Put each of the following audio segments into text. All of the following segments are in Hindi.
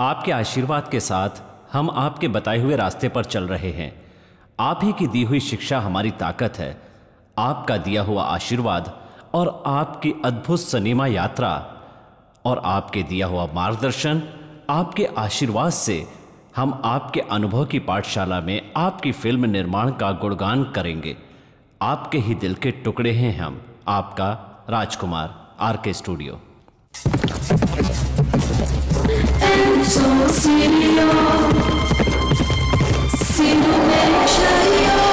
आपके आशीर्वाद के साथ हम आपके बताए हुए रास्ते पर चल रहे हैं। आप ही की दी हुई शिक्षा हमारी ताकत है। आपका दिया हुआ आशीर्वाद और आपकी अद्भुत सनीमा यात्रा और आपके दिया हुआ मार्गदर्शन, आपके आशीर्वाद से हम आपके अनुभव की पाठशाला में आपकी फ़िल्म निर्माण का गुणगान करेंगे। आपके ही दिल के टुकड़े हैं हम। आपका Rajkumar R K studio. so serious. See you next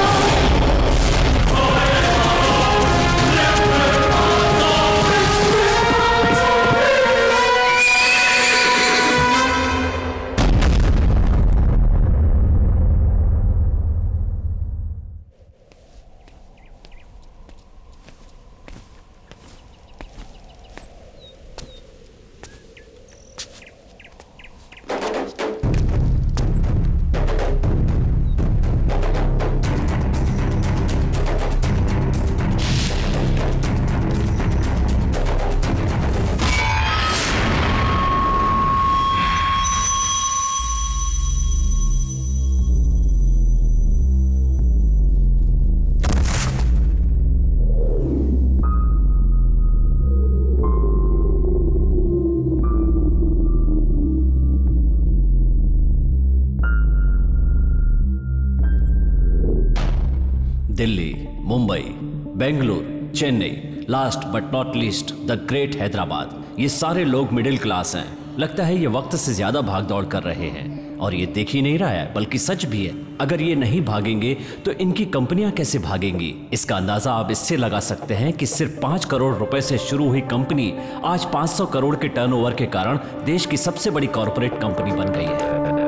Chennai last but not least the great Hyderabad. ये सारे लोग मिडिल क्लास हैं। लगता है ये वक्त से ज़्यादा भाग दौड़ कर रहे हैं। और ये देख ही नहीं रहा है, बल्कि सच भी है। अगर ये नहीं भागेंगे तो इनकी कंपनियाँ कैसे भागेंगी? इसका अंदाज़ा आप इससे लगा सकते हैं कि सिर्फ़ पाँच करोड़ रुपए से शुरू हुई कंपनी आज 500 करोड़ के टर्नओवर के कारण देश की सबसे बड़ी कॉरपोरेट कंपनी बन गई है।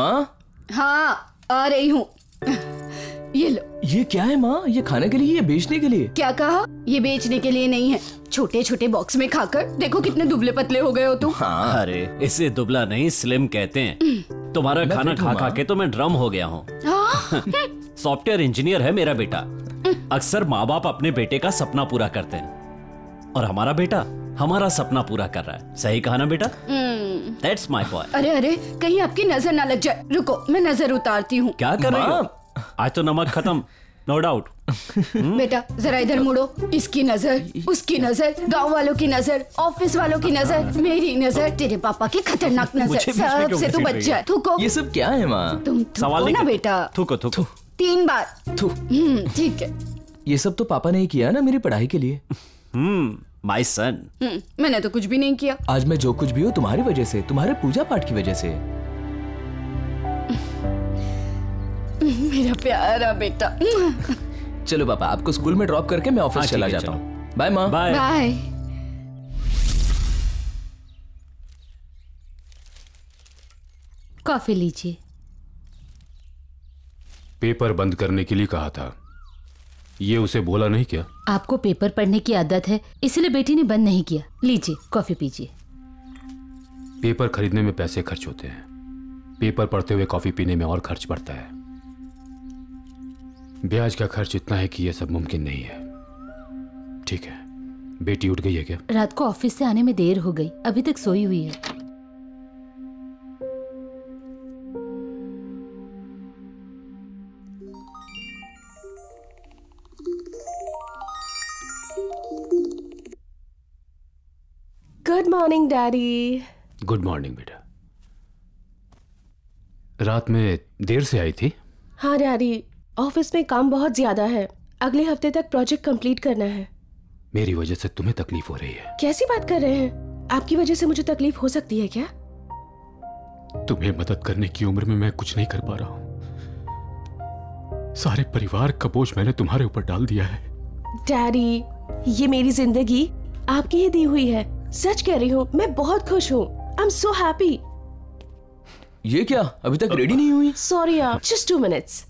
माँ? हाँ आ रही हूँ। ये लो। ये क्या है माँ? ये खाने के लिए या बेचने के लिए? क्या कहा? ये बेचने के लिए नहीं है। छोटे छोटे बॉक्स में खाकर देखो कितने दुबले पतले हो गए हो तुम। हाँ। अरे इसे दुबला नहीं स्लिम कहते हैं। तुम्हारा खाना खा खा के तो मैं ड्रम हो गया हूँ। हाँ, सॉफ्टवेयर इंजीनियर है मेरा बेटा। अक्सर माँ बाप अपने बेटे का सपना पूरा करते हैं। और हमारा बेटा? हमारा सपना पूरा कर रहा है। सही कहा ना बेटा? दैट्स माय बॉय अरे अरे कहीं आपकी नज़र ना लग जाए। रुको मैं नज़र उतारती हूँ। क्या कर रही हो? आज तो नमक खत्म। नो डाउट बेटा जरा इधर मुड़ो। इसकी नज़र उसकी नज़र गाँव वालों की नज़र ऑफ़िस वालों की नज़र मेरी नज़र तेरे पापा की खतरनाक नज़र। सबसे तू बच रही जा। है? थूको। ये सब क्या है माँ? तुम सवाल ना बेटा। थूको थूको। तीन बार। थू। हम्म, ठीक है। ये सब तो पापा ने ही किया ना मेरी पढ़ाई के लिए? हम्म। माय सन हम्म, मैंने तो कुछ भी नहीं किया। आज मैं जो कुछ भी हूँ तुम्हारी वजह से तुम्हारे पूजा पाठ की वजह से। मेरा प्यारा बेटा। चलो पापा आपको स्कूल में ड्रॉप करके मैं हाँ, ऑफ़िस चला जाता हूँ। बाय माँ। बाय बाय कॉफ़ी लीजिए। पेपर बंद करने के लिए कहा था। ये उसे बोला नहीं क्या? आपको पेपर पढ़ने की आदत है इसलिए बेटी ने बंद नहीं किया। लीजिए कॉफ़ी पीजिए। पेपर खरीदने में पैसे खर्च होते हैं। पेपर पढ़ते हुए कॉफ़ी पीने में और खर्च बढ़ता है। ब्याज का खर्च इतना है कि यह सब मुमकिन नहीं है। ठीक है। बेटी उठ गई है क्या? रात को ऑफ़िस से आने में देर हो गई। अभी तक सोई हुई है। Good morning daddy good morning बेटा। रात में देर से आई थी? हाँ डैडी ऑफ़िस में काम बहुत ज़्यादा है। अगले हफ़्ते तक प्रोजेक्ट कंप्लीट करना है। मेरी वजह से तुम्हें तकलीफ़ हो रही है। कैसी बात कर रहे हैं? आपकी वजह से मुझे तकलीफ़ हो सकती है क्या? तुम्हें मदद करने की उम्र में मैं कुछ नहीं कर पा रहा हूँ। सारे परिवार का बोझ मैंने तुम्हारे ऊपर डाल दिया है। डैडी ये मेरी ज़िंदगी आपकी ही दी हुई है। सच कह रही हूँ मैं बहुत खुश हूँ। आई एम सो हैप्पी ये क्या? अभी तक रेडी नहीं हुई? सॉरी यार। जस्ट टू मिनट्स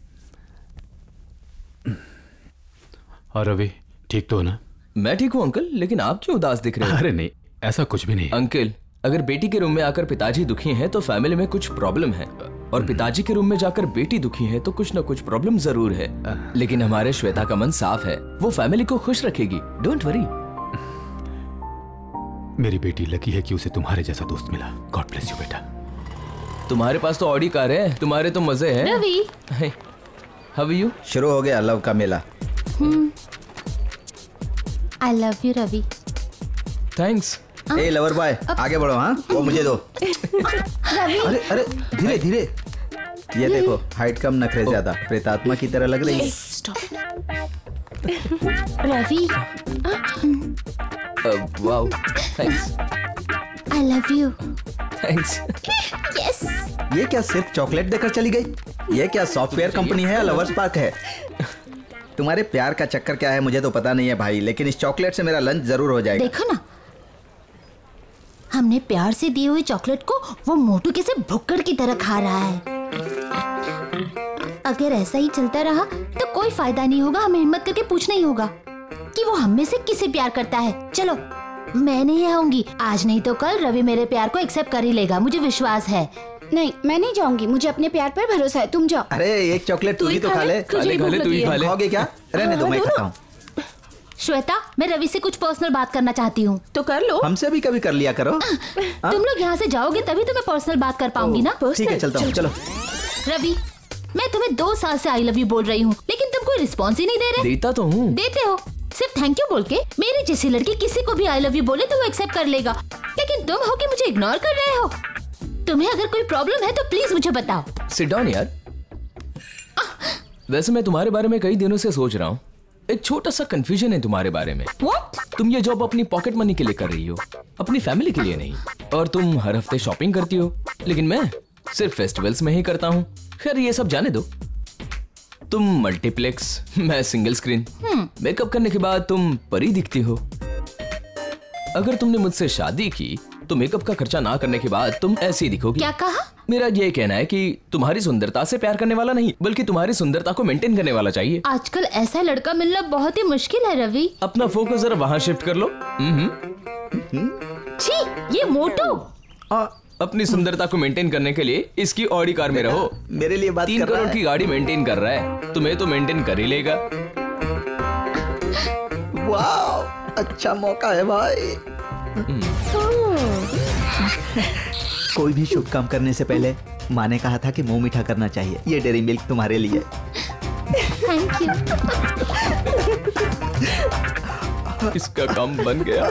और रवि ठीक तो हो ना? मैं ठीक हूँ अंकल लेकिन आप क्यों उदास दिख रहे हो? अरे नहीं ऐसा कुछ भी नहीं अंकल अगर बेटी के रूम में आकर पिताजी दुखी हैं तो फैमिली में कुछ प्रॉब्लम है। और पिताजी के रूम में जाकर बेटी दुखी है तो कुछ ना कुछ प्रॉब्लम ज़रूर है। लेकिन हमारे श्वेता का मन साफ़ है। वो फैमिली को खुश रखेगी। डोंट वरी मेरी बेटी लकी है कि उसे तुम्हारे जैसा दोस्त मिला। गॉड ब्लेस यू बेटा। तुम्हारे पास तो ऑडी कार है तुम्हारे तो मज़े हैं। रवि। हाउ यू शुरू हो गया लव का मेला। I love you Ravi. Thanks a lover boy आगे बढ़ो हाँ? वो मुझे दो। अरे अरे धीरे धीरे। ये देखो हाइट कम नखरे ज़्यादा। प्रेतात्मा की तरह लग रही है। Ravi. Wow thanks I love you thanks yes ये क्या सिर्फ़ चॉकलेट देकर चली गई? ये क्या सॉफ्टवेयर कंपनी है या लवर्स पार्क है? तुम्हारे प्यार का चक्कर क्या है मुझे तो पता नहीं है भाई लेकिन इस चॉकलेट से मेरा लंच ज़रूर हो जाएगा। देखो ना। हमने प्यार से दिए हुए चॉकलेट को वो मोटू कैसे भुक्कड़ की तरह खा रहा है। अगर ऐसा ही चलता रहा तो कोई फ़ायदा नहीं होगा हमें हिम्मत करके पूछना ही होगा। कि वो हम में से किसे प्यार करता है? चलो मैं नहीं आऊँगी। आज नहीं तो कल रवि मेरे प्यार को एक्सेप्ट कर ही लेगा। मुझे विश्वास है। नहीं मैं नहीं जाऊँगी। मुझे अपने प्यार पर भरोसा है। तुम जाओ। अरे एक चॉकलेट तू ही तो खा ले। खा ले, तू ही खा ले। खाओगे क्या? रहने दो मैं खाता हूँ। श्वेता मैं रवि से कुछ पर्सनल बात करना चाहती हूँ। तो कर लो। हमसे भी कभी कर लिया करो। तुम लोग यहाँ से जाओगे तभी तो मैं पर्सनल बात कर पाऊँगी ना? ठीक है चलता हूँ। चलो रवि मैं तुम्हें दो साल से आई लव यू बोल रही हूँ लेकिन तुम कोई रिस्पॉन्स ही नहीं दे रहे। देता तो हूँ। देते हो। सिर्फ़ थैंक यू बोल के मेरी जैसी लड़की किसी को भी आई लव यू बोले तो वो एक्सेप्ट कर लेगा। लेकिन तुम हो कि मुझे इग्नोर कर रहे हो। तुम्हें अगर कोई प्रॉब्लम है तो प्लीज़ मुझे बताओ। सिट डाउन यार। वैसे मैं तुम्हारे बारे में कई दिनों से सोच रहा हूँ। एक छोटा सा कंफ्यूजन है तुम्हारे बारे में। What? तुम ये जॉब अपनी पॉकेट मनी के लिए कर रही हो। अपनी फैमिली के लिए नहीं। और तुम हर हफ़्ते शॉपिंग करती हो। लेकिन मैं सिर्फ़ फेस्टिवल्स में ही करता हूँ। खैर ये सब जाने दो। तुम मल्टीप्लेक्स मैं सिंगल स्क्रीन। मेकअप करने के बाद तुम परी दिखती हो। अगर तुमने मुझसे शादी की तो मेकअप का खर्चा ना करने के बाद तुम ऐसी दिखोगी। क्या कहा? मेरा ये कहना है कि तुम्हारी सुंदरता से प्यार करने वाला नहीं बल्कि तुम्हारी सुंदरता को मेंटेन करने वाला चाहिए। आजकल ऐसा लड़का मिलना बहुत ही मुश्किल है रवि। अपना फोकस जरा वहाँ शिफ्ट कर लो। हम्म। छी ये मोटो। आ, अपनी सुंदरता को मेंटेन करने के लिए इसकी ऑडी कार में रहो। मेरे लिए बात तीन करोड़ की गाड़ी मेंटेन कर रहा है। तुम्हें तो मेंटेन कर ही लेगा। वाह अच्छा मौका है भाई। कोई भी शुभ काम करने से पहले माँ ने कहा था कि मुँह मीठा करना चाहिए। ये डेरी मिल्क तुम्हारे लिए। थैंक यू इसका काम बन गया।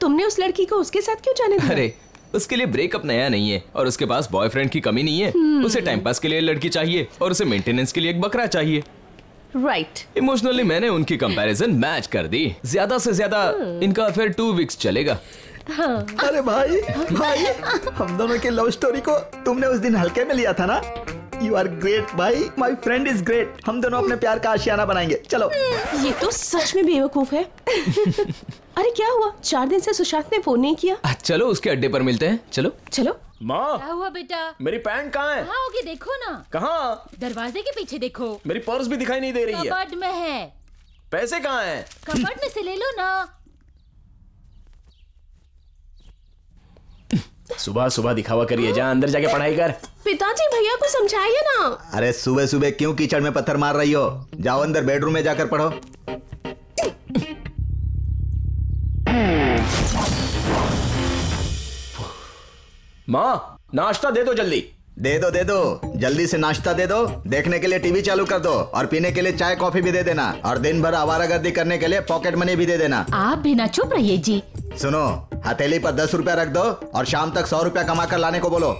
तुमने उस लड़की को उसके साथ क्यों जाने दिया? अरे उसके लिए ब्रेकअप नया नहीं है और उसके पास बॉयफ्रेंड की कमी नहीं है। उसे टाइम पास के लिए लड़की चाहिए और उसे मेंटेनेंस के लिए एक बकरा चाहिए। Right right. इमोशनली मैंने उनकी कंपैरिजन मैच कर दी। ज़्यादा से ज़्यादा इनका अफेयर टू वीक्स चलेगा। हाँ। अरे भाई भाई हम दोनों की लव स्टोरी को तुमने उस दिन हल्के में लिया था ना? यू आर ग्रेट भाई। माय फ्रेंड इज़ ग्रेट हम दोनों अपने प्यार का आशियाना बनाएँगे। चलो। ये तो सच में बेवकूफ़ है। अरे क्या हुआ? चार दिन से सुशांत ने फ़ोन नहीं किया। आ, चलो उसके अड्डे पर मिलते हैं। चलो। चलो। माँ। क्या हुआ बेटा? मेरी पैंट कहाँ है? कहाँ होगी? देखो ना। कहाँ? दरवाजे के पीछे देखो। मेरी पर्स भी दिखाई नहीं दे रही है। कबर्ड में है। पैसे कहाँ हैं? कबर्ड में से ले लो ना। सुबह सुबह दिखावा करिए जा अंदर जाके पढ़ाई कर। पिताजी भैया को समझाइए ना। अरे सुबह सुबह क्यों कीचड़ में पत्थर मार रही हो? जाओ अंदर बेडरूम में जाकर पढ़ो। माँ नाश्ता दे दो जल्दी। दे दो दे दो। जल्दी से नाश्ता दे दो। देखने के लिए टीवी चालू कर दो और पीने के लिए चाय कॉफ़ी भी दे देना और दिन भर आवारागर्दी करने के लिए पॉकेट मनी भी दे देना। आप भी ना चुप रहिए जी। सुनो हथेली पर दस रुपया रख दो और शाम तक सौ रुपया कमा कर लाने को बोलो।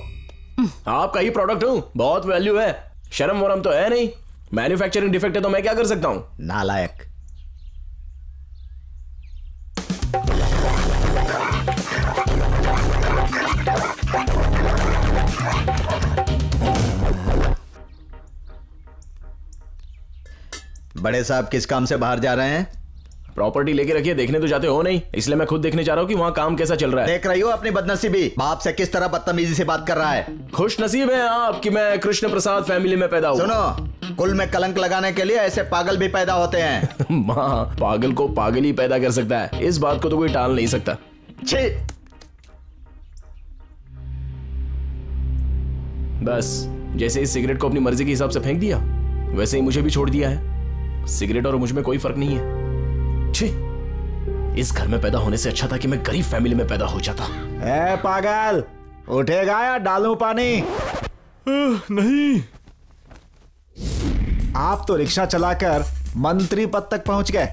आपका ही प्रोडक्ट हूँ। बहुत वैल्यू है। शर्म वरम तो है नहीं। मैन्युफैक्चरिंग डिफेक्ट है तो मैं क्या कर सकता हूँ? नालायक। बड़े साहब किस काम से बाहर जा रहे हैं? प्रॉपर्टी लेके रखिए देखने तो जाते हो नहीं। इसलिए मैं खुद देखने जा रहा हूँ कि वहाँ काम कैसा चल रहा है। देख रही हो अपनी बदनसीबी? बाप से किस तरह बदतमीजी से बात कर रहा है? खुश नसीब है आप कि मैं कृष्ण प्रसाद फैमिली में पैदा हुआ सुनो कुल में कलंक लगाने के लिए ऐसे पागल भी पैदा होते हैं। माँ पागल को पागल ही पैदा कर सकता है। इस बात को तो कोई टाल नहीं सकता। छी! बस जैसे इस सिगरेट को अपनी मर्ज़ी के हिसाब से फेंक दिया वैसे ही मुझे भी छोड़ दिया है। सिगरेट और मुझमें कोई फ़र्क नहीं है। छी। इस घर में पैदा होने से अच्छा था कि मैं गरीब फैमिली में पैदा हो जाता। ए पागल! उठेगा या डालूं पानी? नहीं। आप तो रिक्शा चलाकर मंत्री पद तक पहुँच गए।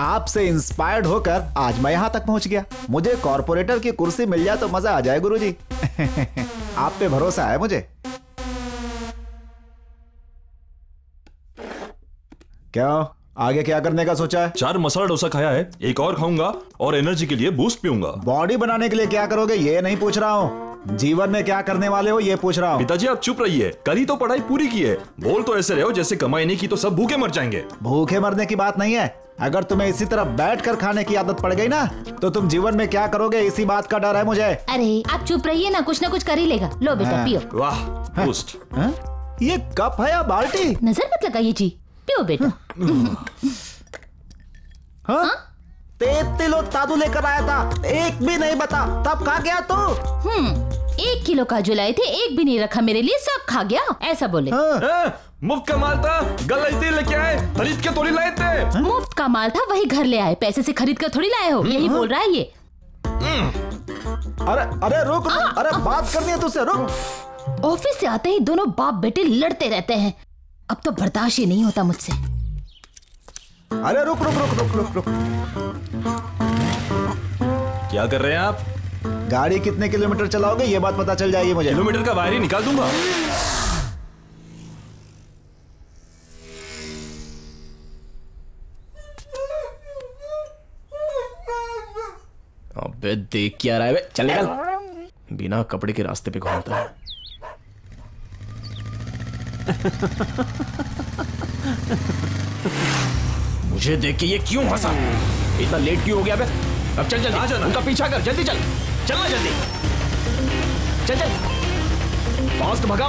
आपसे इंस्पायर्ड होकर आज मैं यहाँ तक पहुँच गया। मुझे कॉर्पोरेटर की कुर्सी मिल जाए तो मज़ा आ जाए गुरुजी। आप पे भरोसा है मुझे? क्यों? आगे क्या करने का सोचा है? चार मसाला डोसा खाया है एक और खाऊँगा और एनर्जी के लिए बूस्ट पीऊँगा। बॉडी बनाने के लिए क्या करोगे? ये नहीं पूछ रहा हूँ। जीवन में क्या करने वाले हो ये पूछ रहा हूँ। पिताजी आप चुप रहिए। कल ही तो पढ़ाई पूरी की है। बोल तो ऐसे रहे हो जैसे कमाई नहीं की तो सब भूखे मर जाएँगे। भूखे मरने की बात नहीं है। अगर तुम्हें इसी तरह बैठकर खाने की आदत पड़ गई ना तो तुम जीवन में क्या करोगे? इसी बात का डर है मुझे। अरे आप चुप रहिए ना कुछ ना कुछ कर ही लेगा। लो बेटा हाँ। पियो। वाह बूस्ट हाँ? ये कप है या बाल्टी? नज़र मत लगाइए जी। पियो बेटा? हाँ? तेतिलो तादू लेकर आया था। एक भी नहीं बता तब खा गया तू। हम्म एक किलो काजू लाए थे एक भी नहीं रखा मेरे लिए सब खा गया। ऐसा बोले। मुफ़्त का माल था गलती लेके आए। खरीद के थोड़ी लाए थे। मुफ़्त का माल था वही घर ले आए। पैसे से खरीद कर थोड़ी लाए हो। यही बोल रहा है ये। अरे अरे रुक रुक अरे बात करनी है तुझसे रुक। ऑफ़िस से आते ही दोनों बाप बेटे लड़ते रहते हैं। अब तो बर्दाश्त ही नहीं होता मुझसे। अरे रुक रुक रुक रुक रुक रुक। क्या कर रहे हैं आप? गाड़ी कितने किलोमीटर चलाओगे? ये बात पता चल जाएगी मुझे। किलोमीटर का वायर ही निकाल दूँगा। अबे देख क्या रहा है। बे चल निकल। बिना कपड़े के रास्ते पे घूमता है। मुझे देख के ये क्यों हंसा इतना लेट क्यों हो गया बे? अब चल जल्दी। जाना उनका पीछा कर जल्दी चल। चलना जल्दी। चल चल। फास्ट भगा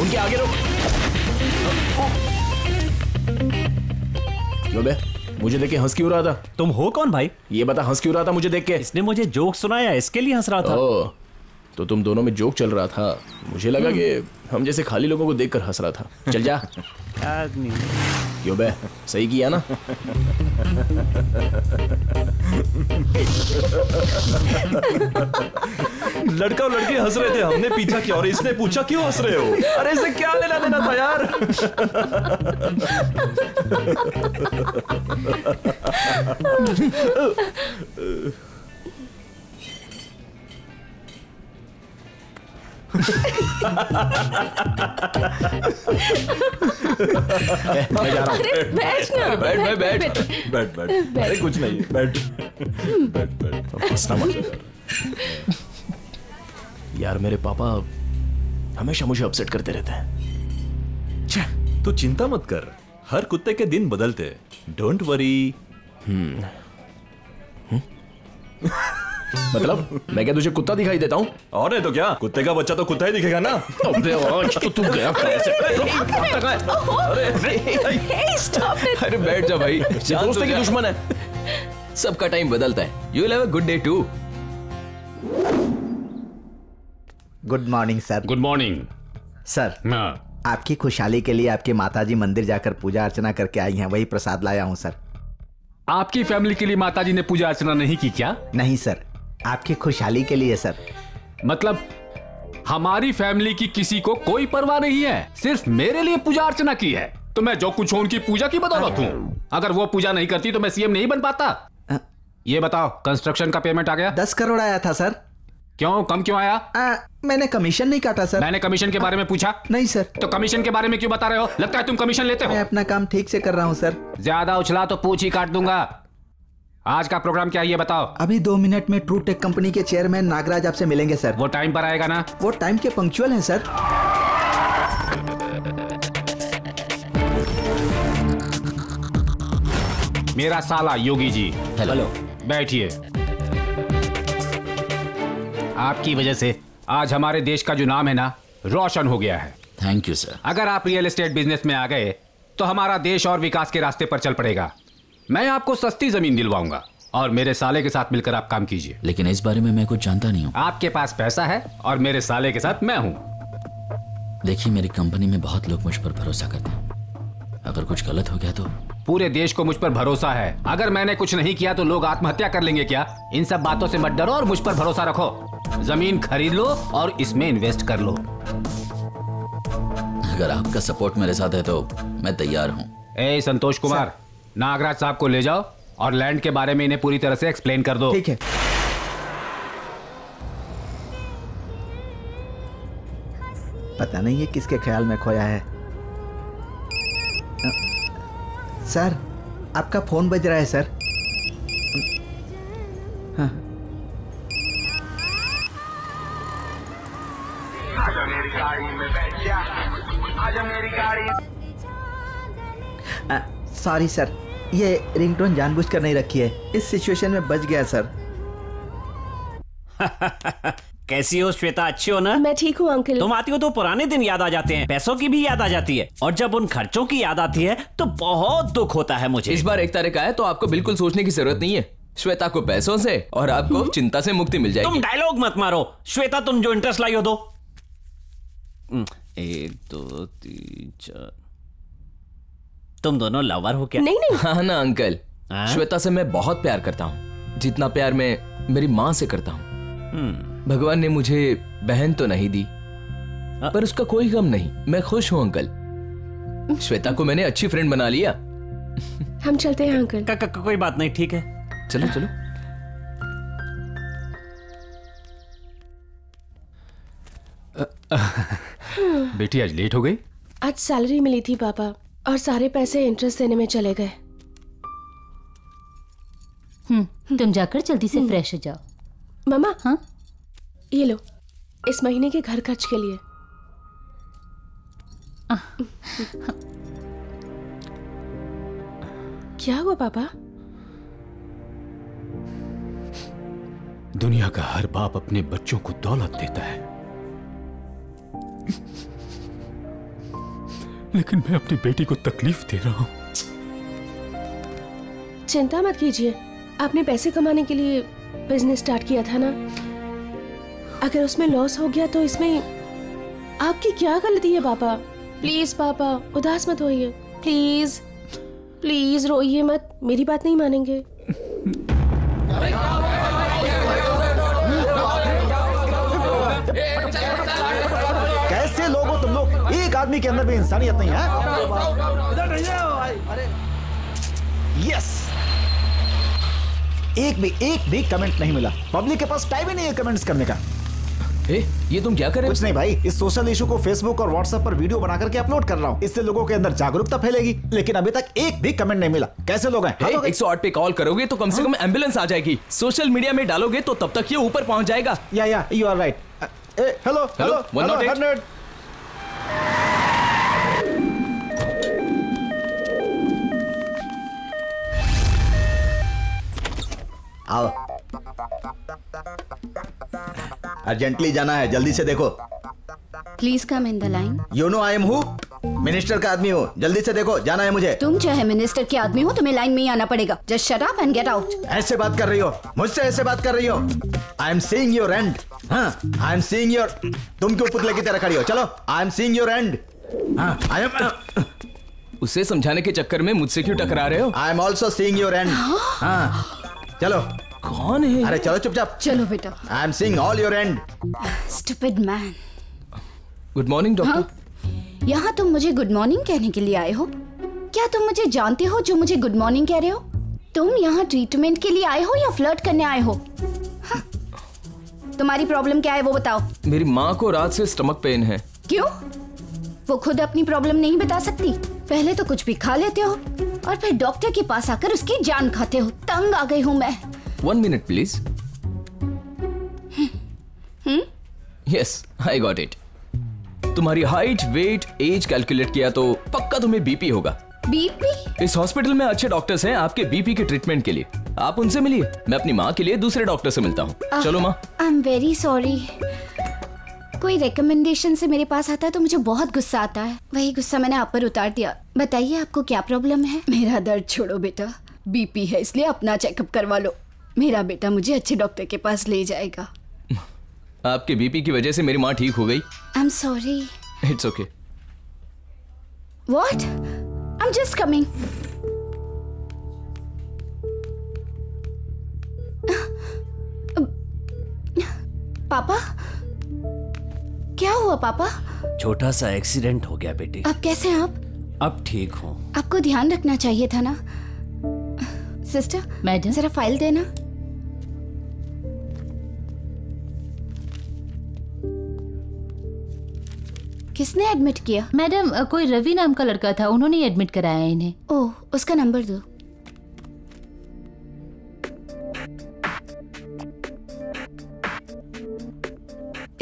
उनके आगे रुक। क्यों बे मुझे देख के हंस क्यों रहा था? तुम हो कौन भाई? ये बता हंस क्यों रहा था मुझे देख के? इसने मुझे जोक सुनाया इसके लिए हंस रहा था। तो तुम दोनों में जोक चल रहा था। मुझे लगा कि हम जैसे खाली लोगों को देखकर हंस रहा था। चल जा। क्यों बे? सही किया ना? लड़का और लड़की हंस रहे थे। हमने पीछा किया और इसने पूछा क्यों हंस रहे हो? अरे इसे क्या लेना देना था यार? मैं जा रहा हूँ। बैठ ना। बैठ बैठ बैठ बैठ। बैठ। बैठ। अरे कुछ नहीं। बैठ। बैठ बैठ। हंसना मत। यार मेरे पापा हमेशा मुझे अपसेट करते रहते हैं। छह तू चिंता मत कर। हर कुत्ते के दिन बदलते डोंट वरी मतलब मैं क्या तुझे कुत्ता दिखाई देता हूँ? और नहीं तो क्या? कुत्ते का बच्चा तो कुत्ता ही दिखेगा ना। अबे आज तो तू गया! अरे बैठ जा भाई। दोस्त की दुश्मन है? सबका टाइम बदलता है। You will have a good day too good morning sir good morning sir आपकी खुशहाली के लिए आपकी माताजी मंदिर जाकर पूजा अर्चना करके आई हैं। वही प्रसाद लाया हूँ सर आपकी फैमिली के लिए माताजी ने पूजा अर्चना नहीं की क्या? नहीं सर आपकी खुशहाली के लिए सर। मतलब हमारी फैमिली की किसी को कोई परवाह नहीं है। सिर्फ़ मेरे लिए पूजा अर्चना की है। तो मैं जो कुछ हूँ उनकी पूजा की बदौलत हूँ। अगर वो पूजा नहीं करती तो मैं सीएम नहीं बन पाता। ये बताओ कंस्ट्रक्शन का पेमेंट आ गया? दस करोड़ आया था सर। क्यों? कम क्यों आया? आ, मैंने कमीशन नहीं काटा सर। मैंने कमीशन के बारे में पूछा? नहीं सर। तो कमीशन के बारे में क्यों बता रहे हो? लगता है तुम कमीशन लेते हो। मैं अपना काम ठीक से कर रहा हूँ सर। ज़्यादा उछला तो पूछ ही काट दूँगा। आज का प्रोग्राम क्या है ये बताओ? अभी दो मिनट में ट्रू टेक कंपनी के चेयरमैन नागराज आपसे मिलेंगे सर वो टाइम पर आएगा ना? वो टाइम के पंक्चुअल हैं सर मेरा साला योगी जी हेलो बैठिए। आपकी वजह से आज हमारे देश का जो नाम है ना रोशन हो गया है। थैंक यू सर अगर आप रियल एस्टेट बिज़नेस में आ गए तो हमारा देश और विकास के रास्ते पर चल पड़ेगा। मैं आपको सस्ती ज़मीन दिलवाऊँगा और मेरे साले के साथ मिलकर आप काम कीजिए। लेकिन इस बारे में मैं कुछ जानता नहीं हूँ। आपके पास पैसा है और मेरे साले के साथ मैं हूँ। देखिए मेरी कंपनी में बहुत लोग मुझ पर भरोसा करते हैं। अगर कुछ गलत हो गया तो? पूरे देश को मुझ पर भरोसा है। अगर मैंने कुछ नहीं किया तो लोग आत्महत्या कर लेंगे क्या? इन सब बातों से मत डरो और मुझ पर भरोसा रखो। ज़मीन खरीद लो और इसमें इन्वेस्ट कर लो। अगर आपका सपोर्ट मेरे साथ है तो मैं तैयार हूँ। ए संतोष कुमार नागराज साहब को ले जाओ और लैंड के बारे में इन्हें पूरी तरह से एक्सप्लेन कर दो। ठीक है। पता नहीं ये किसके ख्याल में खोया है। सर आपका फ़ोन बज रहा है सर। हाँ। सॉरी सर ये रिंगटोन जानबूझकर नहीं रखी है। इस सिचुएशन में बच गया सर। कैसी हो श्वेता? अच्छी हो ना? मैं ठीक हूँ अंकल। तुम आती हो तो पुराने दिन याद आ जाते हैं। पैसों की भी याद आ जाती है। और जब उन खर्चों की याद आती है तो बहुत दुख होता है मुझे। इस बार एक तारीख आया तो आपको बिल्कुल सोचने की ज़रूरत नहीं है। श्वेता को पैसों से और आपको चिंता से मुक्ति मिल जाएगी। तुम डायलॉग मत मारो। श्वेता तुम जो इंटरेस्ट लाई हो दो। हम्म, एक दो तीन चार। तुम दोनों लवर हो क्या? नहीं नहीं। हाँ ना अंकल। हाँ? श्वेता से मैं बहुत प्यार करता हूँ। जितना प्यार मैं मेरी माँ से करता हूँ। हम्म, भगवान ने मुझे बहन तो नहीं दी आ? पर उसका कोई गम नहीं। मैं खुश हूँ अंकल। श्वेता को मैंने अच्छी फ्रेंड बना लिया। हम चलते हैं अंकल। क- क- कोई बात नहीं ठीक है। चलो चलो। बेटी आज लेट हो गई? आज सैलरी मिली थी पापा। और सारे पैसे इंटरेस्ट देने में चले गए। हम्म तुम जाकर जल्दी से फ्रेश हो जाओ। मामा? हाँ? ये लो इस महीने के घर खर्च के लिए। क्या हुआ पापा? दुनिया का हर बाप अपने बच्चों को दौलत देता है। लेकिन मैं अपनी बेटी को तकलीफ़ दे रहा हूँ। चिंता मत कीजिए। आपने पैसे कमाने के लिए बिज़नेस स्टार्ट किया था ना? अगर उसमें लॉस हो गया तो इसमें आपकी क्या गलती है पापा? प्लीज़ पापा उदास मत होइए। प्लीज़ प्लीज़ रोइए मत। मेरी बात नहीं मानेंगे। आदमी के अंदर भी इंसानियत नहीं है। यस एक भी एक भी कमेंट नहीं मिला। पब्लिक के पास टाइम ही नहीं है कमेंट्स करने का। ए, ये तुम क्या कर रहे हो? कुछ नहीं भाई इस सोशल इशू को फेसबुक और व्हाट्सएप पर वीडियो बना करके अपलोड कर रहा हूँ। इससे लोगों के अंदर जागरूकता फैलेगी। लेकिन अभी तक एक भी कमेंट नहीं मिला। कैसे लोग हैं? एक सौ आठ पे कॉल करोगे तो कम से कम एंबुलेंस आ जाएगी। सोशल मीडिया में डालोगे तो तब तक ये ऊपर पहुँच जाएगा। Yeah yeah you are right hello hello Hello, आओ। अर्जेंटली जाना है जल्दी से देखो। Please come in the line you know I am who minister का आदमी हो जल्दी से देखो जाना है मुझे। तुम चाहे मिनिस्टर के आदमी हो तुम्हें लाइन में ही आना पड़ेगा। Just shut up and get out ऐसे बात कर रही हो मुझसे ऐसे बात कर रही हो। I am seeing your and हाँ आई एम सीइंग योर तुम क्यों पुतले की तरह खड़ी हो? चलो I am seeing your and हाँ आई एम उसे समझाने के चक्कर में मुझसे क्यों टकरा रहे हो? I am also seeing your and हाँ। चलो। कौन है? अरे चलो चुपचाप। चलो बेटा। I am seeing all your and stupid man good morning doctor यहाँ तुम मुझे गुड मॉर्निंग कहने के लिए आए हो। क्या तुम मुझे जानते हो जो मुझे गुड मॉर्निंग कह रहे हो? तुम यहाँ ट्रीटमेंट के लिए आए हो या फ्लर्ट करने आए हो? हाँ। तुम्हारी प्रॉब्लम क्या है वो बताओ। मेरी माँ को रात से स्टमक पेन है। क्यों? वो खुद अपनी प्रॉब्लम नहीं बता सकती। पहले तो कुछ भी खा लेते हो। और फिर डॉक्टर के पास आकर उसकी जान खाते हो। तंग आ गई हूँ मैं। One minute please yes I got it तुम्हारी हाइट वेट एज कैलकुलेट किया तो पक्का तुम्हें बीपी होगा। बीपी इस हॉस्पिटल में अच्छे डॉक्टर्स हैं आपके बीपी के ट्रीटमेंट के लिए। आप उनसे मिलिए। मैं अपनी माँ के लिए दूसरे डॉक्टर से मिलता हूँ। चलो माँ। आई एम वेरी सॉरी कोई रिकमेंडेशन से मेरे पास आता है तो मुझे बहुत गुस्सा आता है। वही गुस्सा मैंने आप पर उतार दिया। बताइए आपको क्या प्रॉब्लम है? मेरा दर्द छोड़ो बेटा। बीपी है इसलिए अपना चेकअप करवा लो। मेरा बेटा मुझे अच्छे डॉक्टर के पास ले जाएगा। आपके बीपी की वजह से मेरी माँ ठीक हो गई। I am sorry it's okay what I am just coming पापा? क्या हुआ पापा? छोटा सा एक्सीडेंट हो गया बेटी। अब कैसे हैं आप? अब ठीक हूँ। आपको ध्यान रखना चाहिए था ना? सिस्टर मैडम जरा फ़ाइल देना। किसने एडमिट किया? मैडम कोई रवि नाम का लड़का था उन्होंने एडमिट कराया इन्हें। ओह उसका नंबर दो।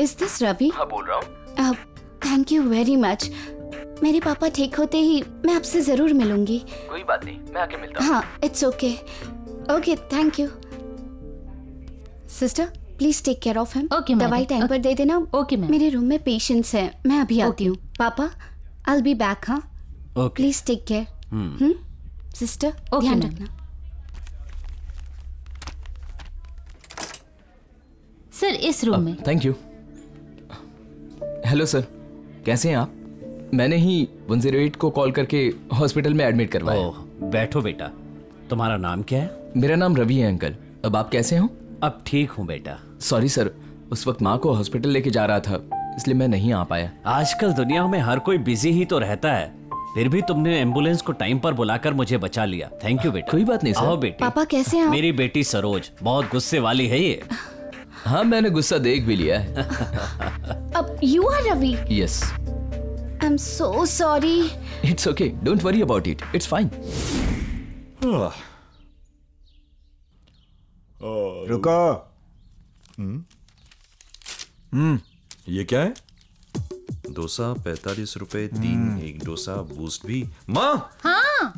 इज़ दिस रवि हाँ बोल रहा हूँ। थैंक यू वेरी मच मेरे पापा ठीक होते ही मैं आपसे ज़रूर मिलूँगी। कोई बात नहीं मैं आके मिलता हाँ। It's okay okay thank you sister please take care of him Okay, madam. दवाई टाइम पर दे देना। ओके मैम मेरे रूम में पेशेंट्स हैं। मैं अभी आती हूँ। पापा आई बी बैक हाँ? Okay please take care hmm sister ध्यान रखना। सर इस रूम में। थैंक यू हेलो सर कैसे हैं आप? मैंने ही 108 को कॉल करके हॉस्पिटल में एडमिट करवाया। ओह बैठो बेटा। तुम्हारा नाम क्या है? मेरा नाम रवि है अंकल अब आप कैसे हो? अब ठीक हूँ बेटा। सॉरी सर उस वक्त माँ को हॉस्पिटल लेके जा रहा था इसलिए मैं नहीं आ पाया। आजकल दुनिया में हर कोई बिज़ी ही तो रहता है। फिर भी तुमने एंबुलेंस को टाइम पर बुलाकर मुझे बचा लिया। थैंक यू बेटा। कोई बात नहीं, सर। आओ बेटी। पापा कैसे हैं आप? मेरी बेटी सरोज बहुत गुस्से वाली है ये। हाँ मैंने गुस्सा देख भी लिया है। अब you are Ravi yes I am so sorry it's okay don't worry about it it's fine रुको। ये क्या है? डोसा पैतालीस रुपए तीन एक डोसा बूस्ट भी। माँ! हाँ।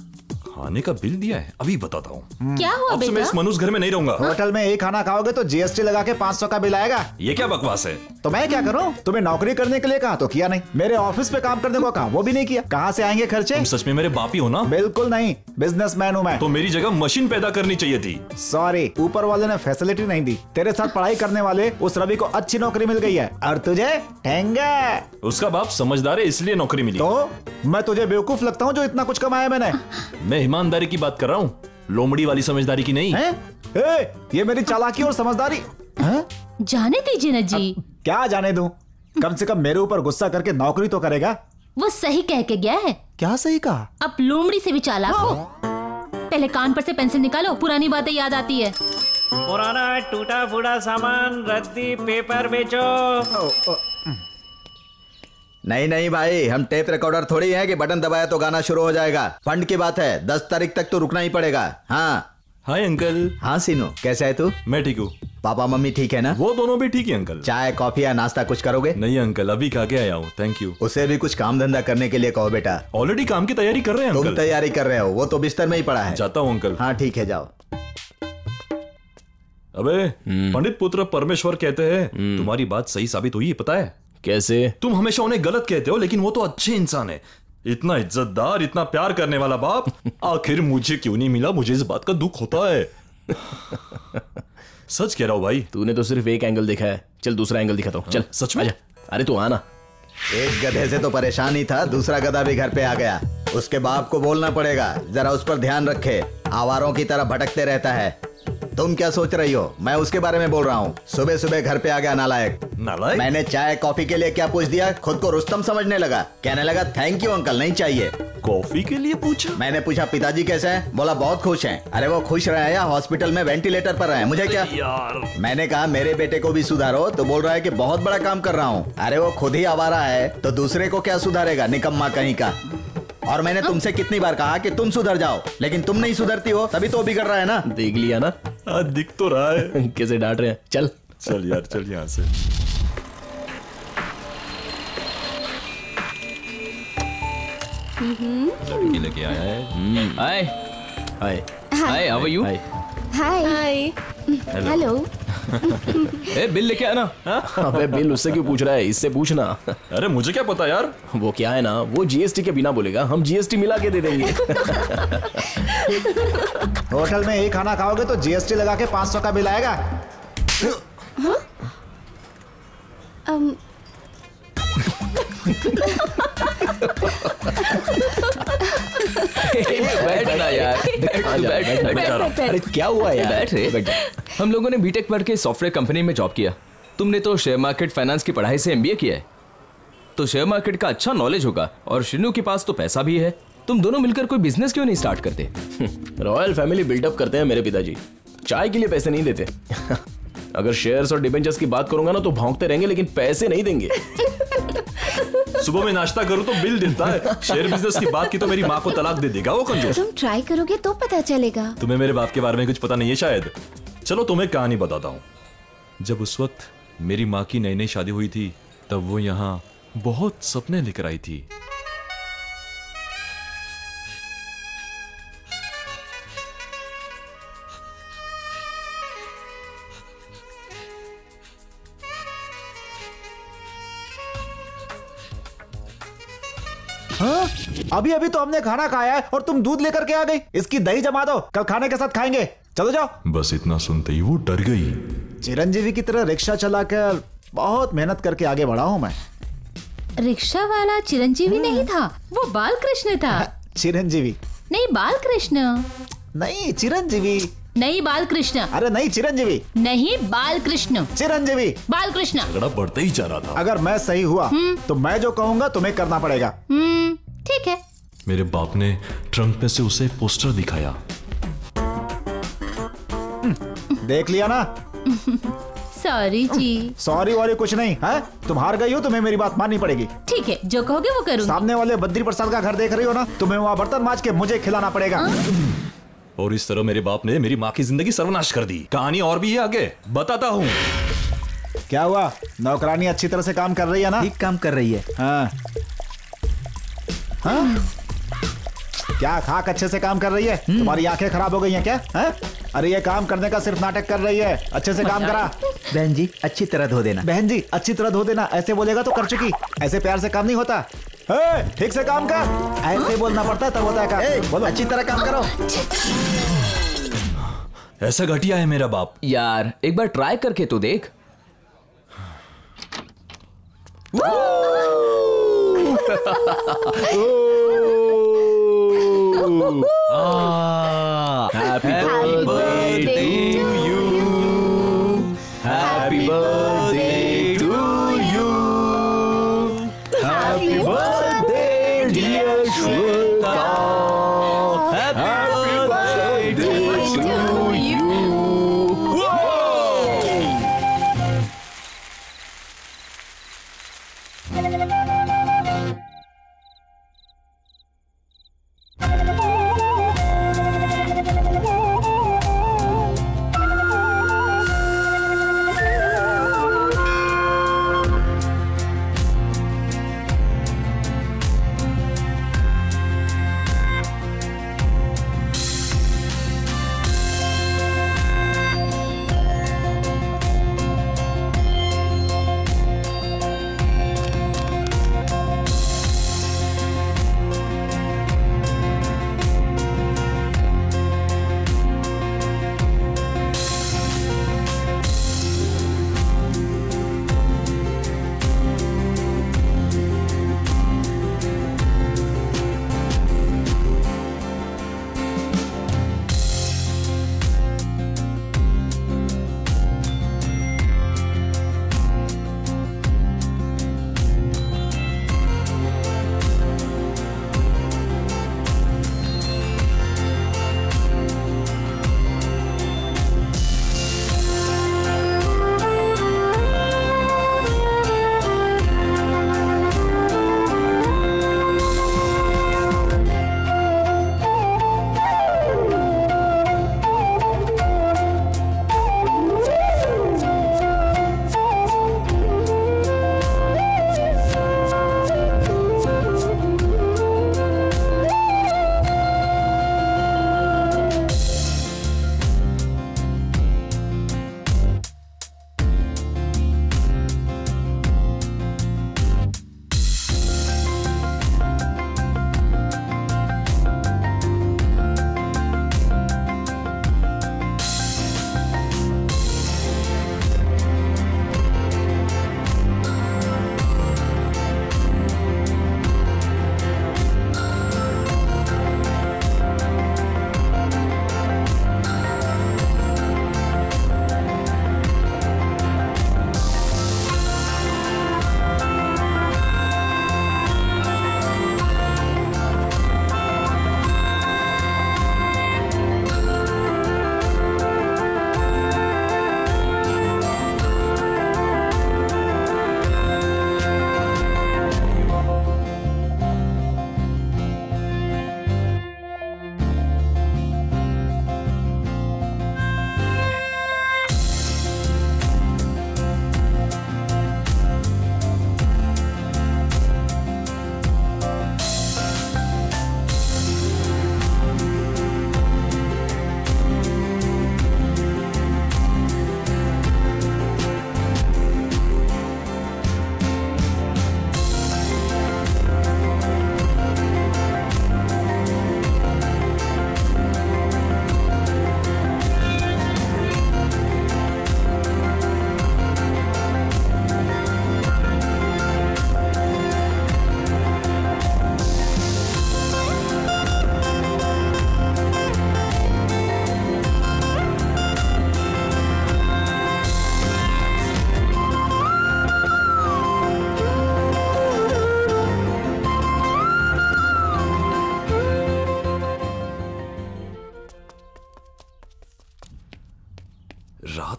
खाने का बिल दिया है? अभी बताता हूँ। क्या हुआ अब से मैं इस बेटा मनुष्य घर में नहीं रहूँगा। होटल में एक खाना खाओगे तो जीएसटी लगा के 500 का बिल आएगा। ये क्या बकवास है? तो मैं क्या करूँ? तुम्हें नौकरी करने के लिए कहा तो किया नहीं। मेरे ऑफ़िस पे काम करने को कहा वो भी नहीं किया। कहाँ से आएँगे खर्चे? तुम सच में मेरे बापी ही हो ना? बिल्कुल नहीं। बिज़नेस मैन हूँ मैं। तो मेरी जगह मशीन पैदा करनी चाहिए थी। सॉरी ऊपर वाले ने फैसिलिटी नहीं दी। तेरे साथ पढ़ाई करने वाले उस रवि को अच्छी नौकरी मिल गई है। और तुझे ठेंगा। उसका बाप समझदार है इसलिए नौकरी मिली। तो मैं तुझे बेवकूफ़ लगता हूँ जो इतना कुछ कमाया मैंने। मैं ईमानदारी की बात कर रहा हूँ। लोमड़ी वाली समझदारी की नहीं। है? ए, ये मेरी चालाकी और समझदारी। हैं? जाने दीजिए ना जी। क्या जाने दूँ? कम से कम मेरे ऊपर गुस्सा करके नौकरी तो करेगा। वो सही कह के गया है। क्या सही कहा? अब लोमड़ी से भी चालाक हो। पहले कान पर से पेंसिल निकालो पुरानी बातें याद आती है। पुराना टूटा फूटा सामान रद्दी पेपर बेचो। नहीं नहीं भाई हम टेप रिकॉर्डर थोड़ी हैं कि बटन दबाया तो गाना शुरू हो जाएगा। फंड की बात है दस तारीख तक तो रुकना ही पड़ेगा। हाँ। Hi uncle. हाँ सीनू कैसा है तू? मैं ठीक हूँ। पापा मम्मी ठीक है ना? वो दोनों भी ठीक है अंकल। चाय कॉफ़ी या नाश्ता कुछ करोगे? नहीं अंकल अभी खा के आया हूँ। थैंक यू उसे भी कुछ काम धंधा करने के लिए कहो बेटा। ऑलरेडी काम की तैयारी कर रहे हैं तुम अंकल? तैयारी कर रहे हो वो तो बिस्तर में ही पड़ा है। जाता हूँ अंकल। हाँ ठीक है जाओ। अबे पंडित पुत्र परमेश्वर कहते हैं तुम्हारी बात सही साबित हुई है पता है? कैसे? तुम हमेशा उन्हें गलत कहते हो लेकिन वो तो अच्छे इंसान है। इतना इज्जतदार इतना प्यार करने वाला बाप आखिर मुझे क्यों नहीं मिला? मुझे इस बात का दुख होता है। सच कह रहा हूँ भाई। तूने तो सिर्फ़ एक एंगल देखा है। चल दूसरा एंगल दिखाता हूँ। चल सच में? आजा। अरे तू आना। एक गधे से तो परेशान ही था दूसरा गधा भी घर पे आ गया। उसके बाप को बोलना पड़ेगा जरा उस पर ध्यान रखे। आवारों की तरह भटकते रहता है। तुम क्या सोच रही हो? मैं उसके बारे में बोल रहा हूँ। सुबह सुबह घर पे आ गया नालायक। नालायक? मैंने चाय कॉफ़ी के लिए क्या पूछ दिया? खुद को रुस्तम समझने लगा। कहने लगा थैंक यू अंकल नहीं चाहिए। कॉफ़ी के लिए पूछा? मैंने पूछा पिताजी कैसे हैं? बोला बहुत खुश हैं। अरे वो खुश रहे या हॉस्पिटल में वेंटिलेटर पर रहे मुझे क्या? यार। मैंने कहा मेरे बेटे को भी सुधारो। तो बोल रहा है कि बहुत बड़ा काम कर रहा हूँ। अरे वो खुद ही आवारा है तो दूसरे को क्या सुधारेगा निकम्मा कहीं का? और मैंने तुमसे कितनी बार कहा कि तुम सुधर जाओ लेकिन तुम नहीं सुधरती हो तभी तो बिगड़ रहा है ना। देख लिया ना। हाँ, दिख तो रहा है। कैसे डांट रहे हैं? चल। चल यार चल यहाँ से। लड़की लेके आया है। Hi hi hi how are you hi hi hi hello a bill लेके आना अबे बिल उससे क्यों पूछ रहा है? इससे पूछना। अरे मुझे क्या पता यार? वो क्या है ना वो जीएसटी के बिना बोलेगा हम जीएसटी मिला के दे देंगे। होटल में यही खाना खाओगे तो जीएसटी लगा के 500 का बिल आएगा। um, बैठना यार। बैठ आजा, बैठ बैठ, बैठ अरे क्या हुआ यार? बैठ रे। हम लोगों ने बीटेक पढ़ के सॉफ्टवेयर कंपनी में जॉब किया। तुमने तो शेयर मार्केट फाइनेंस की पढ़ाई से एमबीए किया है। तो शेयर मार्केट का अच्छा नॉलेज होगा और शिनू के पास तो पैसा भी है। तुम दोनों मिलकर कोई बिज़नेस क्यों नहीं स्टार्ट करते? रॉयल फैमिली बिल्डअप करते हैं मेरे पिताजी। चाय के लिए पैसे नहीं देते। अगर शेयर्स और डिबेंचर्स की बात करूँगा ना तो भौंकते रहेंगे लेकिन पैसे नहीं देंगे। सुबह में नाश्ता करूँ तो बिल देता है। शेयर बिज़नेस की बात की तो मेरी माँ को तलाक दे देगा वो कंजूस। तुम ट्राई करोगे तो पता चलेगा। तुम्हें मेरे बाप के बारे में कुछ पता नहीं है शायद। चलो तुम्हें कहानी बताता हूँ। जब उस वक्त मेरी माँ की नई नई शादी हुई थी तब वो यहाँ बहुत सपने लेकर आई थी। हाँ? अभी अभी तो हमने खाना खाया है और तुम दूध लेकर के आ गई। इसकी दही जमा दो कल खाने के साथ खाएँगे। चलो जाओ। बस इतना सुनते ही वो डर गई। चिरंजीवी की तरह रिक्शा चलाकर बहुत मेहनत करके आगे बढ़ा हूँ मैं। रिक्शा वाला चिरंजीवी नहीं था वो बाल कृष्ण था। चिरंजीवी। नहीं बाल कृष्ण नहीं चिरंजीवी। नहीं बाल कृष्ण अरे नहीं चिरंजीवी। नहीं बाल कृष्ण चिरंजीवी। बाल कृष्ण झगड़ा बढ़ता ही जा रहा था। अगर मैं सही हुआ तो मैं जो कहूँगा तुम्हें करना पड़ेगा। हम्म ठीक है। मेरे बाप ने ट्रंक में से उसे पोस्टर दिखाया। देख लिया ना? सॉरी जी। सॉरी वॉरी कुछ नहीं है? तुम हार गई हो तुम्हें मेरी बात माननी पड़ेगी। ठीक है जो कहोगे वो करूँगी। सामने वाले बद्री प्रसाद का घर देख रही हो ना तुम्हें वहाँ बर्तन माज के मुझे खिलाना पड़ेगा। और इस तरह मेरे बाप ने मेरी माँ की ज़िंदगी सर्वनाश कर दी। कहानी और भी है आगे। बताता हूँ। क्या हुआ? नौकरानी अच्छी तरह से काम कर रही है ना? ठीक काम कर रही है। हाँ। हाँ? क्या खाक अच्छे से काम कर रही है? तुम्हारी आँखें खराब हो गई हैं क्या? है? अरे ये काम करने का सिर्फ़ नाटक कर रही है। अच्छे से काम करा। बहन जी अच्छी तरह धो देना। बहन जी अच्छी तरह धो देना। ऐसे बोलेगा तो कर चुकी। ऐसे प्यार से काम नहीं होता। ठीक से काम कर। ऐसे बोलना पड़ता है तब होता है काम। बोलो। अच्छी तरह काम करो। ऐसा घटिया है मेरा बाप। यार एक बार ट्राई करके तो देख। हैप्पी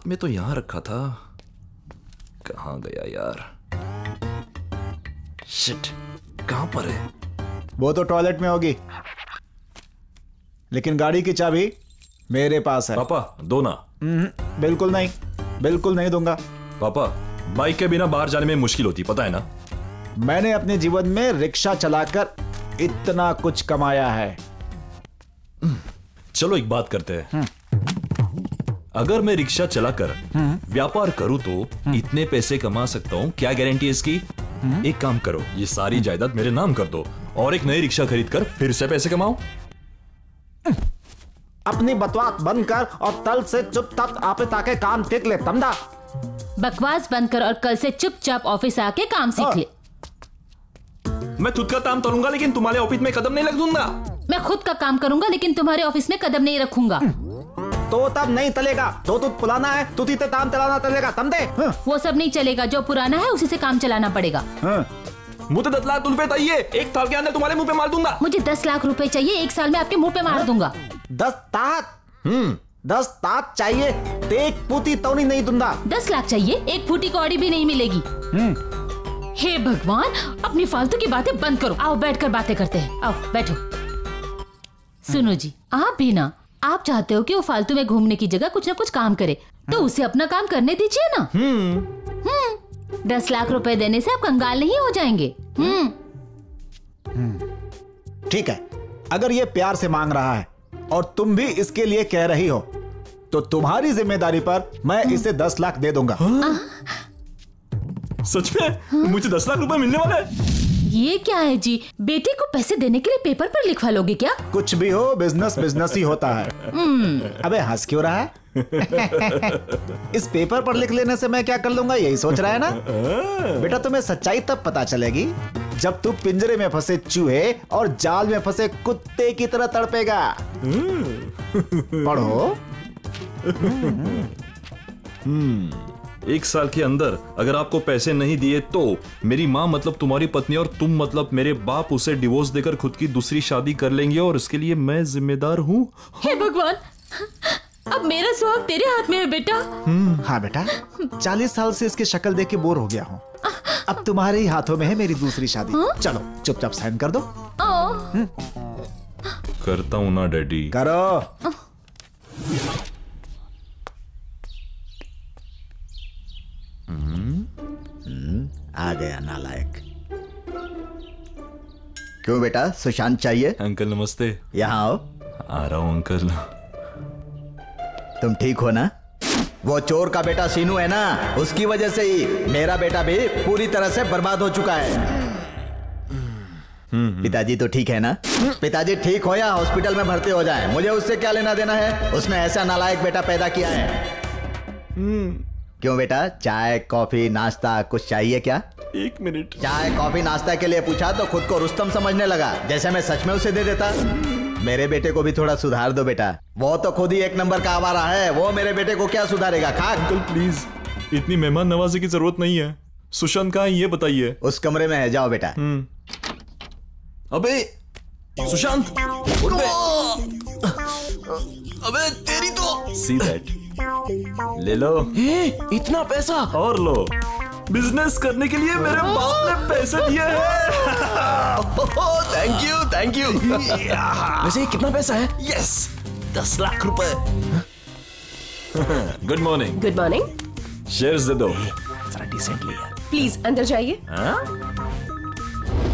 में तो यहाँ रखा था। कहाँ गया यार? शिट कहाँ पर है? वो तो टॉयलेट में होगी। लेकिन गाड़ी की चाबी मेरे पास है। पापा दो ना। हम्म, बिल्कुल नहीं बिल्कुल नहीं दूँगा। पापा बाइक के बिना बाहर जाने में मुश्किल होती पता है ना? मैंने अपने जीवन में रिक्शा चलाकर इतना कुछ कमाया है। चलो एक बात करते हैं। अगर मैं रिक्शा चलाकर व्यापार करूँ तो इतने पैसे कमा सकता हूँ। क्या गारंटी है इसकी? एक काम करो ये सारी जायदाद मेरे नाम कर दो और एक नई रिक्शा खरीद कर फिर से पैसे कमाओ। अपनी बकवास बंद कर और तल से चुपचाप आपे ताके काम टिक ले तमदा बकवास बंद कर और कल से चुपचाप ऑफ़िस आके काम सीख ले। मैं खुद का काम करूँगा लेकिन तुम्हारे ऑफ़िस में कदम नहीं लग दूँगा। मैं खुद का काम करूँगा लेकिन तुम्हारे ऑफ़िस में कदम नहीं रखूँगा। तो तब नहीं तलेगा। तो तू पुराना है तू तीते काम चलाना चलेगा तम दे वो सब नहीं चलेगा जो पुराना है उसी से काम चलाना पड़ेगा। मुझे दस लाख रुपए चाहिए। एक साल के अंदर तुम्हारे मुँह पे मार दूँगा। मुझे दस लाख रुपए चाहिए एक साल में आपके मुँह पे मार दूँगा। दस तात हम्म दस तात चाहिए तेक पुती तौनी नहीं दूँगा। दस लाख चाहिए एक फूटी कौड़ी भी नहीं मिलेगी। हे भगवान अपनी फालतू की बातें बंद करो। आओ बैठकर बातें करते हैं। आओ बैठो। सुनो जी आप भी ना आप चाहते हो कि वो फालतू में घूमने की जगह कुछ ना कुछ काम करे तो उसे अपना काम करने दीजिए ना। हम्म। दस लाख रुपए देने से आप कंगाल नहीं हो जाएँगे। हम्म। ठीक है अगर ये प्यार से मांग रहा है और तुम भी इसके लिए कह रही हो तो तुम्हारी ज़िम्मेदारी पर मैं इसे दस लाख दे दूँगा। हाँ? सच में? हाँ? मुझे दस लाख रुपए मिलने वाले हैं? ये क्या है जी? बेटे को पैसे देने के लिए पेपर पर लिखवा लोगे क्या? कुछ भी हो बिज़नेस बिज़नेस ही होता है। हम्म। अबे हंस क्यों रहा है? इस पेपर पर लिख लेने से मैं क्या कर लूँगा? यही सोच रहा है ना? बेटा तुम्हें सच्चाई तब पता चलेगी जब तू पिंजरे में फंसे चूहे और जाल में फंसे कुत्ते की तरह तड़पेगा। पढ़ो। हम्म। एक साल के अंदर अगर आपको पैसे नहीं दिए तो मेरी माँ मतलब तुम्हारी पत्नी और तुम मतलब मेरे बाप उसे डिवोर्स देकर खुद की दूसरी शादी कर लेंगे और इसके लिए मैं जिम्मेदार हूँ। हे भगवान अब मेरा सुहाग तेरे हाथ में है बेटा। हाँ बेटा चालीस साल से इसकी शक्ल देख के बोर हो गया हूँ। अब तुम्हारे ही हाथों में है मेरी दूसरी शादी। चलो चुपचाप साइन कर दो। करता हूँ ना डैडी। करो। हम्म, आ गया नालायक। क्यों बेटा? सुशांत चाहिए? अंकल नमस्ते। यहाँ आओ। आ रहा हूँ अंकल। तुम ठीक हो ना? वो चोर का बेटा सीनू है ना? उसकी वजह से ही मेरा बेटा भी पूरी तरह से बर्बाद हो चुका है। पिताजी तो ठीक है ना? पिताजी ठीक हो या हॉस्पिटल में भर्ती हो जाए? मुझे उससे क्या लेना देना है? उसने ऐसा नालायक बेटा पैदा किया है। क्यों बेटा? चाय कॉफ़ी नाश्ता कुछ चाहिए क्या? एक मिनट। चाय कॉफ़ी नाश्ता के लिए पूछा तो खुद को रुस्तम समझने लगा जैसे मैं सच में उसे दे देता। मेरे बेटे को भी थोड़ा सुधार दो बेटा। वो तो खुद ही एक नंबर का आवारा है। वो मेरे बेटे को क्या सुधारेगा? खाक अंकल प्लीज़ इतनी मेहमान नवाजी की ज़रूरत नहीं है। सुशांत कहा ये बताइए। उस कमरे में है जाओ बेटा। अबे सुशांत अबे तेरी तो सी दैट ले लो। ए, इतना पैसा? और लो। बिज़नेस करने के लिए मेरे बाप ने पैसे दिए हैं। थैंक यू थैंक यू वैसे कितना पैसा है? यस दस लाख रुपए। Good morning good morning shares दे दो। जरा डिसेंटली प्लीज़ अंदर जाइए।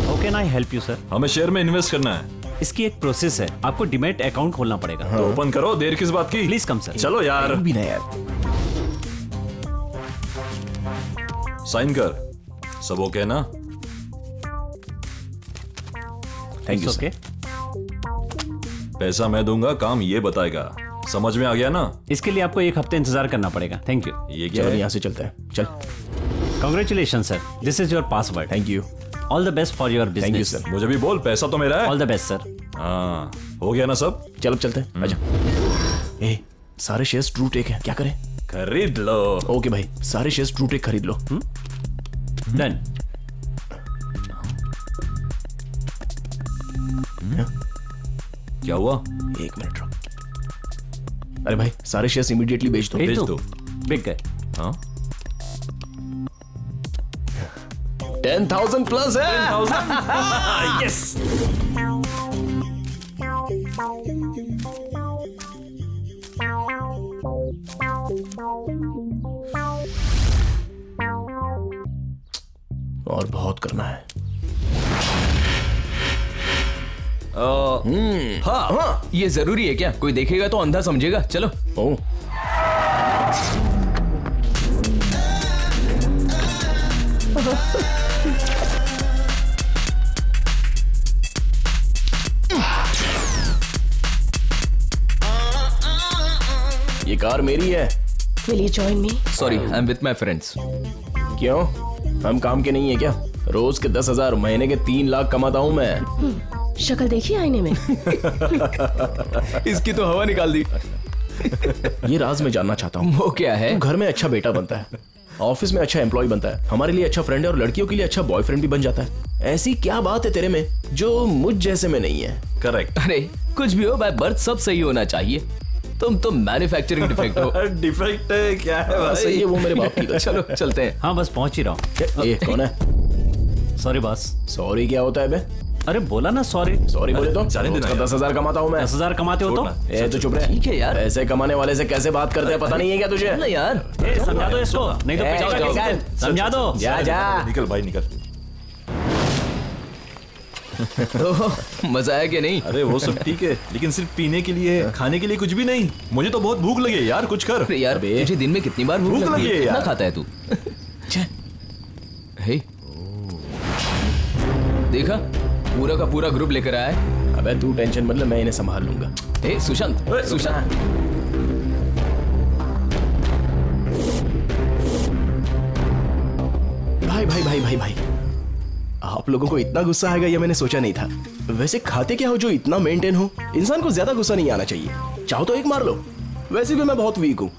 How can I help you sir हमें शेयर में इन्वेस्ट करना है। इसकी एक प्रोसेस है। आपको डिमेट अकाउंट खोलना पड़ेगा। हाँ। तो ओपन करो देर किस बात की? प्लीज़ कम सर चलो यार। भी नहीं यार। साइन कर। सब ओके ना? थैंक यू ओके पैसा मैं दूँगा काम ये बताएगा। समझ में आ गया ना? इसके लिए आपको एक हफ़्ते इंतज़ार करना पड़ेगा। थैंक यू ये क्या यहाँ से चलते हैं। चल। Congratulation sir this is your password thank you all the best for your thank you sir मुझे भी बोल पैसा तो मेरा है। ऑल द बेस्ट सर हाँ हो गया ना सब? चलो चलते हैं। आजा। ए सारे शेयर्स ट्रू टेक है। क्या करें? खरीद लो। ओके भाई सारे शेयर्स ट्रू टेक खरीद लो। डन क्या हुआ? एक मिनट रुक। अरे भाई सारे शेयर्स इमीडिएटली बेच दो। दो। दो। बिक गए। हाँ। टेन थाउज़ेंड प्लस है यस और बहुत करना है। हाँ। हाँ। ये ज़रूरी है क्या? कोई देखेगा तो अंधा समझेगा। चलो। ओ। ये कार मेरी है। You join me sorry I am with my friends क्यों? हम काम के नहीं है क्या? रोज के दस हज़ार महीने के तीन लाख कमाता हूँ मैं। शक्ल देखी आईने में? इसकी तो हवा निकाल दी। ये राज मैं जानना चाहता हूँ। वो क्या है? घर में अच्छा बेटा बनता है। ऑफ़िस में अच्छा एम्प्लॉय बनता है। हमारे लिए अच्छा फ्रेंड है और लड़कियों के लिए अच्छा बॉयफ्रेंड भी बन जाता है। ऐसी क्या बात है तेरे में जो मुझ जैसे में नहीं है? करेक्ट अरे कुछ भी हो बाय बर्थ सब सही होना चाहिए। तुम तो मैन्युफैक्चरिंग डिफेक्ट हो। डिफेक्ट क्या है हाँ, सही है वो मेरे बाप की चलो चलते हैं। हाँ बस पहुँच ही रहा हूँ। ये कौन है? सॉरी बॉस सॉरी क्या होता है बे? अरे बोला ना सॉरी सॉरी बोले तो। जाने देना यार। दस हज़ार कमाता हूँ मैं। दस हज़ार कमाते हो तो। ए तो चुप रहे। ठीक है यार। ऐसे कमाने वाले से कैसे बात करते हैं? पता नहीं है क्या तुझे? ना यार। समझा दो इसको। नहीं तो। समझा दो। जा जा। निकल भाई निकल। तो मज़ा आया कि नहीं? अरे वो सब ठीक है लेकिन सिर्फ़ पीने के लिए खाने के लिए कुछ भी नहीं। मुझे तो बहुत भूख लगी यार कुछ कर। अरे यार तुझे दिन में कितनी बार भूख भूख लगी है है यार। खाता है तू? हे। देखा? पूरा का पूरा ग्रुप लेकर आया है। अबे तू टेंशन मतलब मैं इन्हें संभाल लूँगा। हे सुशांत। सुशांत। भाई भाई भाई भाई भाई। आप लोगों को इतना गुस्सा आएगा ये मैंने सोचा नहीं था। वैसे खाते क्या हो जो इतना मेंटेन हो? इंसान को ज़्यादा गुस्सा नहीं आना चाहिए। चाहो तो एक मार लो। वैसे भी मैं बहुत वीक हूँ।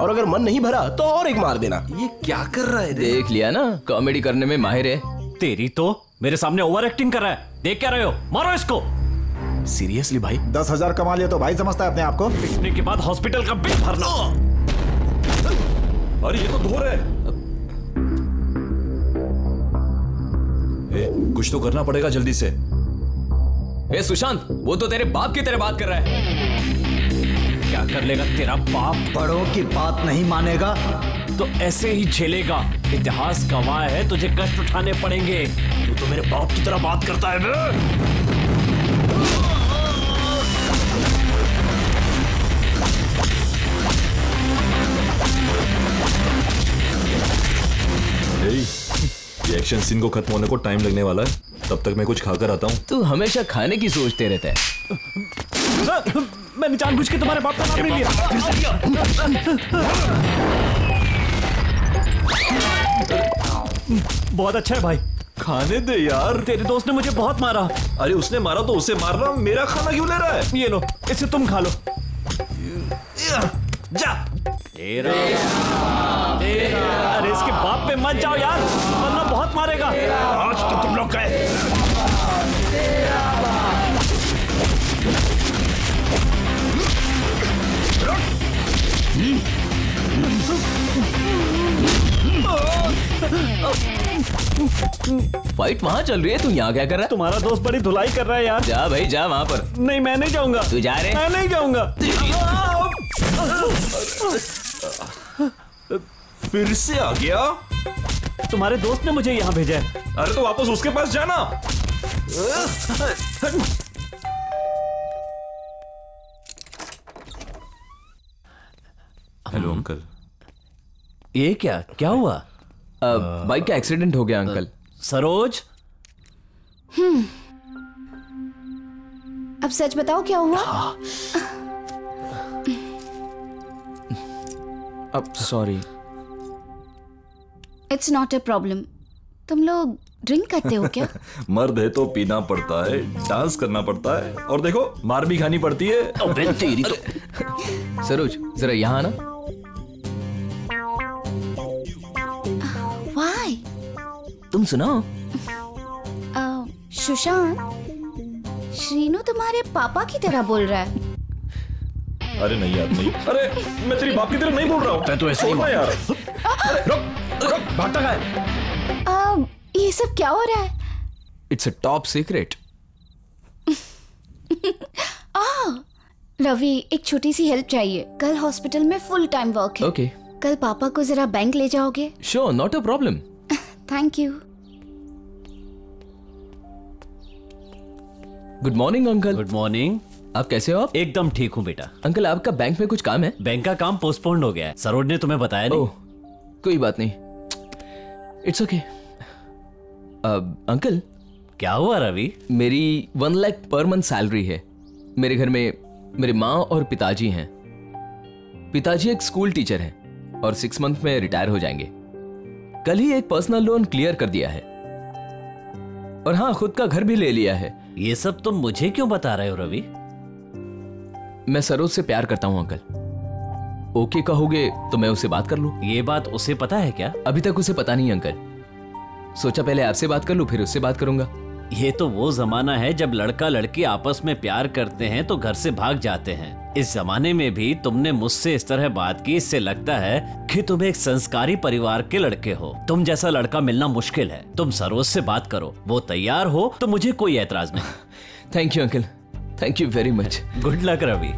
और अगर मन नहीं भरा तो और एक मार देना। ये क्या कर रहा है देख लिया ना कॉमेडी करने में माहिर है। तेरी तो मेरे सामने ओवर एक्टिंग कर रहा है। देख क्या रहे हो? मारो इसको। सीरियसली भाई? दस हज़ार कमा लिया तो भाई समझता है अपने आप को। पिटने के बाद हॉस्पिटल का बिल भरना। अरे ये तो धोर है। ए, कुछ तो करना पड़ेगा जल्दी से। हे सुशांत वो तो तेरे बाप की तरह बात कर रहा है। क्या कर लेगा तेरा बाप? बड़ों की बात नहीं मानेगा तो ऐसे ही झेलेगा। इतिहास गवाह है तुझे कष्ट उठाने पड़ेंगे। तू तो मेरे बाप की तरह बात करता है बे। ए, ये एक्शन सीन को खत्म होने को टाइम लगने वाला है। तब तक मैं कुछ खाकर आता हूँ। तू हमेशा खाने की सोचते रहता है। मैंने जानबूझ के तुम्हारे बाप का नाम नहीं लिया। बहुत अच्छा है भाई। खाने दे यार। तेरे दोस्त ने मुझे बहुत मारा। अरे उसने मारा तो उसे मार रहा मेरा खाना क्यों ले रहा है? ये लो इसे तुम खा लो। जा। तेरा तेरा अरे इसके बाप पे मत जाओ यार। मारेगा। आज तो तुम लोग गए। फाइट वहाँ चल रही है तू यहाँ क्या कर रहा है? तुम्हारा दोस्त बड़ी धुलाई कर रहा है यार। जा भाई जा वहाँ पर। नहीं मैं नहीं जाऊँगा। तू जा रहे मैं नहीं जाऊँगा। फिर से आ गया? तुम्हारे दोस्त ने मुझे यहाँ भेजा है। अरे तो वापस उसके पास जाना। Hello uncle. ये क्या क्या हुआ? बाइक का एक्सीडेंट हो गया अंकल। सरोज? अब सच बताओ क्या हुआ? अब sorry. It's not a problem तुम लोग ड्रिंक करते हो क्या? मर्द है तो पीना पड़ता है डांस करना पड़ता है। और देखो मार भी खानी पड़ती है। अबे तेरी तो सरोज जरा यहाँ आना वाई तुम सुनाओ। सुशांत श्रीनु तुम्हारे पापा की तरह बोल रहा है। अरे नहीं यार नहीं। अरे मैं तेरी बाप की तरह नहीं बोल रहा हूँ। मैं तो ऐसे ही यार। रुक रुक भागता का है? ये सब क्या हो रहा है? इट्स अ टॉप सीक्रेट आ, रवि एक छोटी सी हेल्प चाहिए। कल हॉस्पिटल में फुल टाइम वर्क है। ओके कल पापा को जरा बैंक ले जाओगे? Sure not a problem thank you good morning uncle good morning आप कैसे हो आप? एकदम ठीक हूँ बेटा। अंकल आपका बैंक में कुछ काम है? बैंक का काम पोस्टपोन्ड हो गया है। सरोज ने तुम्हें बताया नहीं। ओह कोई बात नहीं। It's okay uncle? क्या हुआ रवि? मेरी one lakh per month salary है। मेरे घर में मेरे माँ और पिताजी हैं। पिताजी एक स्कूल टीचर हैं और सिक्स मंथ में रिटायर हो जाएँगे। कल ही एक पर्सनल लोन क्लियर कर दिया है। और हाँ खुद का घर भी ले लिया है। ये सब तुम तो मुझे क्यों बता रहे हो रवि? मैं सरोज से प्यार करता हूँ अंकल। ओके कहोगे तो मैं उससे बात कर लूँ? ये बात उसे पता है क्या? अभी तक उसे पता नहीं अंकल। सोचा पहले आपसे बात कर लूँ फिर उससे बात करूँगा। ये तो वो जमाना है जब लड़का लड़की आपस में प्यार करते हैं तो घर से भाग जाते हैं। इस जमाने में भी तुमने मुझसे इस तरह बात की इससे लगता है कि तुम एक संस्कारी परिवार के लड़के हो। तुम जैसा लड़का मिलना मुश्किल है। तुम सरोज से बात करो। वो तैयार हो तो मुझे कोई एतराज़ नहीं। Thank you uncle thank you very much good luck Ravi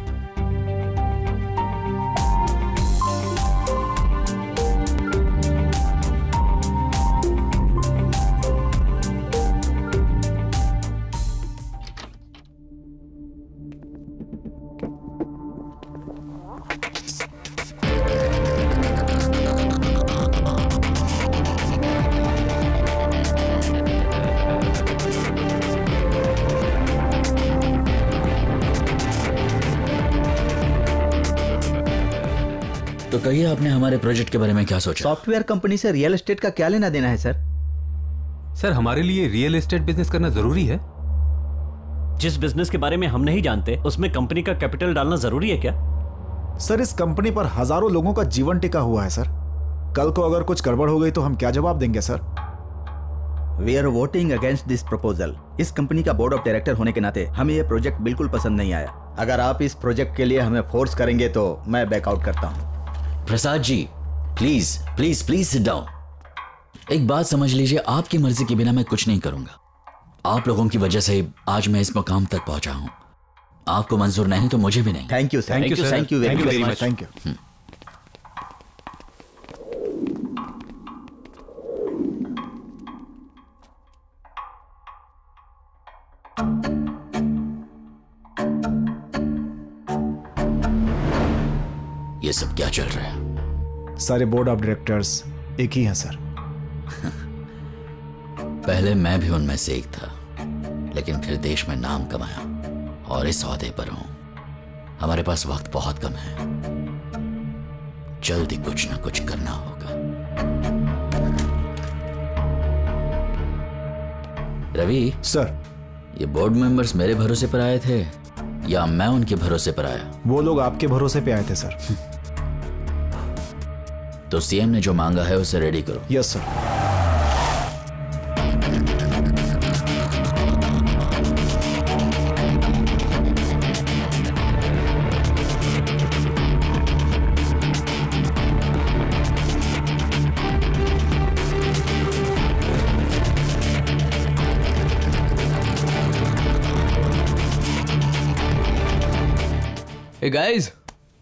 तो कहिए आपने हमारे प्रोजेक्ट के बारे में क्या सोचा? सॉफ्टवेयर कंपनी से रियल एस्टेट का क्या लेना देना है सर? सर हमारे लिए रियल एस्टेट बिज़नेस करना ज़रूरी है। जिस बिज़नेस के बारे में हम नहीं जानते उसमें कंपनी का कैपिटल डालना ज़रूरी है क्या? सर इस कंपनी पर हज़ारों लोगों का जीवन टिका हुआ है सर। कल को अगर कुछ गड़बड़ हो गई तो हम क्या जवाब देंगे sir? We are voting against this proposal इस कंपनी का बोर्ड ऑफ़ डायरेक्टर होने के नाते हमें यह प्रोजेक्ट बिल्कुल पसंद नहीं आया। अगर आप इस प्रोजेक्ट के लिए हमें फोर्स करेंगे तो मैं बैकआउट करता हूँ। Prasad ji please please please sit down एक बात समझ लीजिए आपकी मर्ज़ी के बिना मैं कुछ नहीं करूँगा। आप लोगों की वजह से आज मैं इस मुकाम तक पहुँचा हूँ। आपको मंजूर नहीं तो मुझे भी नहीं। Thank you thank you thank you very much thank you ये सब क्या चल रहा है? सारे बोर्ड ऑफ़ डायरेक्टर्स एक ही हैं सर पहले मैं भी उनमें से एक था लेकिन फिर देश में नाम कमाया और इस औहदे पर हूँ। हमारे पास वक्त बहुत कम है। जल्दी कुछ ना कुछ करना होगा। रवि? सर ये बोर्ड मेंबर्स मेरे भरोसे पर आए थे या मैं उनके भरोसे पर आया? वो लोग आपके भरोसे पे आए थे सर तो सीएम ने जो मांगा है उसे रेडी करो। Yes sir guys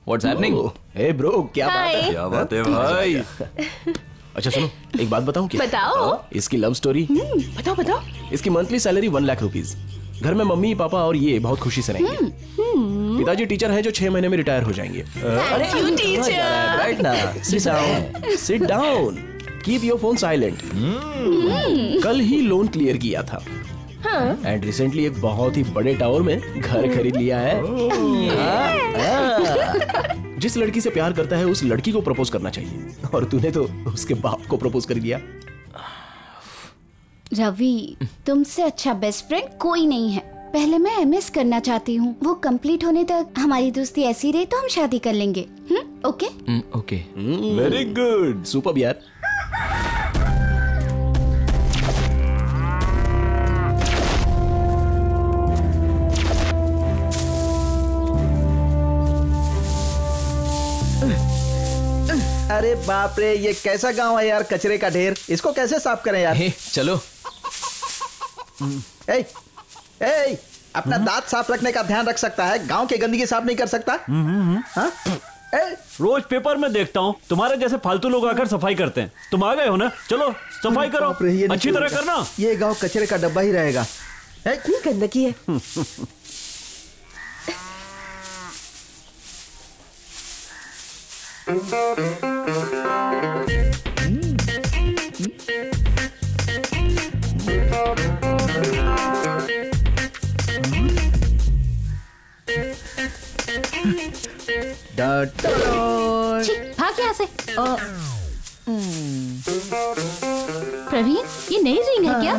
what's happening hey bro क्या बात है? क्या बात है भाई? अच्छा सुनो एक बात बताऊँ क्या? बताओ। इसकी लव स्टोरी बताओ बताओ। इसकी monthly salary one lakh rupees घर में मम्मी पापा और ये बहुत खुशी से रहेंगे। पिताजी टीचर हैं जो छह महीने में रिटायर हो जाएँगे। यू टीचर बैठ ना? Sit down sit down keep your phone silent कल ही लोन क्लियर किया था। एंड रिसेंटली एक बहुत ही बड़े टावर में घर खरीद लिया है। हाँ, हाँ। जिस लड़की से प्यार करता है उस लड़की को प्रपोज करना चाहिए। और तूने तो उसके बाप को प्रपोज कर दिया। रवि तुमसे अच्छा बेस्ट फ्रेंड कोई नहीं है। पहले मैं एमएस करना चाहती हूँ। वो कंप्लीट होने तक हमारी दोस्ती ऐसी रही तो हम शादी कर लेंगे। Hmm okay Mm, very good super यार। अरे बाप रे ये कैसा गाँव है यार कचरे का ढेर? इसको कैसे साफ़ करें यार? हे, चलो। ए, ए, अपना दांत साफ़ रखने का ध्यान रख सकता है गाँव की गंदगी साफ़ नहीं कर सकता? हाँ? रोज पेपर में देखता हूँ तुम्हारे जैसे फालतू लोग आकर सफ़ाई करते हैं। तुम आ गए हो ना? चलो सफ़ाई करो। अच्छी तरह करना। ये गाँव कचरे का डब्बा ही रहेगा। इतनी गंदगी है। छी, भाग यहाँ से। प्रवीण ये नई रिंग है क्या?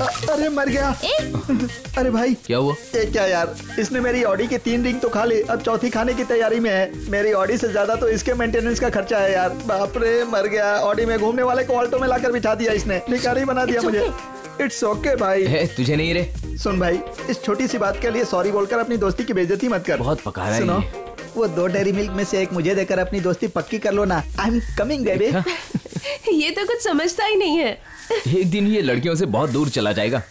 अरे मर गया। अरे भाई क्या हुआ? ये क्या यार? इसने मेरी ऑडी की तीन रिंग तो खा ली अब चौथी खाने की तैयारी में है। मेरी ऑडी से ज़्यादा तो इसके मेंटेनेंस का खर्चा है यार। बाप रे मर गया। ऑडी में घूमने वाले को ऑल्टो में लाकर बिठा दिया इसने। भिखारी बना दिया मुझे। इट्स ओके okay, भाई। है, तुझे नहीं रे? सुन भाई इस छोटी सी बात के लिए सॉरी बोलकर अपनी दोस्ती की बेइज्जती मत कर। बहुत पका रहा है सुनो वो दो डेरी मिल्क में से एक मुझे देकर अपनी दोस्ती पक्की कर लो ना। आई एम कमिंग बेबी ये तो कुछ समझता ही नहीं है। एक दिन ये लड़कियों से बहुत दूर चला जाएगा।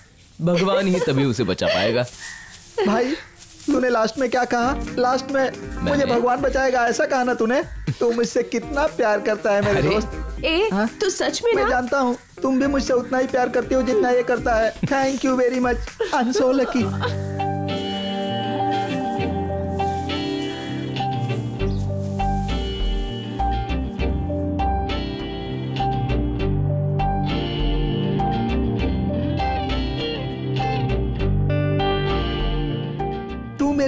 भगवान ही तभी उसे बचा पाएगा। भाई तूने लास्ट में क्या कहा? लास्ट में मुझे भगवान बचाएगा ऐसा कहा ना तूने? तू मुझसे कितना प्यार करता है मेरे दोस्त। ए तू सच में मैं ना? जानता हूँ तुम भी मुझसे उतना ही प्यार करती हो जितना ये करता है। Thank you very much I am so lucky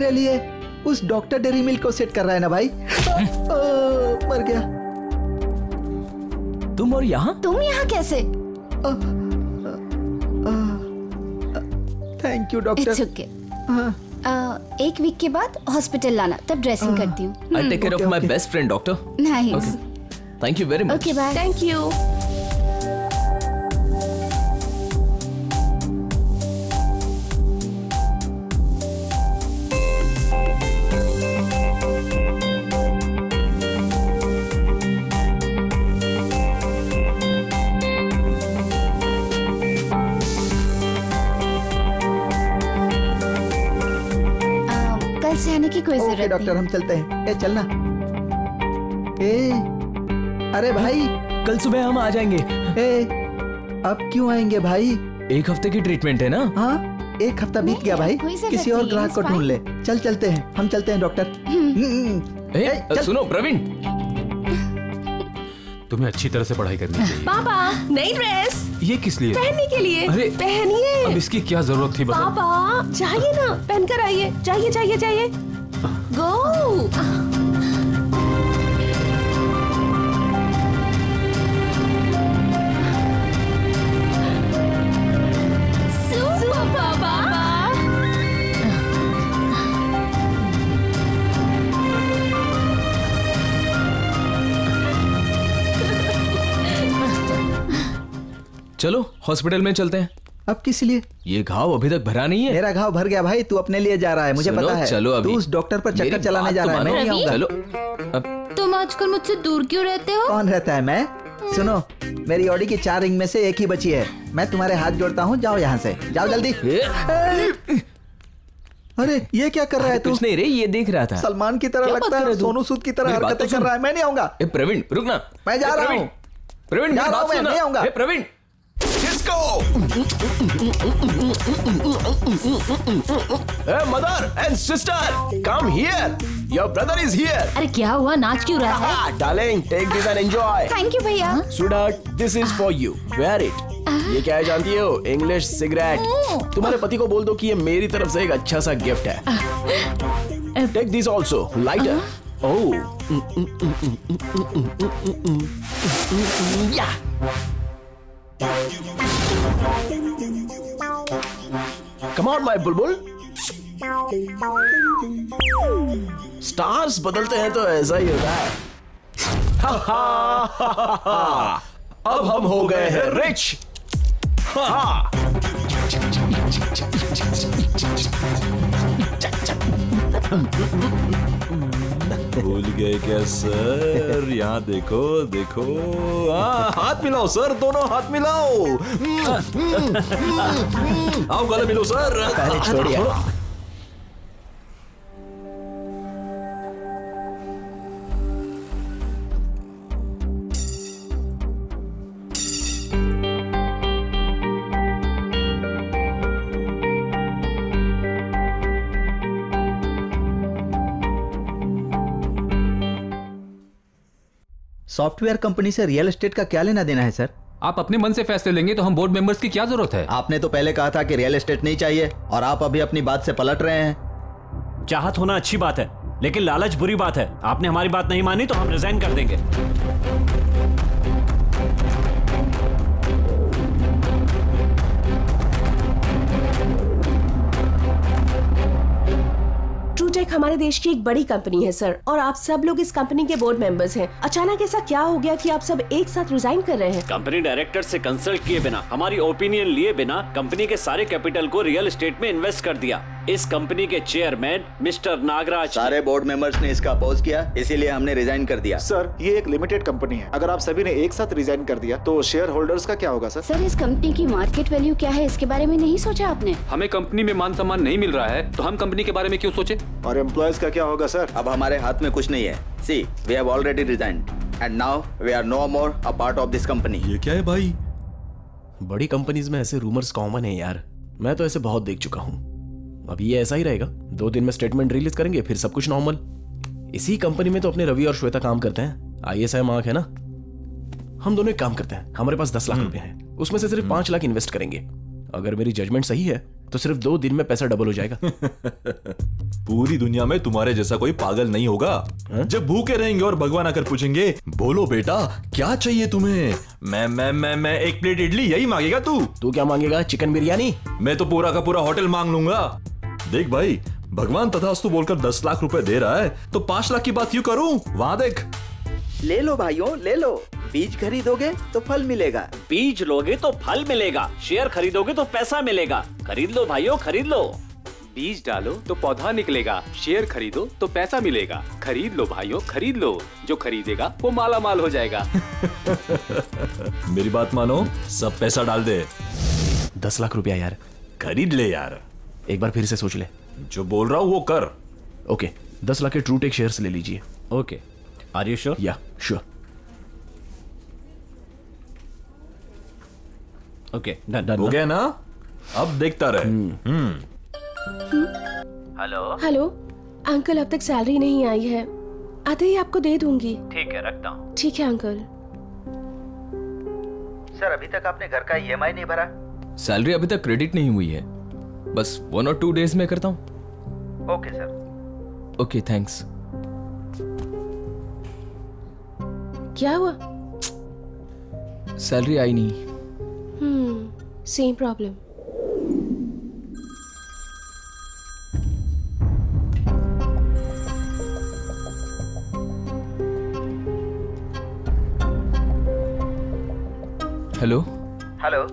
मेरे लिए उस डॉक्टर डेरी मिल्क को सेट कर रहा है ना भाई? ओ, ओ, मर गया। तुम और यहाँ? तुम यहाँ कैसे? Thank you it's doctor okay एक वीक के बाद हॉस्पिटल लाना तब ड्रेसिंग करती हूँ। I take care of my best friend doctor nice thank you very much okay bye thank you कोई ओके ज़रूरत डॉक्टर हम चलते हैं। ए चलना ए अरे भाई। कल सुबह हम आ जाएँगे। ए अब क्यों आएँगे भाई? एक हफ़्ते की ट्रीटमेंट है ना? हाँ एक हफ़्ता बीत गया भाई। किसी और ग्राहक को ढूंढ ले। चल चलते हैं। हम चलते हैं डॉक्टर। हम्म, ए, ए, चल। सुनो प्रवीण। तुम्हें अच्छी तरह से पढ़ाई करनी चाहिए। पापा नई ड्रेस। ये किस लिए? पहनने के लिए। अरे, पहनिए। अब इसकी क्या ज़रूरत थी बताओ। पापा जाइए ना। पहन कर आइए। चाहिए चाहिए जाइए। गो चलो हॉस्पिटल में चलते हैं। अब किस लिए? ये घाव अभी तक भरा नहीं है। मेरा घाव भर गया भाई तू अपने लिए जा रहा है मुझे पता है। चलो अभी। तू उस डॉक्टर पर चक्कर चलाने जा तो रहा है मैं नहीं आऊँगा। चलो तुम आजकल मुझसे दूर क्यों रहते हो? कौन रहता है मैं? सुनो मेरी ऑडी की चार रिंग में से एक ही बची है। मैं तुम्हारे हाथ जोड़ता हूँ जाओ यहाँ से। जाओ जल्दी। अरे ये क्या कर रहा है तू? नहीं रे ये देख रहा था। सलमान की तरह लगता है सोनू सूद की तरह हरकतें तो कर रहा है मैं नहीं आऊँगा। प्रवीण रुक ना मैं जा रहा हूँ। प्रवीण जा रहा हूँ मैं, नहीं आऊँगा। ए, Praveen Hey, mother and sister, come here. Your brother is here. अरे क्या हुआ नाच क्यों रहा है Ah, darling, take this and enjoy. Thank you भैया Sweetheart, this is for you. Wear it. ये क्या है जानती हो इंग्लिश सिगरेट तुम्हारे पति को बोल दो कि ये मेरी तरफ़ से एक अच्छा सा गिफ्ट है take this also lighter oh yeah come on my Bulbul stars बदलते हैं तो ऐसा ही होता हा, हा, हा। अब हम हो गए हैं रिच हाँ भूल गए क्या सर? यहाँ देखो देखो। आ, हाथ मिलाओ सर दोनों हाथ मिलाओ। आओ गले मिलो सर। अरे छोड़िए सॉफ्टवेयर कंपनी से रियल एस्टेट का क्या लेना देना है सर? आप अपने मन से फैसले लेंगे तो हम बोर्ड मेंबर्स की क्या ज़रूरत है? आपने तो पहले कहा था कि रियल एस्टेट नहीं चाहिए और आप अभी अपनी बात से पलट रहे हैं। चाहत होना अच्छी बात है लेकिन लालच बुरी बात है। आपने हमारी बात नहीं मानी तो हम रिजाइन कर देंगे। ट्रूटेक हमारे देश की एक बड़ी कंपनी है सर और आप सब लोग इस कंपनी के बोर्ड मेंबर्स हैं। अचानक ऐसा क्या हो गया कि आप सब एक साथ रिजाइन कर रहे हैं? कंपनी डायरेक्टर से कंसल्ट किए बिना, हमारी ओपिनियन लिए बिना कंपनी के सारे कैपिटल को रियल स्टेट में इन्वेस्ट कर दिया। इस कंपनी के चेयरमैन मिस्टर नागराज सारे बोर्ड मेंबर्स ने इसका अपोज किया इसीलिए हमने रिजाइन कर दिया। सर ये एक लिमिटेड कंपनी है। अगर आप सभी ने एक साथ रिजाइन कर दिया तो शेयर होल्डर्स का क्या होगा सर? सर इस कंपनी की मार्केट वैल्यू क्या है? इसके बारे में नहीं सोचा आपने? हमें कंपनी में मान सम्मान नहीं मिल रहा है तो हम कंपनी के बारे में क्यों सोचे? और एम्प्लॉयज़ का क्या होगा सर? अब हमारे हाथ में कुछ नहीं है। See we have already resign and now we are no more a part of this company ये क्या है भाई? बड़ी कंपनीज़ में ऐसे रूमर्स कॉमन है यार। मैं तो ऐसे बहुत देख चुका हूँ। अभी ये ऐसा ही रहेगा। दो दिन में स्टेटमेंट रिलीज़ करेंगे फिर सब कुछ नॉर्मल इसी कंपनी में तो अपने रवि और श्वेता काम करते हैं। आई एस आई है ना? हम दोनों एक काम करते हैं। हमारे पास दस लाख रुपए हैं। उसमें से सिर्फ़ पाँच लाख इन्वेस्ट करेंगे। अगर मेरी जजमेंट सही है तो सिर्फ़ दो दिन में पैसा डबल हो जाएगा। पूरी दुनिया में तुम्हारे जैसा कोई पागल नहीं होगा। जब भूखे रहेंगे और भगवान आकर पूछेंगे बोलो बेटा क्या चाहिए तुम्हें? मैं मैं मैं मैं एक प्लेट इडली यही मांगेगा तू। तू क्या मांगेगा? चिकन बिरयानी? मैं तो पूरा का पूरा होटल मांग लूँगा। देख भाई भगवान तथास्तु बोलकर दस लाख रुपए दे रहा है तो पाँच लाख की बात यू करूँ? वहाँ देख। ले लो भाइयों ले लो। बीज खरीदोगे तो फल मिलेगा। बीज लोगे तो फल मिलेगा शेयर खरीदोगे तो पैसा मिलेगा। खरीद लो भाइयों खरीद लो। बीज डालो तो पौधा निकलेगा शेयर खरीदो तो पैसा मिलेगा। खरीद लो भाइयों खरीद लो। जो खरीदेगा वो माला माल हो जाएगा। मेरी बात मानो सब पैसा डाल दे। दस लाख रुपया यार। खरीद ले यार। एक बार फिर से सोच ले। जो बोल रहा हूँ वो कर। ओके दस लाख के ट्रू टेक शेयर्स ले लीजिए। Okay are you sure yeah sure okay done हो गया ना? अब देखता रहे। हम्म। हेलो हेलो अंकल अब तक सैलरी नहीं आई है। आते ही आपको दे दूँगी। ठीक है रखता हूँ। ठीक है अंकल सर अभी तक आपने घर का ईएमआई नहीं भरा? सैलरी अभी तक क्रेडिट नहीं हुई है। बस वन और टू डेज़ में करता हूँ। ओके सर ओके थैंक्स क्या हुआ? सैलरी आई नहीं। हम्म same problem hello hello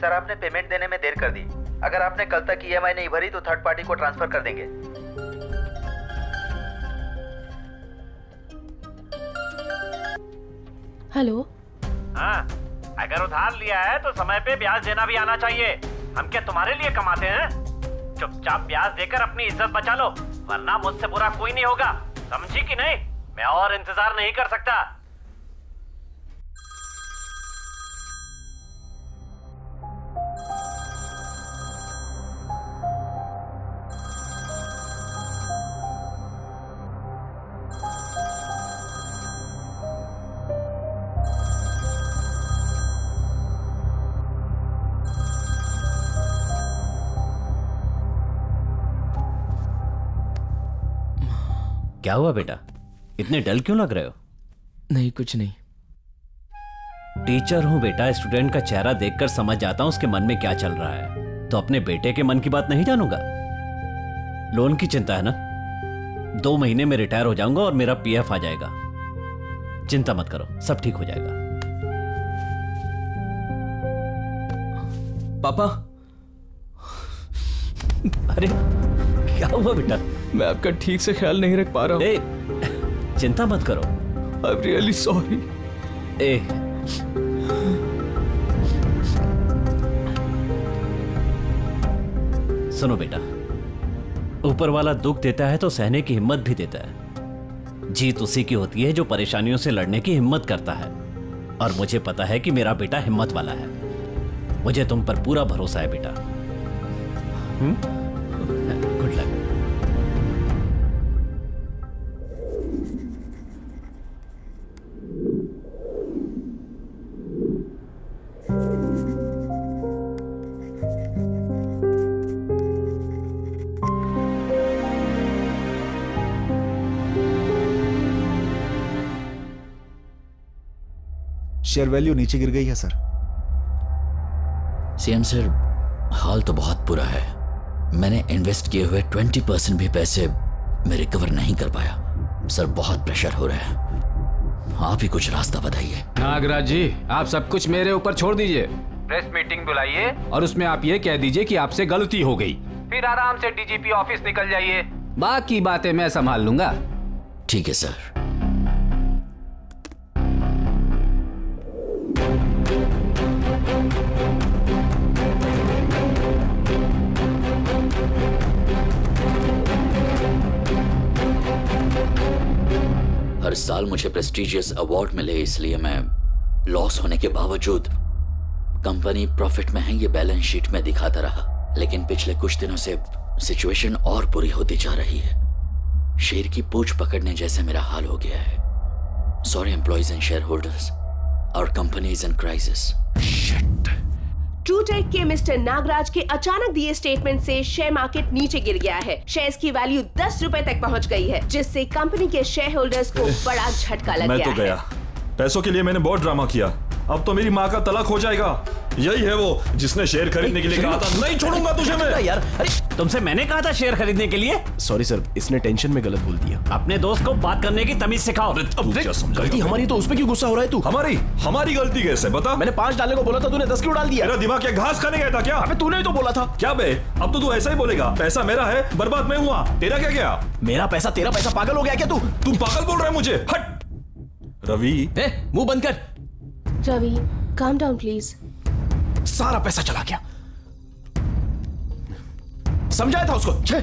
sir आपने पेमेंट देने में देर कर दी। अगर आपने कल तक ईएमआई नहीं भरी तो थर्ड पार्टी को ट्रांसफ़र कर देंगे। हेलो? हाँ अगर उधार लिया है तो समय पे ब्याज देना भी आना चाहिए। हम क्या तुम्हारे लिए कमाते हैं? चुपचाप ब्याज देकर अपनी इज़्ज़त बचा लो वरना मुझसे बुरा कोई नहीं होगा। समझी कि नहीं? मैं और इंतज़ार नहीं कर सकता। क्या हुआ बेटा? इतने डल क्यों लग रहे हो? नहीं कुछ नहीं। टीचर हूँ बेटा स्टूडेंट का चेहरा देखकर समझ जाता हूँ उसके मन में क्या चल रहा है। तो अपने बेटे के मन की बात नहीं जानूँगा? लोन की चिंता है ना? दो महीने में रिटायर हो जाऊँगा और मेरा पीएफ आ जाएगा। चिंता मत करो सब ठीक हो जाएगा। पापा? अरे क्या हुआ बेटा? मैं आपका ठीक से ख्याल नहीं रख पा रहा हूँ। चिंता मत करो। आई एम रियली सॉरी ए। सुनो बेटा ऊपर वाला दुख देता है तो सहने की हिम्मत भी देता है। जीत उसी की होती है जो परेशानियों से लड़ने की हिम्मत करता है। और मुझे पता है कि मेरा बेटा हिम्मत वाला है। मुझे तुम पर पूरा भरोसा है बेटा। गुड शेयर वैल्यू नीचे गिर गई है सर सीएम सर हाल तो बहुत बुरा है। मैंने इन्वेस्ट किए हुए ट्वेंटी परसेंट भी पैसे मैं रिकवर नहीं कर पाया। सर बहुत प्रेशर हो रहा है। आप ही कुछ रास्ता बताइए। नागराज जी आप सब कुछ मेरे ऊपर छोड़ दीजिए। प्रेस मीटिंग बुलाइए। और उसमें आप ये कह दीजिए कि आपसे गलती हो गई। फिर आराम से डीजीपी ऑफ़िस निकल जाइए। बाकी बातें मैं संभाल लूँगा। ठीक है सर हर साल मुझे प्रेस्टिजियस अवार्ड मिले, इसलिए मैं लॉस होने के बावजूद कंपनी प्रॉफिट में है, ये बैलेंस शीट में दिखाता रहा। लेकिन पिछले कुछ दिनों से सिचुएशन और बुरी होती जा रही है। शेर की पूछ पकड़ने जैसे मेरा हाल हो गया है। Sorry employees and share holders और कंपनीज़ इन क्राइसिस ट्रूटेक के मिस्टर नागराज के अचानक दिए स्टेटमेंट से शेयर मार्केट नीचे गिर गया है। शेयर्स की वैल्यू दस रूपए तक पहुँच गई है जिससे कंपनी के शेयर होल्डर्स को बड़ा झटका लग मैं गया तो है। गया। पैसों के लिए मैंने बहुत ड्रामा किया। अब तो मेरी माँ का तलाक हो जाएगा। यही है वो जिसने शेयर खरीदने के लिए कहा था। नहीं छोड़ूँगा तुझे मैं। यार अरे तुमसे मैंने कहा था शेयर खरीदने के लिए। सॉरी सर इसने टेंशन में गलत बोल दिया। अपने दोस्त को बात करने की तमीज सिखाओ। गलती हमारी तो उसमें क्यों गुस्सा हो रहा है तू? हमारी हमारी गलती कैसे बता। मैंने पाँच डालने को बोला था तूने दस क्यों डाल दिया? मेरा दिमाग क्या घास खाने गया था क्या? अबे तूने ही तो बोला था। क्या बे? अब तो तू ऐसा ही बोलेगा पैसा मेरा है बर्बाद मैं हुआ। तेरा क्या गया? मेरा पैसा तेरा पैसा पागल हो गया क्या तू? तू पागल बोल रहा है मुझे हट। रवि। मुँह बंद कर। रवि काम डाउन प्लीज़ सारा पैसा चला गया। समझाया था उसको? छे।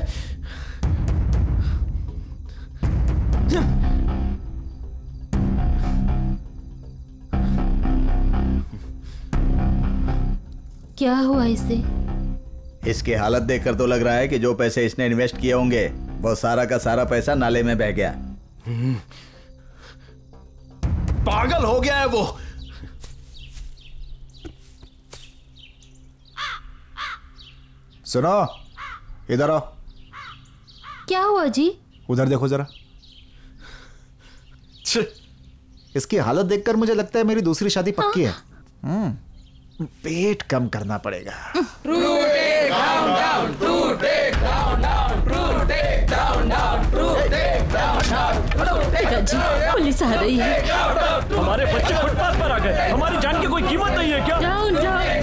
क्या हुआ इसे? इसकी हालत देखकर तो लग रहा है कि जो पैसे इसने इन्वेस्ट किए होंगे वो सारा का सारा पैसा नाले में बह गया। पागल हो गया है वो। सुनो इधर आओ। क्या हुआ जी? उधर देखो जरा। इसकी हालत देखकर मुझे लगता है मेरी दूसरी शादी पक्की है। हम्म पेट कम करना पड़ेगा। पुलिस आ रही है। हमारे बच्चे फुटपाथ पर आ गए। हमारी जान की कोई कीमत नहीं है क्या? डाउन डाउन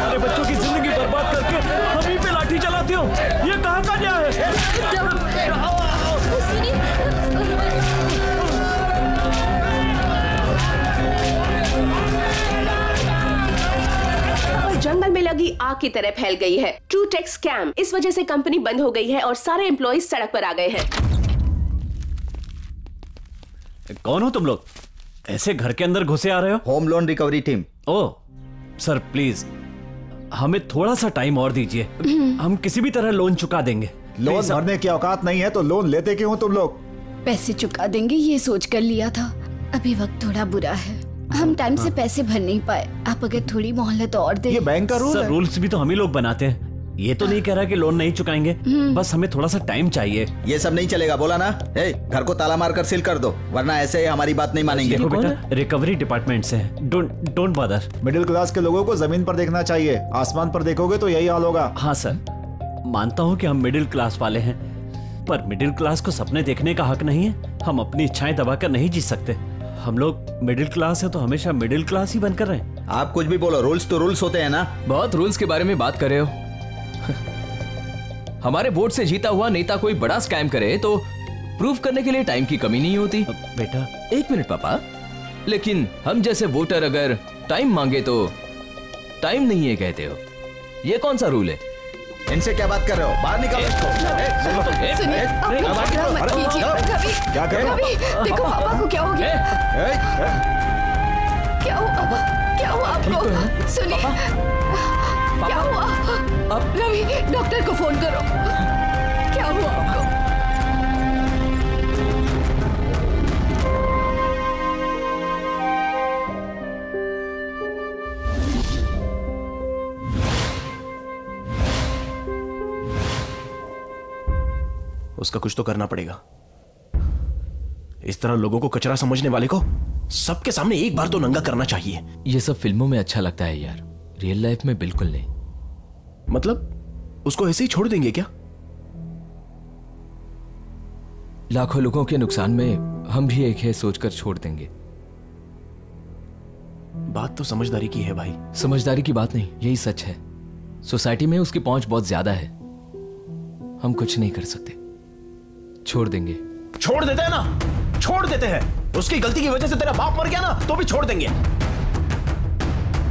हमारे बच्चों की ज़िंदगी बर्बाद करके हम ही पे लाठी चलाते हो। ये कहाँ का न्याय है? जंगल में लगी आग की तरह फैल गई है। ट्रू टेक स्कैम इस वजह से कंपनी बंद हो गई है और सारे एम्प्लॉयज़ सड़क पर आ गए हैं। कौन हो तुम लोग? ऐसे घर के अंदर घुसे आ रहे हो? Home loan recovery team. Oh sir please हमें थोड़ा सा टाइम और दीजिए। हम किसी भी तरह लोन चुका देंगे। लोन भरने की औकात नहीं है तो लोन लेते क्यों तुम लोग? पैसे चुका देंगे ये सोच कर लिया था। अभी वक्त थोड़ा बुरा है। हम टाइम से पैसे भर नहीं पाए। आप अगर थोड़ी मोहलत और दे। ये बैंक का रूल सर रूल्स भी तो हम ही लोग बनाते हैं। ये तो नहीं कह रहा कि लोन नहीं चुकाएँगे। बस हमें थोड़ा सा टाइम चाहिए। ये सब नहीं चलेगा बोला ना? ए, घर को ताला मार कर सील कर दो वरना ऐसे हमारी बात नहीं मानेंगे। देखो बेटा रिकवरी डिपार्टमेंट से don't don't bother middle class के लोगों को ज़मीन पर देखना चाहिए। आसमान पर देखोगे तो यही हाल होगा। हाँ सर मानता हूँ की हम मिडिल क्लास वाले हैं पर मिडिल क्लास को सपने देखने का हक नहीं है। हम अपनी इच्छाएँ दबाकर नहीं जीत सकते। हम लोग मिडिल क्लास है तो हमेशा मिडिल क्लास ही बनकर रहे। आप कुछ भी बोलो रूल्स तो रूल्स होते हैं ना? बहुत रूल्स के बारे में बात कर रहे हो। हमारे वोट से जीता हुआ नेता कोई बड़ा स्कैम करे तो प्रूफ करने के लिए टाइम की कमी नहीं होती। बेटा। एक मिनट पापा। लेकिन हम जैसे वोटर अगर टाइम मांगे तो टाइम नहीं है कहते हो। ये कौन सा रूल है? इनसे क्या बात कर रहे हो? बाहर निकालो इसको। क्या कर रहे देखो पापा। को क्या हो गया? ए, ए, क्या हुआ क्या हुआ आपको? सुनिए। क्या हुआ? अब रवि डॉक्टर को फ़ोन करो। क्या हुआ आपको? उसका कुछ तो करना पड़ेगा। इस तरह लोगों को कचरा समझने वाले को सबके सामने एक बार तो नंगा करना चाहिए। ये सब फ़िल्मों में अच्छा लगता है यार। रियल लाइफ में बिल्कुल नहीं। मतलब उसको ऐसे ही छोड़ देंगे क्या? लाखों लोगों के नुकसान में हम भी एक है सोचकर छोड़ देंगे। बात तो समझदारी की है भाई। समझदारी की बात नहीं यही सच है। सोसाइटी में उसकी पहुँच बहुत ज़्यादा है। हम कुछ नहीं कर सकते। छोड़ देंगे। छोड़ देते हैं ना? छोड़ देते हैं। उसकी गलती की वजह से तेरा बाप मर गया ना तो भी छोड़ देंगे।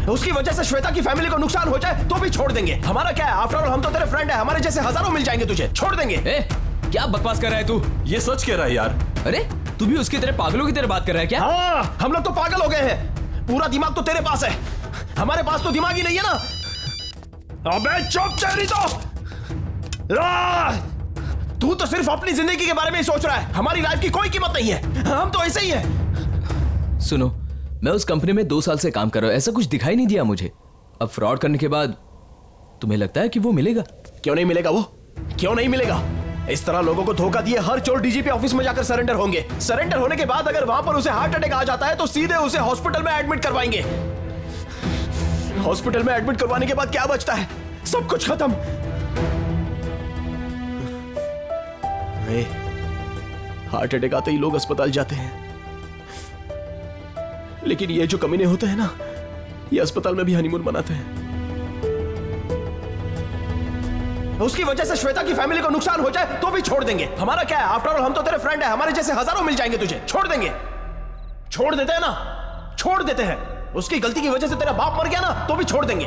उसकी वजह से श्वेता की फैमिली को नुकसान हो जाए तो भी छोड़ देंगे। हमारा क्या है? आफ्टर ऑल हम तो तेरे फ्रेंड है हमारे जैसे हज़ारों मिल जाएँगे तुझे छोड़ देंगे। ए, क्या बकवास कर रहा है तू? ये सच कह रहा है यार। अरे तू भी उसकी तरह पागलों की तरह बात कर रहा है क्या? हाँ हम लोग तो पागल हो गए हैं। पूरा दिमाग तो तेरे पास है। हमारे पास तो दिमाग ही नहीं है ना। अबे चुप चेरी तो। तू तो सिर्फ़ अपनी ज़िंदगी के बारे में ही सोच रहा है। हमारी लाइफ की कोई कीमत नहीं है। हम तो ऐसे ही है। सुनो मैं उस कंपनी में दो साल से काम कर रहा हूँ, ऐसा कुछ दिखाई नहीं दिया मुझे। अब फ्रॉड करने के बाद तुम्हें लगता है कि वो मिलेगा? क्यों नहीं मिलेगा वो? क्यों नहीं मिलेगा? इस तरह लोगों को धोखा दिए हर चोर डीजीपी ऑफ़िस में जाकर सरेंडर होंगे। सरेंडर होने के बाद अगर वहाँ पर उसे हार्ट अटैक आ जाता है तो सीधे उसे हॉस्पिटल में एडमिट करवाएँगे। हॉस्पिटल में एडमिट करवाने के बाद क्या बचता है? सब कुछ खत्म। हार्ट अटैक आते ही लोग अस्पताल जाते हैं। लेकिन ये जो कमीने होते हैं ना, ये अस्पताल में भी हनीमून मनाते हैं। उसकी वजह से श्वेता की फैमिली को नुकसान हो जाए तो भी छोड़ देंगे। हमारा क्या है? आफ्टर ऑल हम तो तेरे फ्रेंड है, हमारे जैसे हज़ारों मिल जाएँगे तुझे। छोड़ देंगे। छोड़ देते हैं ना? छोड़ देते हैं। उसकी गलती की वजह से तेरा बाप मर गया ना तो भी छोड़ देंगे।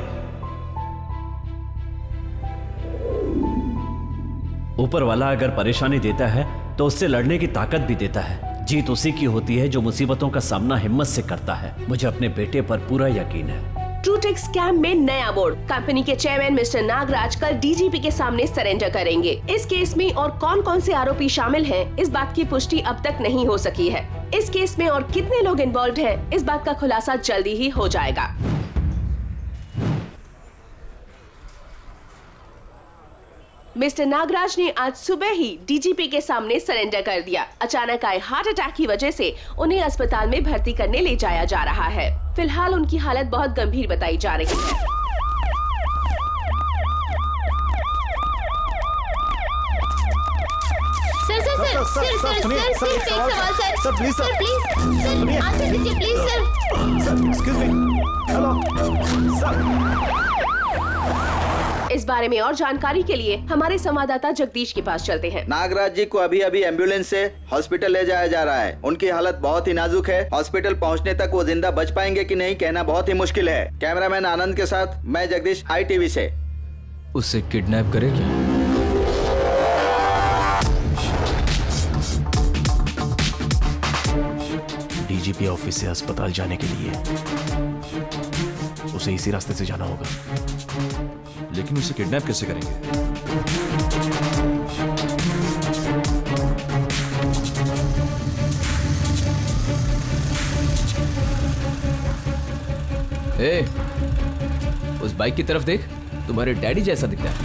ऊपर वाला अगर परेशानी देता है तो उससे लड़ने की ताकत भी देता है। जीत उसी की होती है जो मुसीबतों का सामना हिम्मत से करता है। मुझे अपने बेटे पर पूरा यकीन है। ट्रूटेक स्कैम में नया बोर्ड कंपनी के चेयरमैन मिस्टर नागराज कल डीजीपी के सामने सरेंडर करेंगे। इस केस में और कौन कौन से आरोपी शामिल हैं, इस बात की पुष्टि अब तक नहीं हो सकी है। इस केस में और कितने लोग इन्वॉल्व हैं, इस बात का खुलासा जल्दी ही हो जाएगा। मिस्टर नागराज ने आज सुबह ही डीजीपी के सामने सरेंडर कर दिया। अचानक आए हार्ट अटैक की वजह से उन्हें अस्पताल में भर्ती करने ले जाया जा रहा है। फ़िलहाल उनकी हालत बहुत गंभीर बताई जा रही है। Sir sir sir sir sir सुनिए। आंसर दीजिए please sir sir excuse me hello sir इस बारे में और जानकारी के लिए हमारे संवाददाता जगदीश के पास चलते हैं। नागराज जी को अभी अभी एंबुलेंस से हॉस्पिटल ले जाया जा रहा है। उनकी हालत बहुत ही नाजुक है। हॉस्पिटल पहुँचने तक वो ज़िंदा बच पाएँगे कि नहीं कहना बहुत ही मुश्किल है। कैमरामैन आनंद के साथ मैं जगदीश आई टीवी से। उससे किडनैप करे क्या? डीजीपी ऑफ़िस से अस्पताल जाने के लिए। उसे इसी रास्ते से जाना होगा। लेकिन उसे किडनैप कैसे करेंगे? ए, उस बाइक की तरफ़ देख तुम्हारे डैडी जैसा दिखता है।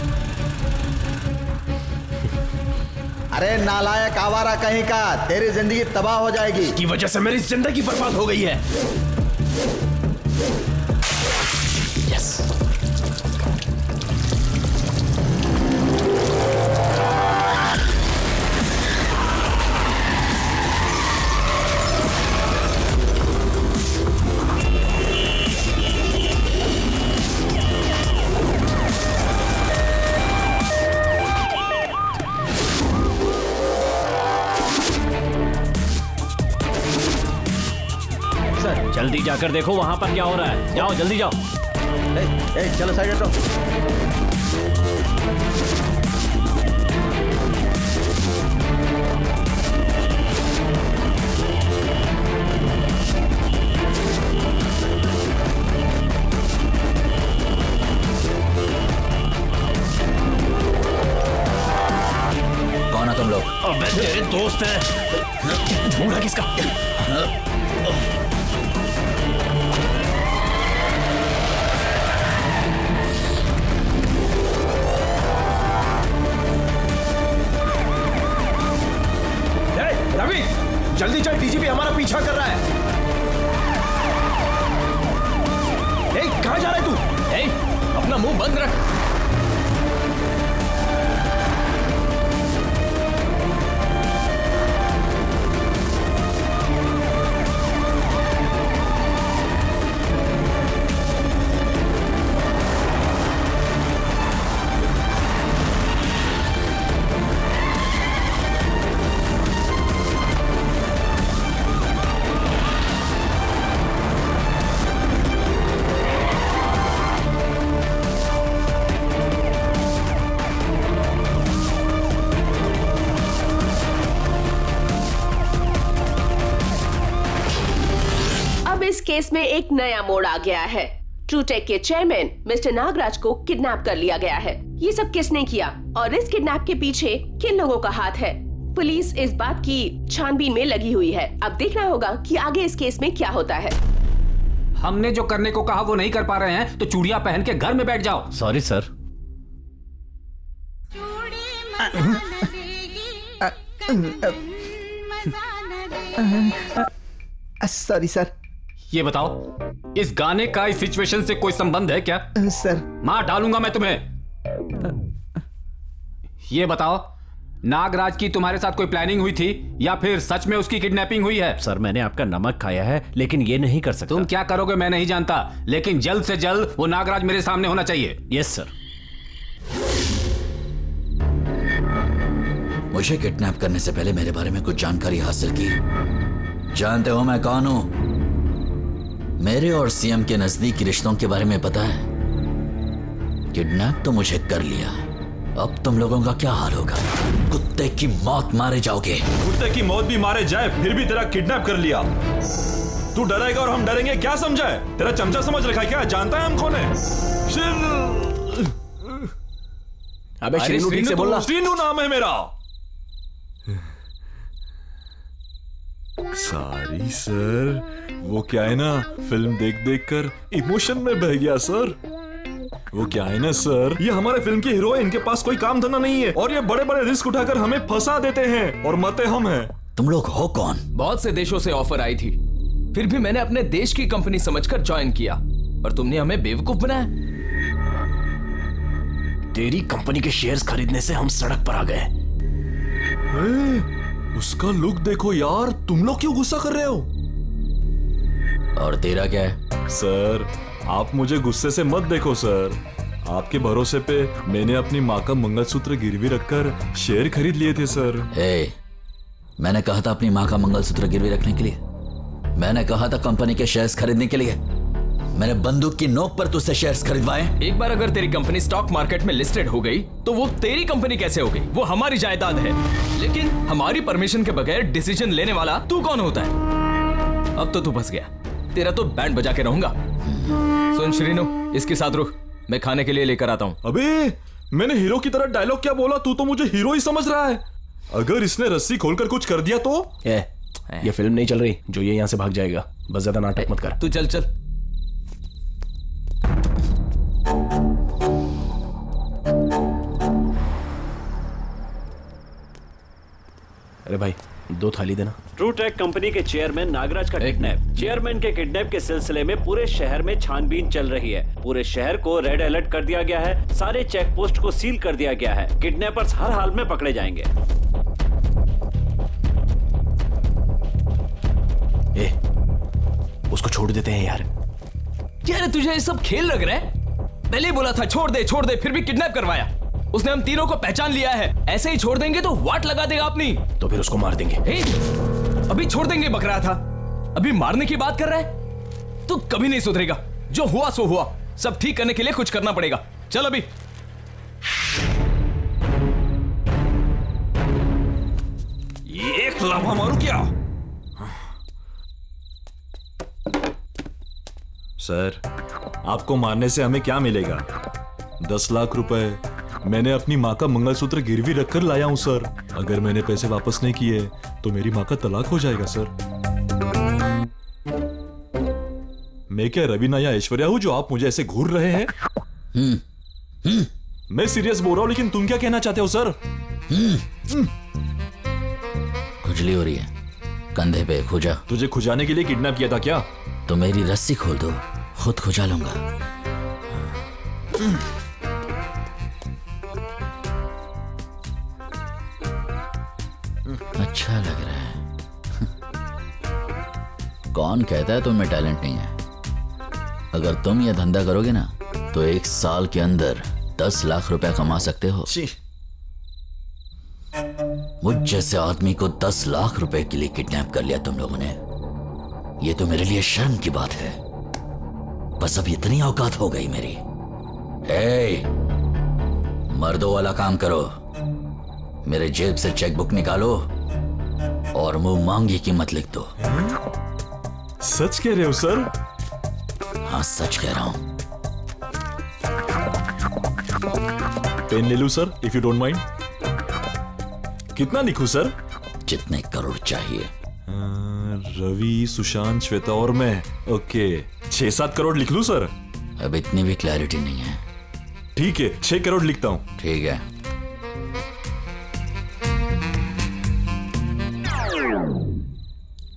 अरे नालायक आवारा कहीं का तेरी ज़िंदगी तबाह हो जाएगी। की वजह से मेरी ज़िंदगी बर्बाद हो गई है। जाकर देखो वहाँ पर क्या हो रहा है। जाओ जल्दी जाओ। ए, ए, चलो साइड हटो कौन है तुम लोग? अबे तेरे दोस्त है। मुंडा किसका? आ गया है ट्रूटेक के चेयरमैन मिस्टर नागराज को किडनैप कर लिया गया है ये सब किसने किया और इस किडनैप के पीछे किन लोगों का हाथ है पुलिस इस बात की छानबीन में लगी हुई है अब देखना होगा कि आगे इस केस में क्या होता है हमने जो करने को कहा वो नहीं कर पा रहे हैं तो चूड़िया पहन के घर में बैठ जाओ सॉरी सर सॉरी सर ये बताओ इस गाने का इस सिचुएशन से कोई संबंध है क्या? सर। मार डालूँगा मैं तुम्हें। ये बताओ नागराज की तुम्हारे साथ कोई प्लानिंग हुई थी या फिर सच में उसकी किडनैपिंग हुई है? सर मैंने आपका नमक खाया है लेकिन ये नहीं कर सकता। तुम क्या करोगे मैं नहीं जानता लेकिन जल्द से जल्द वो नागराज मेरे सामने होना चाहिए। यस सर मुझे किडनैप करने से पहले मेरे बारे में कुछ जानकारी हासिल की। जानते हो मैं कौन हूँ? मेरे और सीएम के नजदीकी रिश्तों के बारे में पता है। किडनैप तो मुझे कर लिया। अब तुम लोगों का क्या हाल होगा? कुत्ते की मौत मारे जाओगे। कुत्ते की मौत भी मारे जाए फिर भी तेरा किडनैप कर लिया। तू डरेगा और हम डरेंगे क्या समझा है? तेरा चमचा समझ रखा है क्या? जानता है हम कौन है? अबे श्रीनू ठीक से तो- बोलना। श्रीनू नाम है मेरा। सारी सर। वो क्या है ना? फ़िल्म देख देख कर इमोशन में बह गया सर। वो क्या है ना सर? ये हमारे फ़िल्म की हीरो इनके पास कोई काम धंधा नहीं है। और ये बड़े बड़े रिस्क उठाकर हमें फंसा देते हैं और मते हम हैं। तुम लोग हो कौन? बहुत से देशों से ऑफ़र आई थी। फिर भी मैंने अपने देश की कंपनी समझकर ज्वाइन किया। और तुमने हमें बेवकूफ़ बनाया। तेरी कंपनी के शेयर्स खरीदने से हम सड़क पर आ गए। उसका लुक देखो यार तुम लोग क्यों गुस्सा कर रहे हो? और तेरा क्या है? सर आप मुझे गुस्से से मत देखो सर। आपके भरोसे पे मैंने अपनी माँ का मंगलसूत्र गिरवी रखकर शेयर खरीद लिए थे सर। ए, मैंने कहा था अपनी माँ का मंगलसूत्र गिरवी रखने के लिए। मैंने कहा था कंपनी के शेयर्स खरीदने के लिए। मैंने बंदूक की नोक पर तुझसे शेयर्स खरीदवाए। एक बार अगर तेरी कंपनी स्टॉक मार्केट में लिस्टेड हो गई तो वो तेरी कंपनी कैसे हो गई वो हमारी जायदाद है। लेकिन हमारी परमिशन के बगैर डिसीज़न लेने वाला तू कौन होता है? अब तो तू फंस गया। तेरा तो बैंड बजा के रहूँगा। सुन श्रीनु इसके साथ रुक। मैं खाने के लिए लेकर आता हूँ। अबे मैंने हीरो की तरह डायलॉग क्या बोला? तू तो मुझे हीरो ही समझ रहा है। अगर इसने रस्सी खोलकर कुछ कर दिया तो? ए, ये फ़िल्म नहीं चल रही। जो ये यहाँ से भाग जाएगा। बस ज़्यादा नाटक मत कर। तू चल चल। अरे भाई दो थाली देना। ट्रू टेक कंपनी के चेयरमैन नागराज का किडनैप चेयरमैन के किडनैप के सिलसिले में पूरे शहर में छानबीन चल रही है। पूरे शहर को रेड अलर्ट कर दिया गया है। सारे चेक पोस्ट को सील कर दिया गया है। किडनैपर्स हर हाल में पकड़े जाएँगे। ए, उसको छोड़ देते हैं यार। यार तुझे ये सब खेल लग रहा है? पहले ही बोला था छोड़ दे छोड़ दे फिर भी किडनैप करवाया। उसने हम तीनों को पहचान लिया है। ऐसे ही छोड़ देंगे तो वाट लगा देगा अपनी। तो फिर उसको मार देंगे। हे, अभी छोड़ देंगे बकरा था। अभी मारने की बात कर रहा है? तो कभी नहीं सुधरेगा। जो हुआ सो हुआ। सब ठीक करने के लिए कुछ करना पड़ेगा। चल अभी। एक लाभा मारू क्या? सर आपको मारने से हमें क्या मिलेगा? दस लाख रुपए। मैंने अपनी माँ का मंगलसूत्र गिरवी रखकर लाया हूँ सर। अगर मैंने पैसे वापस नहीं किए तो मेरी माँ का तलाक हो जाएगा सर। मैं क्या रवीना या ऐश्वर्या हूँ जो आप मुझे ऐसे घूर रहे हैं? मैं सीरियस बोल रहा हूँ लेकिन तुम क्या कहना चाहते हो सर? खुजली हो रही है। कंधे पे खुजा। तुझे खुजाने के लिए किडनैप किया था क्या? तो मेरी रस्सी खोल दो। खुद खुजा लूँगा। अच्छा लग रहा है। कौन कहता है तुम्हें टैलेंट नहीं है? अगर तुम यह धंधा करोगे ना तो एक साल के अंदर दस लाख रुपया कमा सकते हो। मुझ जैसे आदमी को दस लाख रुपए के लिए किडनैप कर लिया तुम लोगों ने ये तो मेरे लिए शर्म की बात है। बस अब इतनी औकात हो गई मेरी। ए, मर्दों वाला काम करो। मेरे जेब से चेकबुक निकालो और मुँह मांगी कीमत लिख दो। सच कह रहे हो सर? हाँ सच कह रहा हूँ। पेन ले लू sir if you don't mind कितना लिखू सर? जितने करोड़ चाहिए। रवि सुशांत श्वेता और मैं। ओके। छह सात करोड़ लिख लू सर? अब इतनी भी क्लैरिटी नहीं है। ठीक है छह करोड़ लिखता हूँ। ठीक है।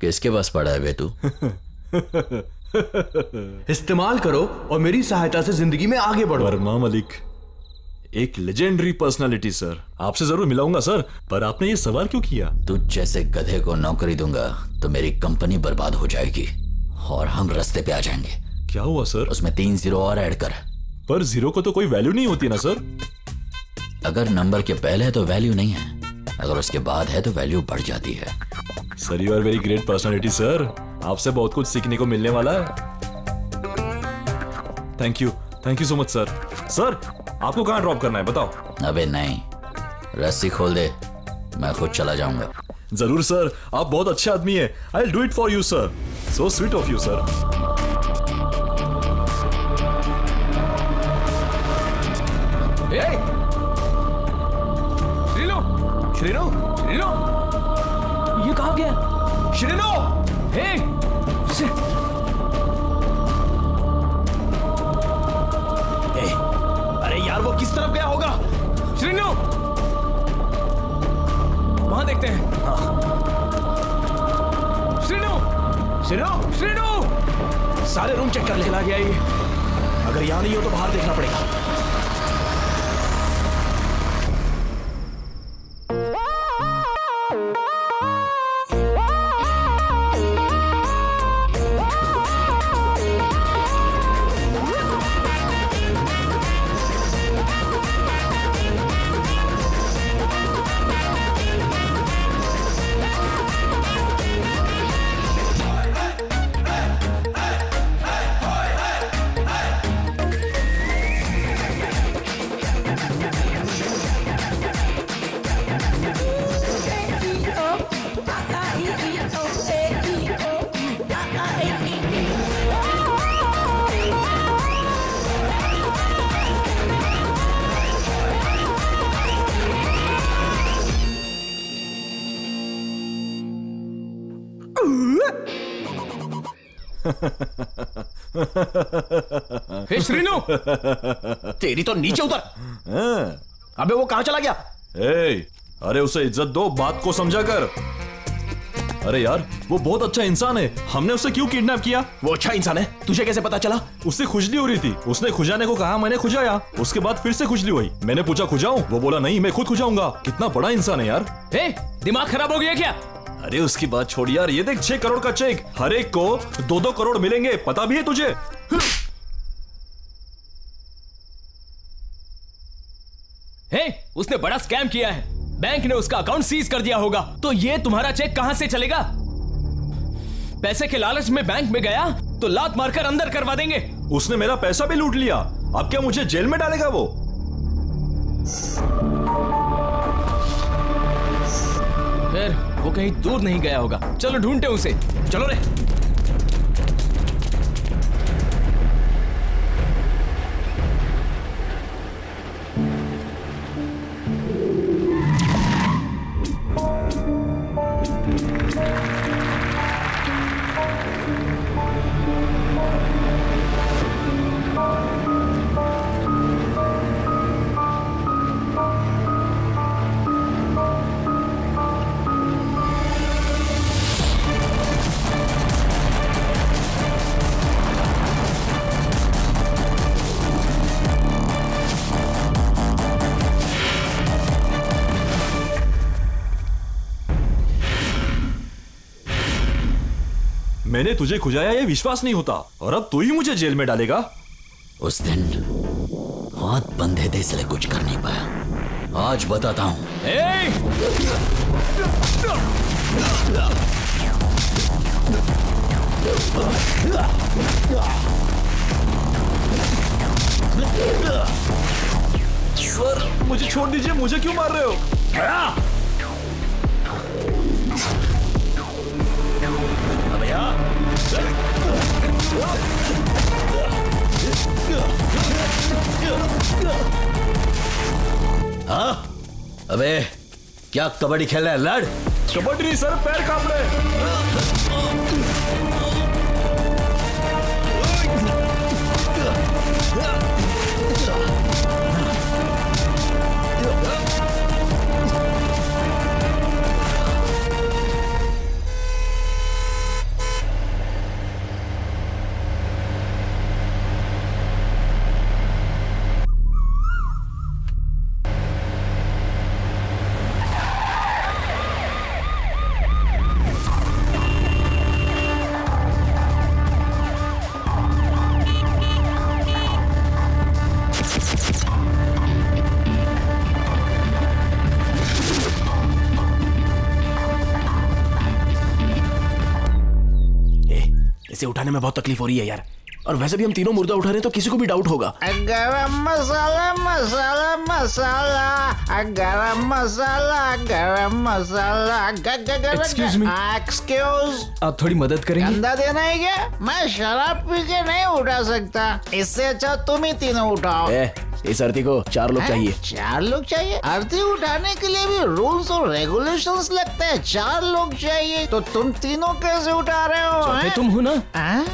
किसके पास पड़ा है बे तू इस्तेमाल करो और मेरी सहायता से ज़िंदगी में आगे बढ़ो। वर्मा मलिक। एक लेजेंडरी पर्सनालिटी सर आपसे ज़रूर मिलाऊँगा सर पर आपने ये सवाल क्यों किया? तू जैसे गधे को नौकरी दूँगा तो मेरी कंपनी बर्बाद हो जाएगी और हम रास्ते पे आ जाएँगे। क्या हुआ सर उसमें तीन ज़ीरो और ऐड कर। पर ज़ीरो को तो कोई वैल्यू नहीं होती ना सर अगर नंबर के पहले है तो वैल्यू नहीं है। अगर उसके बाद है तो वैल्यू बढ़ जाती है। Sir you are very great personality sir आपसे बहुत कुछ सीखने को मिलने वाला है। Thank you thank you so much sir sir आपको कहाँ ड्रॉप करना है बताओ। अबे नहीं रस्सी खोल दे मैं खुद चला जाऊँगा। ज़रूर सर आप बहुत अच्छे आदमी है। I do it for you sir so sweet of you sir Srinu Srino वहाँ देखते हैं? श्रीनो! श्रीनो! श्रीनो! सारे रूम चेक कर लेना गया ये अगर यहाँ नहीं हो तो बाहर देखना पड़ेगा। हे श्रीनु! तेरी तो नीचे उतर। अबे वो कहाँ चला गया? ए, अरे उसे इज़्ज़त दो बात को समझा कर। अरे यार वो बहुत अच्छा इंसान है। हमने उसे क्यों किडनैप किया? वो अच्छा इंसान है। तुझे कैसे पता चला? उससे खुजली हो रही थी। उसने खुजाने को कहा मैंने खुजाया। उसके बाद फिर से खुजली हुई। मैंने पूछा खुजाऊं? वो बोला नहीं मैं खुद खुजाऊँगा। कितना बड़ा इंसान है यार। हे दिमाग खराब हो गया क्या? अरे उसकी बात छोड़ यार ये देख छह करोड़ का चेक हर एक को दो दो करोड़ मिलेंगे पता भी है तुझे? हे उसने बड़ा स्कैम किया है। बैंक ने उसका अकाउंट सीज कर दिया होगा। तो ये तुम्हारा चेक कहाँ से चलेगा? पैसे के लालच में बैंक में गया तो लात मारकर अंदर करवा देंगे। उसने मेरा पैसा भी लूट लिया। अब क्या मुझे जेल में डालेगा वो? फिर वो कहीं दूर नहीं गया होगा। चलो ढूंढते उसे। चलो रे। मैंने तुझे खुजाया ये विश्वास नहीं होता और अब तू ही मुझे जेल में डालेगा। उस दिन हाथ बंधे थे इसलिए कुछ कर नहीं पाया। आज बताता हूँ। सर मुझे छोड़ दीजिए मुझे क्यों मार रहे हो? हाँ? अबे क्या कबड्डी खेल रहा है? लड़। कबड्डी सर पैर काँप रहे बहुत तकलीफ़ हो रही है यार। और वैसे भी हम तीनों मुर्दा उठा रहे हैं तो किसी को भी डाउट होगा। गरम मसाला मसाला मसाला गरम मसाला गरम मसाला एक्सक्यूज मी एक्सक्यूज आप थोड़ी मदद करेंगे? अंदा देना है क्या? मैं शराब पी के नहीं उठा सकता। इससे अच्छा तुम ही तीनों उठाओ। इस आरती को चार लोग चाहिए। चार लोग चाहिए? आरती उठाने के लिए भी रूल्स और रेगुलेशन लगते हैं। चार लोग चाहिए तो तुम तीनों कैसे उठा रहे हो? तुम हो ना? हैं?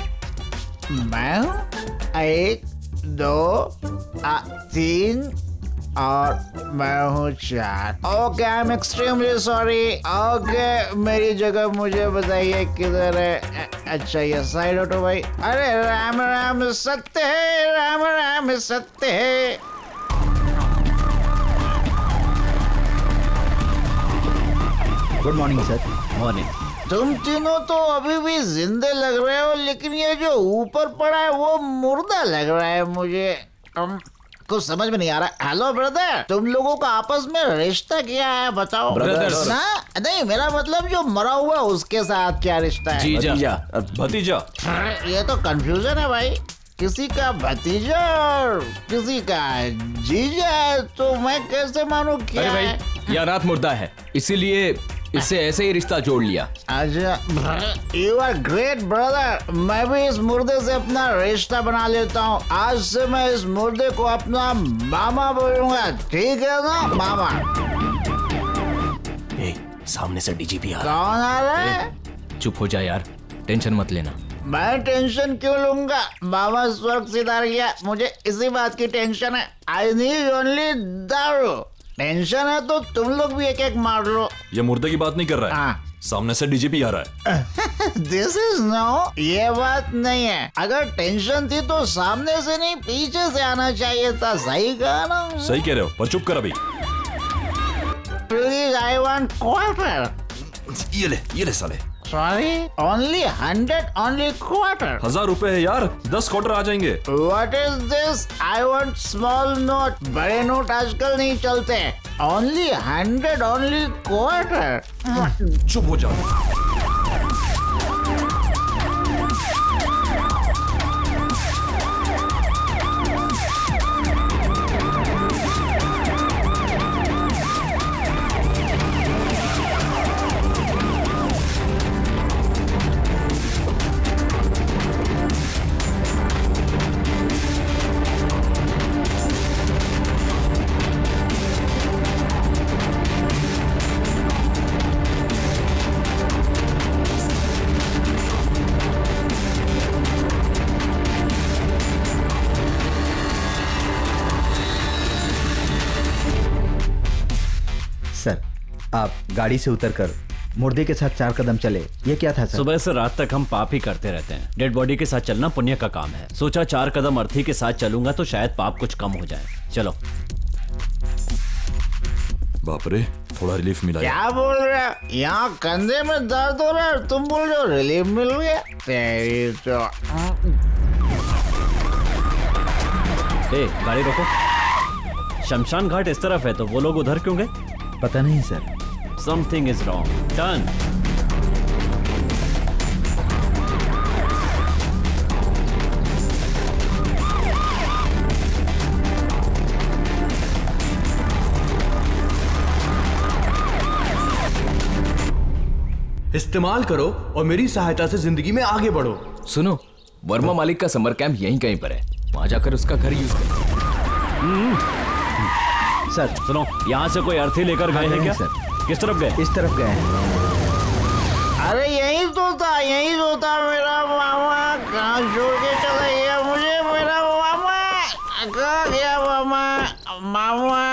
मैं हूँ? एक दो आ, तीन और मैं हूँ चार। Okay I am extremely sorry okay मेरी जगह मुझे बताइए किधर है। अच्छा ये साइड ऑटो भाई। अरे राम राम सत्य है राम राम सत्य है। गुड मॉर्निंग सर मॉर्निंग तुम तीनों तो अभी भी जिंदे लग रहे हो लेकिन ये जो ऊपर पड़ा है वो मुर्दा लग रहा है मुझे। कुछ समझ में नहीं आ रहा। हेलो ब्रदर तुम लोगों का आपस में रिश्ता क्या है? बताओ। Brothers. ना नहीं मेरा मतलब जो मरा हुआ उसके साथ क्या रिश्ता है? भतीजा। भतीजा। ये तो कंफ्यूजन है भाई। किसी का भतीजा और किसी का जीजा है तो मैं कैसे मानूं क्या अरे है? भाई ये अनाथ मुर्दा है। इसीलिए इससे ऐसे ही रिश्ता जोड़ लिया। अच्छा यू आर ग्रेट ब्रदर मैं भी इस मुर्दे से अपना रिश्ता बना लेता हूँ। आज से मैं इस मुर्दे को अपना मामा बोलूँगा। ठीक है ना मामा? ए, सामने से डीजीपी आ रहा कौन आ रहा है? चुप हो जा यार टेंशन मत लेना। मैं टेंशन क्यों लूँगा? मामा स्वर्ग सिधार गया। मुझे इसी बात की टेंशन है। आई नीड ओनली दारू। टेंशन है तो तुम लोग भी एक एक मार लो। ये मुर्दे की बात नहीं कर रहा है। सामने से डीजीपी आ रहा है। दिस इज़ नो ये बात नहीं है। अगर टेंशन थी तो सामने से नहीं पीछे से आना चाहिए था। सही कहा ना? सही कह रहे हो पर चुप कर अभी। प्लीज़ आई वांट क्वार्टर ये ले ये ले साले। Sorry only hundred only quarter हज़ार रुपए है यार दस क्वार्टर आ जाएँगे। What is this I want small note बड़े नोट आजकल नहीं चलते। ओनली हंड्रेड ओनली क्वार्टर चुप हो जा गाड़ी से उतरकर मुर्दे के साथ चार कदम चले। ये क्या था सर? सुबह से रात तक हम पाप ही करते रहते हैं। डेड बॉडी के साथ चलना पुण्य का काम है। सोचा चार कदम अर्थी के साथ चलूँगा तो शायद पाप कुछ कम हो जाए। चलो। बापरे थोड़ा रिलीफ मिला क्या बोल रहे यहाँ कंधे में दर्द हो रहा है। तुम बोल रहे हो रिलीफ मिल गया? तेरी तो ए गाड़ी रोको। शमशान घाट इस तरफ़ है तो वो लोग उधर क्यों गए? पता नहीं sir. Something is wrong turn इस्तेमाल करो और मेरी सहायता से ज़िंदगी में आगे बढ़ो। सुनो वर्मा मालिक का समर कैंप यहीं कहीं पर है। वहाँ जाकर उसका घर यूज़ करो। सर सुनो यहाँ से कोई अर्थी लेकर गए हैं क्या? किस तरफ़ गए? इस तरफ़ गए। अरे यही तो था यही तो था मेरा मामा। कहाँ छोड़ के चला गया मुझे? मेरा मामा। कहाँ गया मामा? मामा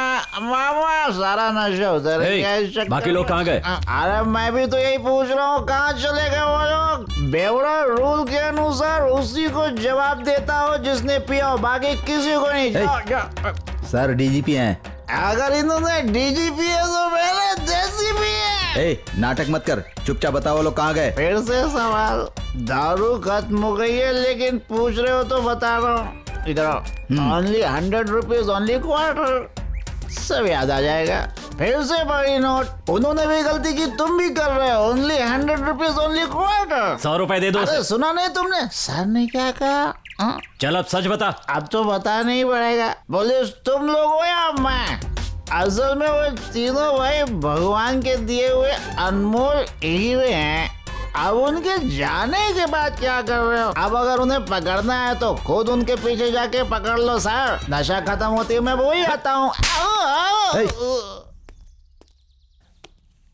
मामा सारा नशा उधर Hey, बाकी लोग। कहाँ गए? अरे मैं भी तो यही पूछ रहा हूँ कहाँ चले गए वो लोग? बेवड़ा रूल के अनुसार उसी को जवाब देता हो जिसने पिया हो बाकी किसी को नहीं। जाओ, जाओ। सर डीजीपी हैं। अगर इन्होंने डीजीपी है तो मेरे जैसी भी है। ए नाटक मत कर। चुपचाप बताओ लोग कहाँ गए? फिर से सवाल। दारू खत्म हो गई है लेकिन पूछ रहे हो तो बता रहा हूँ। इधर only hundred rupees only quarter सब याद आ जाएगा। फिर से बड़ी नोट। उन्होंने भी गलती की तुम भी कर रहे हो। Only hundred rupees only quarter सौ रुपए दे दो। अरे सुना नहीं तुमने? सर ने क्या कहा? हाँ? चल अब सच बता। अब तो बता नहीं पड़ेगा। बोले तुम लोग हो या मैं? असल में वो तीनों भाई भगवान के दिए हुए अनमोल हीरे हैं। अब उनके जाने के बाद क्या कर रहे हो? अब अगर उन्हें पकड़ना है तो खुद उनके पीछे जाके पकड़ लो सर। नशा खत्म होती है मैं वही आता हूँ।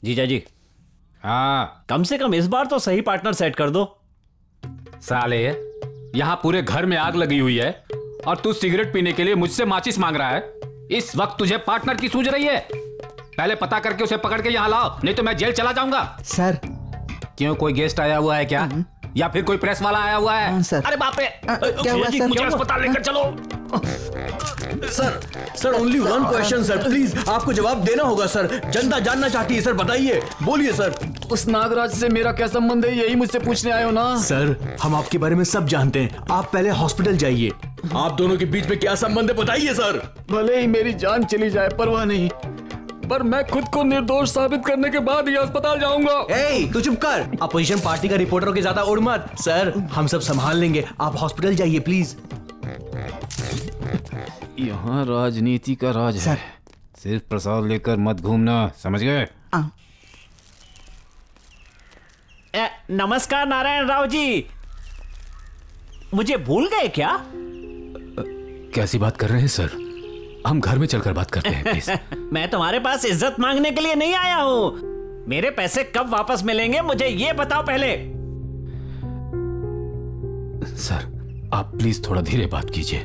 जीजा जी। हाँ। कम से कम इस बार तो सही पार्टनर सेट कर दो। साले यहाँ पूरे घर में आग लगी हुई है और तू सिगरेट पीने के लिए मुझसे माचिस मांग रहा है। इस वक्त तुझे पार्टनर की सूझ रही है। पहले पता करके उसे पकड़ के यहाँ लाओ नहीं तो मैं जेल चला जाऊँगा। सर क्यों कोई गेस्ट आया हुआ है क्या? या फिर कोई प्रेस वाला आया हुआ है? सर। अरे बाप रे! क्या हुआ, सर, मुझे अस्पताल लेकर चलो। Sir sir only one question sir please आपको जवाब देना होगा सर। जनता जानना चाहती है सर बताइए। बोलिए सर। उस नागराज से मेरा क्या संबंध है यही मुझसे पूछने आए हो ना? सर हम आपके बारे में सब जानते हैं। आप पहले हॉस्पिटल जाइए। आप दोनों के बीच में क्या संबंध है बताइए सर। भले ही मेरी जान चली जाए परवाह नहीं। पर मैं खुद को निर्दोष साबित करने के बाद ही अस्पताल जाऊँगा। ए तू चुप कर। अपोजिशन पार्टी का रिपोर्टर के ज़्यादा उड़ मत। सर हम सब संभाल लेंगे। आप हॉस्पिटल जाइए प्लीज़ यहाँ राजनीति का राज है। सिर्फ़ प्रसाद लेकर मत घूमना समझ गए? नमस्कार नारायण राव जी। मुझे भूल गए क्या? कैसी बात कर रहे हैं सर? हम घर में चलकर बात करते हैं प्लीज़ मैं तुम्हारे पास इज़्ज़त मांगने के लिए नहीं आया हूँ। मेरे पैसे कब वापस मिलेंगे मुझे ये बताओ पहले। सर आप प्लीज़ थोड़ा धीरे बात कीजिए।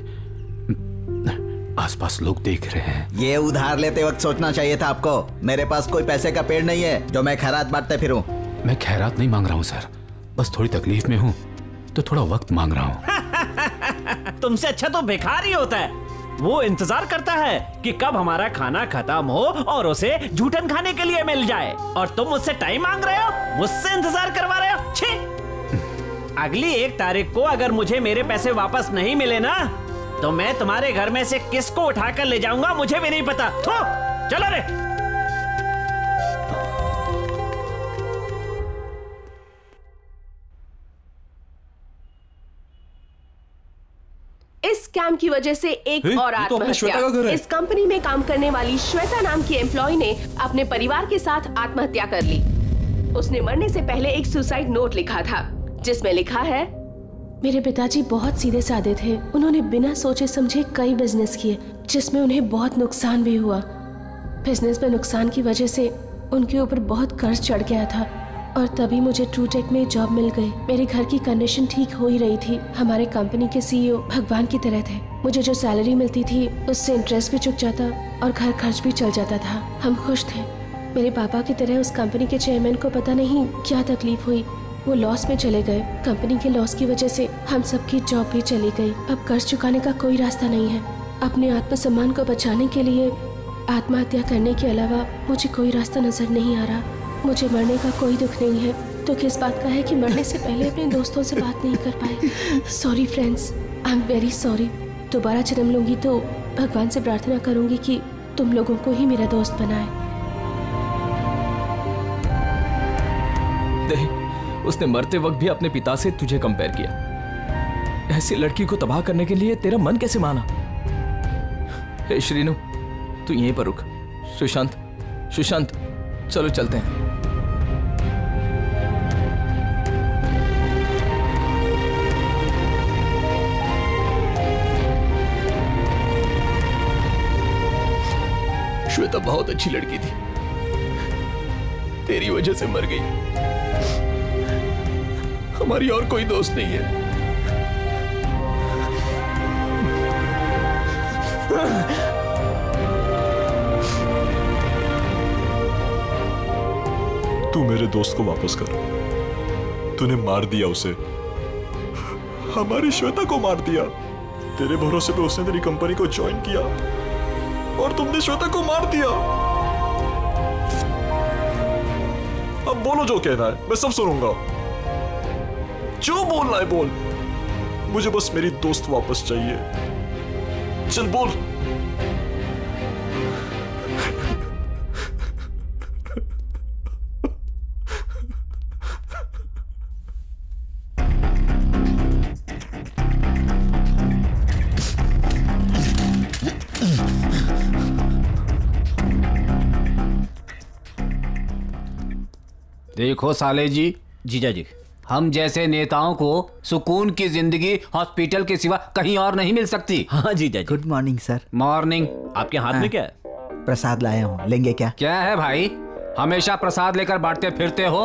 आसपास लोग देख रहे हैं। ये उधार लेते वक्त सोचना चाहिए था आपको। मेरे पास कोई पैसे का पेड़ नहीं है जो मैं खैरात बांटते फिरूं। मैं खैरात नहीं मांग रहा हूँ सर। बस थोड़ी तकलीफ़ में हूँ तो थोड़ा वक्त मांग रहा हूँ। तुमसे अच्छा तो बेकार ही होता है। वो इंतज़ार करता है कि कब हमारा खाना खत्म हो और उसे झूठन खाने के लिए मिल जाए। और तुम उससे टाइम मांग रहे हो? मुझसे इंतज़ार करवा रहे हो? छी! अगली एक तारीख को अगर मुझे मेरे पैसे वापस नहीं मिले ना तो मैं तुम्हारे घर में से किसको उठाकर ले जाऊँगा मुझे भी नहीं पता। चलो रे! स्कैम की वजह से एक ए, और तो आत्महत्या। इस कंपनी में काम करने वाली श्वेता नाम की एम्प्लॉय ने अपने परिवार के साथ आत्महत्या कर ली। उसने मरने से पहले एक सुसाइड नोट लिखा था जिसमें लिखा है मेरे पिताजी बहुत सीधे साधे थे। उन्होंने बिना सोचे समझे कई बिज़नेस किए जिसमें उन्हें बहुत नुकसान भी हुआ। बिज़नेस में नुकसान की वजह से उनके ऊपर बहुत कर्ज चढ़ गया था। और तभी मुझे ट्रूटेक में जॉब मिल गई। मेरे घर की कंडीशन ठीक हो ही रही थी। हमारे कंपनी के सीईओ भगवान की तरह थे। मुझे जो सैलरी मिलती थी, उससे इंटरेस्ट भी चुक जाता और घर खर्च भी चल जाता था। हम खुश थे। मेरे पापा की तरह उस कंपनी के चेयरमैन को पता नहीं क्या तकलीफ़ हुई। वो लॉस में चले गए। कंपनी के लॉस की वजह से हम सबकी जॉब भी चली गई। अब कर्ज चुकाने का कोई रास्ता नहीं है। अपने आत्मसम्मान को बचाने के लिए आत्महत्या करने के अलावा मुझे कोई रास्ता नज़र नहीं आ रहा। मुझे मरने का कोई दुख नहीं है। तो किस बात का है कि मरने से पहले अपने दोस्तों से बात नहीं कर पाए। Sorry friends I am very sorry दोबारा जन्म लूँगी तो भगवान से प्रार्थना करूँगी कि तुम लोगों को ही मेरा दोस्त बनाए। देख उसने मरते वक्त भी अपने पिता से तुझे कंपेयर किया। ऐसी लड़की को तबाह करने के लिए तेरा मन कैसे माना? श्रीनु, तू यहीं पर रुक। सुशांत सुशांत, चलो चलते हैं। श्वेता बहुत अच्छी लड़की थी। तेरी वजह से मर गई। हमारी और कोई दोस्त नहीं है। तू मेरे दोस्त को वापस कर। तूने मार दिया उसे। हमारी श्वेता को मार दिया। तेरे भरोसे पे उसने तेरी कंपनी को ज्वाइन किया। और तुमने श्वेता को मार दिया। अब बोलो जो कहना है, मैं सब सुनूँगा। जो बोलना है बोल। मुझे बस मेरी दोस्त वापस चाहिए। चल बोल। देखो साले जी। जीजा जी। हम जैसे नेताओं को सुकून की ज़िंदगी हॉस्पिटल के सिवा कहीं और नहीं मिल सकती। हाँ जीजा जी। गुड मॉर्निंग सर मॉर्निंग आपके हाथ में क्या है? प्रसाद लाया हूँ। लेंगे क्या? क्या है भाई? हमेशा प्रसाद लेकर बांटते फिरते हो?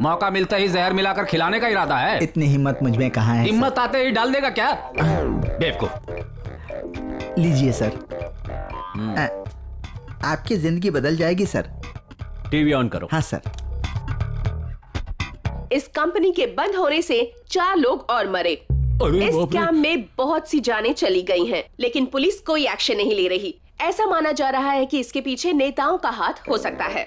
मौका मिलता ही जहर मिलाकर खिलाने का इरादा है। इतनी हिम्मत मुझमें कहा है हिम्मत आते ही डाल देगा क्या? बेवकूफ़। लीजिए सर आ, आपकी ज़िंदगी बदल जाएगी सर टीवी ऑन करो। हाँ सर इस कंपनी के बंद होने से चार लोग और मरे। इस। स्कैम में बहुत सी जानें चली गई हैं, लेकिन पुलिस कोई एक्शन नहीं ले रही। ऐसा माना जा रहा है कि इसके पीछे नेताओं का हाथ हो सकता है।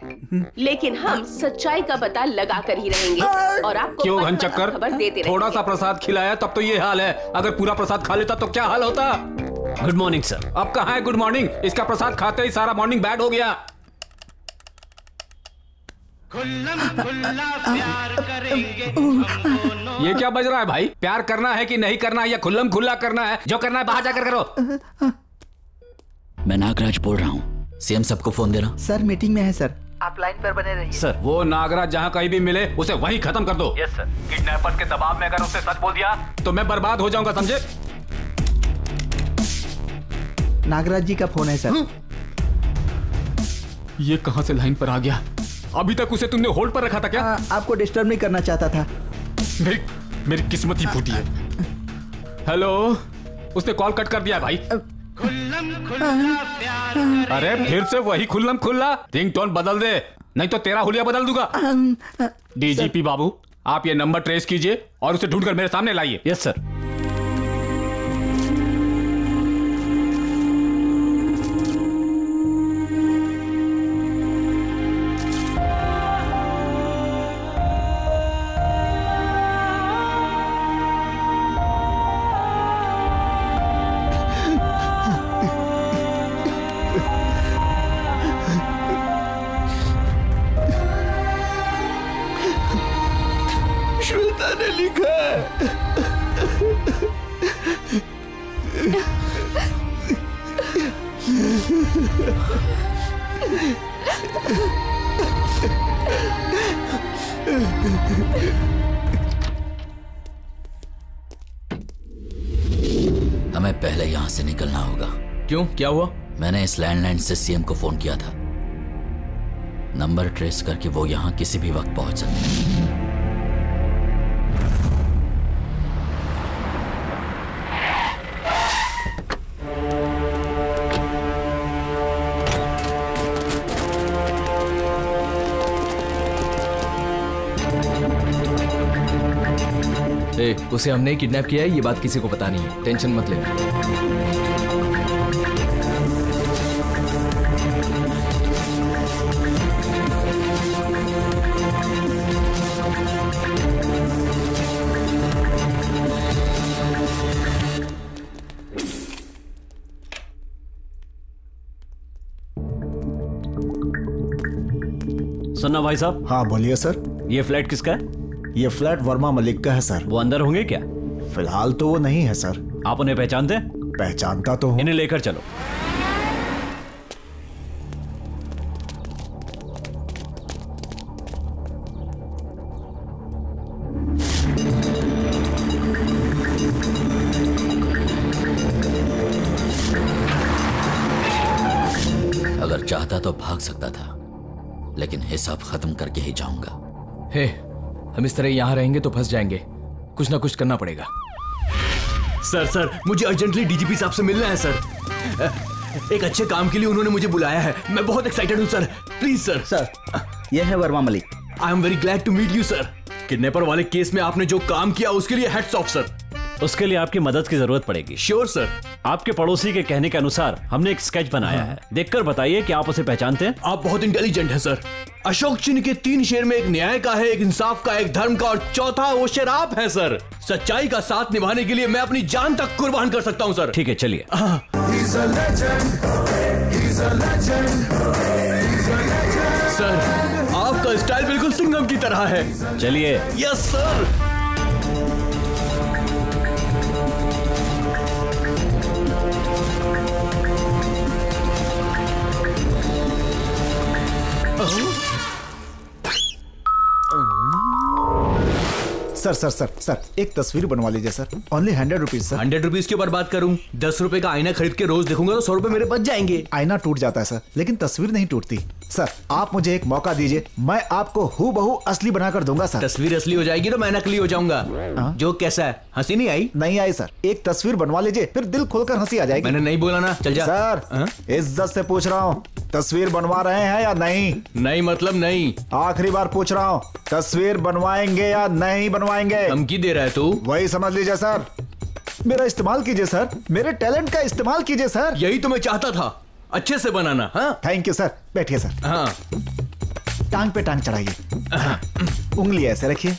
लेकिन हम सच्चाई का पता लगा कर ही रहेंगे और आपको क्यों घन चक्कर खबर देते थोड़ा सा प्रसाद खिलाया तब तो ये हाल है। अगर पूरा प्रसाद खा लेता तो क्या हाल होता? गुड मॉर्निंग सर अब कहा है? गुड मॉर्निंग इसका प्रसाद खाते ही सारा मॉर्निंग बैड हो गया। ये क्या बज रहा है भाई? प्यार करना है कि नहीं करना है? या खुल्लम खुल्ला करना है? जो करना है बाहर जाकर करो। मैं नागराज बोल रहा हूँ। सीएम सबको फ़ोन देना। सर मीटिंग में है सर। आप लाइन पर बने रहिए। सर वो नागराज जहाँ कहीं भी मिले उसे वहीं खत्म कर दो। यस सर किडनैपर्स के दबाव में अगर उसने सच बोल दिया तो मैं बर्बाद हो जाऊँगा समझे? नागराज जी का फ़ोन है सर। ये कहाँ से लाइन पर आ गया? अभी तक उसे तुमने होल्ड पर रखा था क्या? आ, आपको डिस्टर्ब नहीं करना चाहता था। मेरी मेरी किस्मत ही फूटी है। हेलो उसने कॉल कट कर दिया भाई। अरे फिर से वही खुल्लम खुल्ला। रिंग टोन बदल दे नहीं तो तेरा हुलिया बदल दूँगा। डीजीपी बाबू आप ये नंबर ट्रेस कीजिए और उसे ढूंढकर मेरे सामने लाइए। यस सर क्या हुआ? मैंने इस लैंडलाइन से सीएम को फ़ोन किया था। नंबर ट्रेस करके वो यहाँ किसी भी वक्त पहुँच। सकते उसे हमने किडनैप किया है ये बात किसी को पता नहीं है। टेंशन मत लेना। सुनना भाई साहब। हाँ बोलिए सर। ये फ्लैट किसका है? ये फ्लैट वर्मा मलिक का है सर। वो अंदर होंगे क्या? फ़िलहाल तो वो नहीं है सर। आप उन्हें पहचानते पहचानता तो इन्हें लेकर चलो। अगर चाहता तो भाग सकता था। लेकिन हिसाब खत्म करके ही जाऊँगा। हे हम इस तरह यहाँ रहेंगे तो फंस जाएँगे। कुछ ना कुछ करना पड़ेगा। सर सर मुझे अर्जेंटली डीजीपी साहब से मिलना है सर। एक अच्छे काम के लिए उन्होंने मुझे बुलाया है। मैं बहुत एक्साइटेड हूँ सर। Please sir. सर यह है Varma Malik. I am very glad to meet you sir kidnapper वाले केस में आपने जो काम किया उसके लिए हेड्स ऑफ़ सर उसके लिए आपकी मदद की ज़रूरत पड़ेगी। श्योर सर आपके पड़ोसी के कहने के अनुसार हमने एक स्केच बनाया है। देखकर बताइए कि आप उसे पहचानते हैं। आप बहुत इंटेलिजेंट हैं सर अशोक चिन्ह के तीन शेर में एक न्याय का है एक इंसाफ का एक धर्म का और चौथा वो शेर आप है सर सच्चाई का साथ निभाने के लिए मैं अपनी जान तक कुर्बान कर सकता हूँ सर ठीक है चलिए। सर आपका स्टाइल बिल्कुल सिंघम की तरह है। चलिए। Yes sir Oh? Sir sir sir sir एक तस्वीर बनवा लीजिए sir only hundred rupees sir hundred rupees के ऊपर बात करूँ दस रुपए का आईना खरीद के रोज देखूँगा तो सौ रुपए मेरे बच जाएँगे। आईना टूट जाता है सर लेकिन तस्वीर नहीं टूटती। सर आप मुझे एक मौका दीजिए मैं आपको हु बहु असली बनाकर दूँगा सर तस्वीर असली हो जाएगी तो मैं नकली हो जाऊँगा। जो कैसा है हँसी नहीं आई? नहीं आई सर एक तस्वीर बनवा लीजिए फिर दिल खोलकर हँसी आ जाएगी। मैंने नहीं बोला ना चल जा। सर इज़्ज़त से पूछ रहा हूँ तस्वीर बनवा रहे हैं या नहीं? नहीं मतलब नहीं। आखिरी बार पूछ रहा हूँ तस्वीर बनवाएँगे या नहीं बनवाएँगे? धमकी दे रहा है तू। वही समझ लीजिए सर। मेरा इस्तेमाल कीजिए सर। मेरे टैलेंट का इस्तेमाल कीजिए सर। यही तो मैं चाहता था। अच्छे से बनाना हाँ? थैंक यू सर बैठिए सर। हाँ। टांग पे टांग चढ़ाइए। उंगली ऐसे रखिए।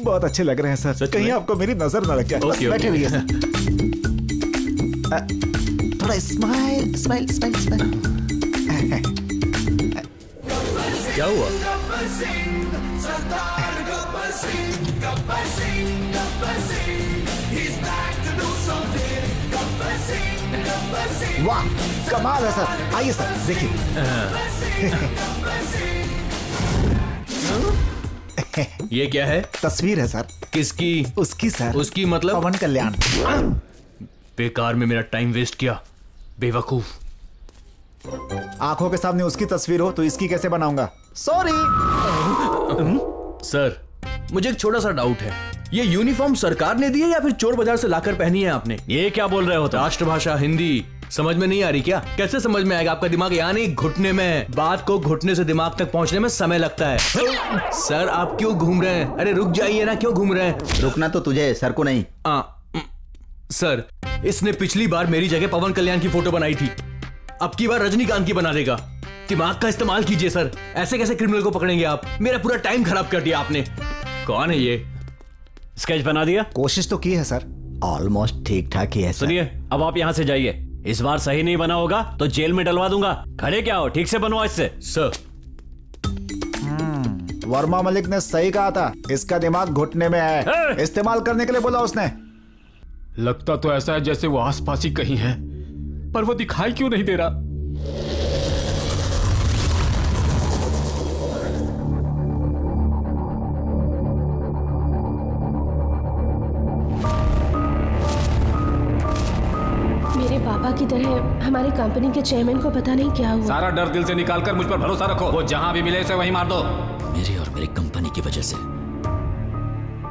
बहुत अच्छे लग रहे हैं सर। कहीं आपको मेरी नज़र ना लग जाए। बैठे। रहिए सर। थोड़ा स्माइल स्माइल स्माइल स्माइल क्या हुआ? वाह कमाल है सर। आइए सर देखिए। ये क्या है? तस्वीर है सर। किसकी? उसकी सर। उसकी मतलब? पवन कल्याण। बेकार में मेरा टाइम वेस्ट किया। बेवकूफ़। आँखों के सामने उसकी तस्वीर हो तो इसकी कैसे बनाऊँगा? सॉरी सर मुझे एक छोटा सा डाउट है। ये यूनिफॉर्म सरकार ने दी है या फिर चोर बाज़ार से लाकर पहनी है आपने? ये क्या बोल रहे हो राष्ट्रभाषा हिंदी। समझ में नहीं आ रही क्या? कैसे समझ में आएगा आपका दिमाग? यानी घुटने में। है बात को घुटने से दिमाग तक पहुँचने में समय लगता है। सर आप क्यों घूम रहे हैं? अरे रुक जाइए ना क्यों घूम रहे हैं? रुकना तो तुझे सर को नहीं। आ, सर इसने पिछली बार मेरी जगह पवन कल्याण की फ़ोटो बनाई थी। अब की बार रजनीकांत की बना देगा। दिमाग का इस्तेमाल कीजिए सर। ऐसे कैसे क्रिमिनल को पकड़ेंगे आप? मेरा पूरा टाइम खराब कर दिया आपने। कौन है ये? स्केच बना दिया? कोशिश तो की है सर। ऑलमोस्ट ठीक ठाक ही है सुनिए अब आप यहाँ से जाइए। इस बार सही नहीं बना होगा तो जेल में डलवा दूँगा। खड़े क्या हो? ठीक से बनवाओ इससे। सर। वर्मा मलिक ने सही कहा था। इसका दिमाग घुटने में है। इस्तेमाल करने के लिए बोला उसने। लगता तो ऐसा है जैसे वो आसपास ही कहीं है। पर वो दिखाई क्यों नहीं दे रहा? तरह हमारी कंपनी के चेयरमैन को पता नहीं क्या हुआ। सारा डर दिल से निकाल कर मुझ पर भरोसा रखो। वो जहाँ भी मिले उसे वहीं मार दो। मेरी और मेरी कंपनी की वजह से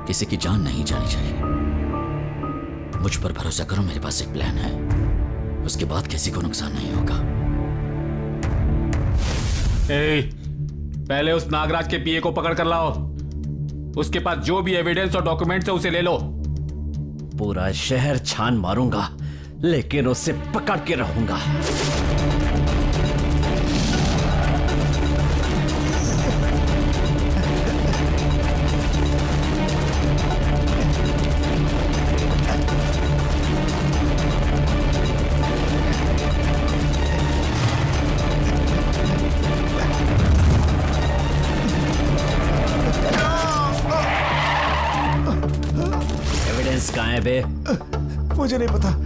किसी की जान नहीं जानी चाहिए। मुझ पर भरोसा करो मेरे पास एक प्लान है। उसके बाद किसी को नुकसान नहीं होगा। ए, पहले उस नागराज के पीए को पकड़ कर लाओ। उसके पास जो भी एविडेंस और डॉक्यूमेंट्स है उसे ले लो। पूरा शहर छान मारूँगा। लेकिन उसे पकड़ के रहूँगा। एविडेंस कहाँ है। बे मुझे नहीं पता।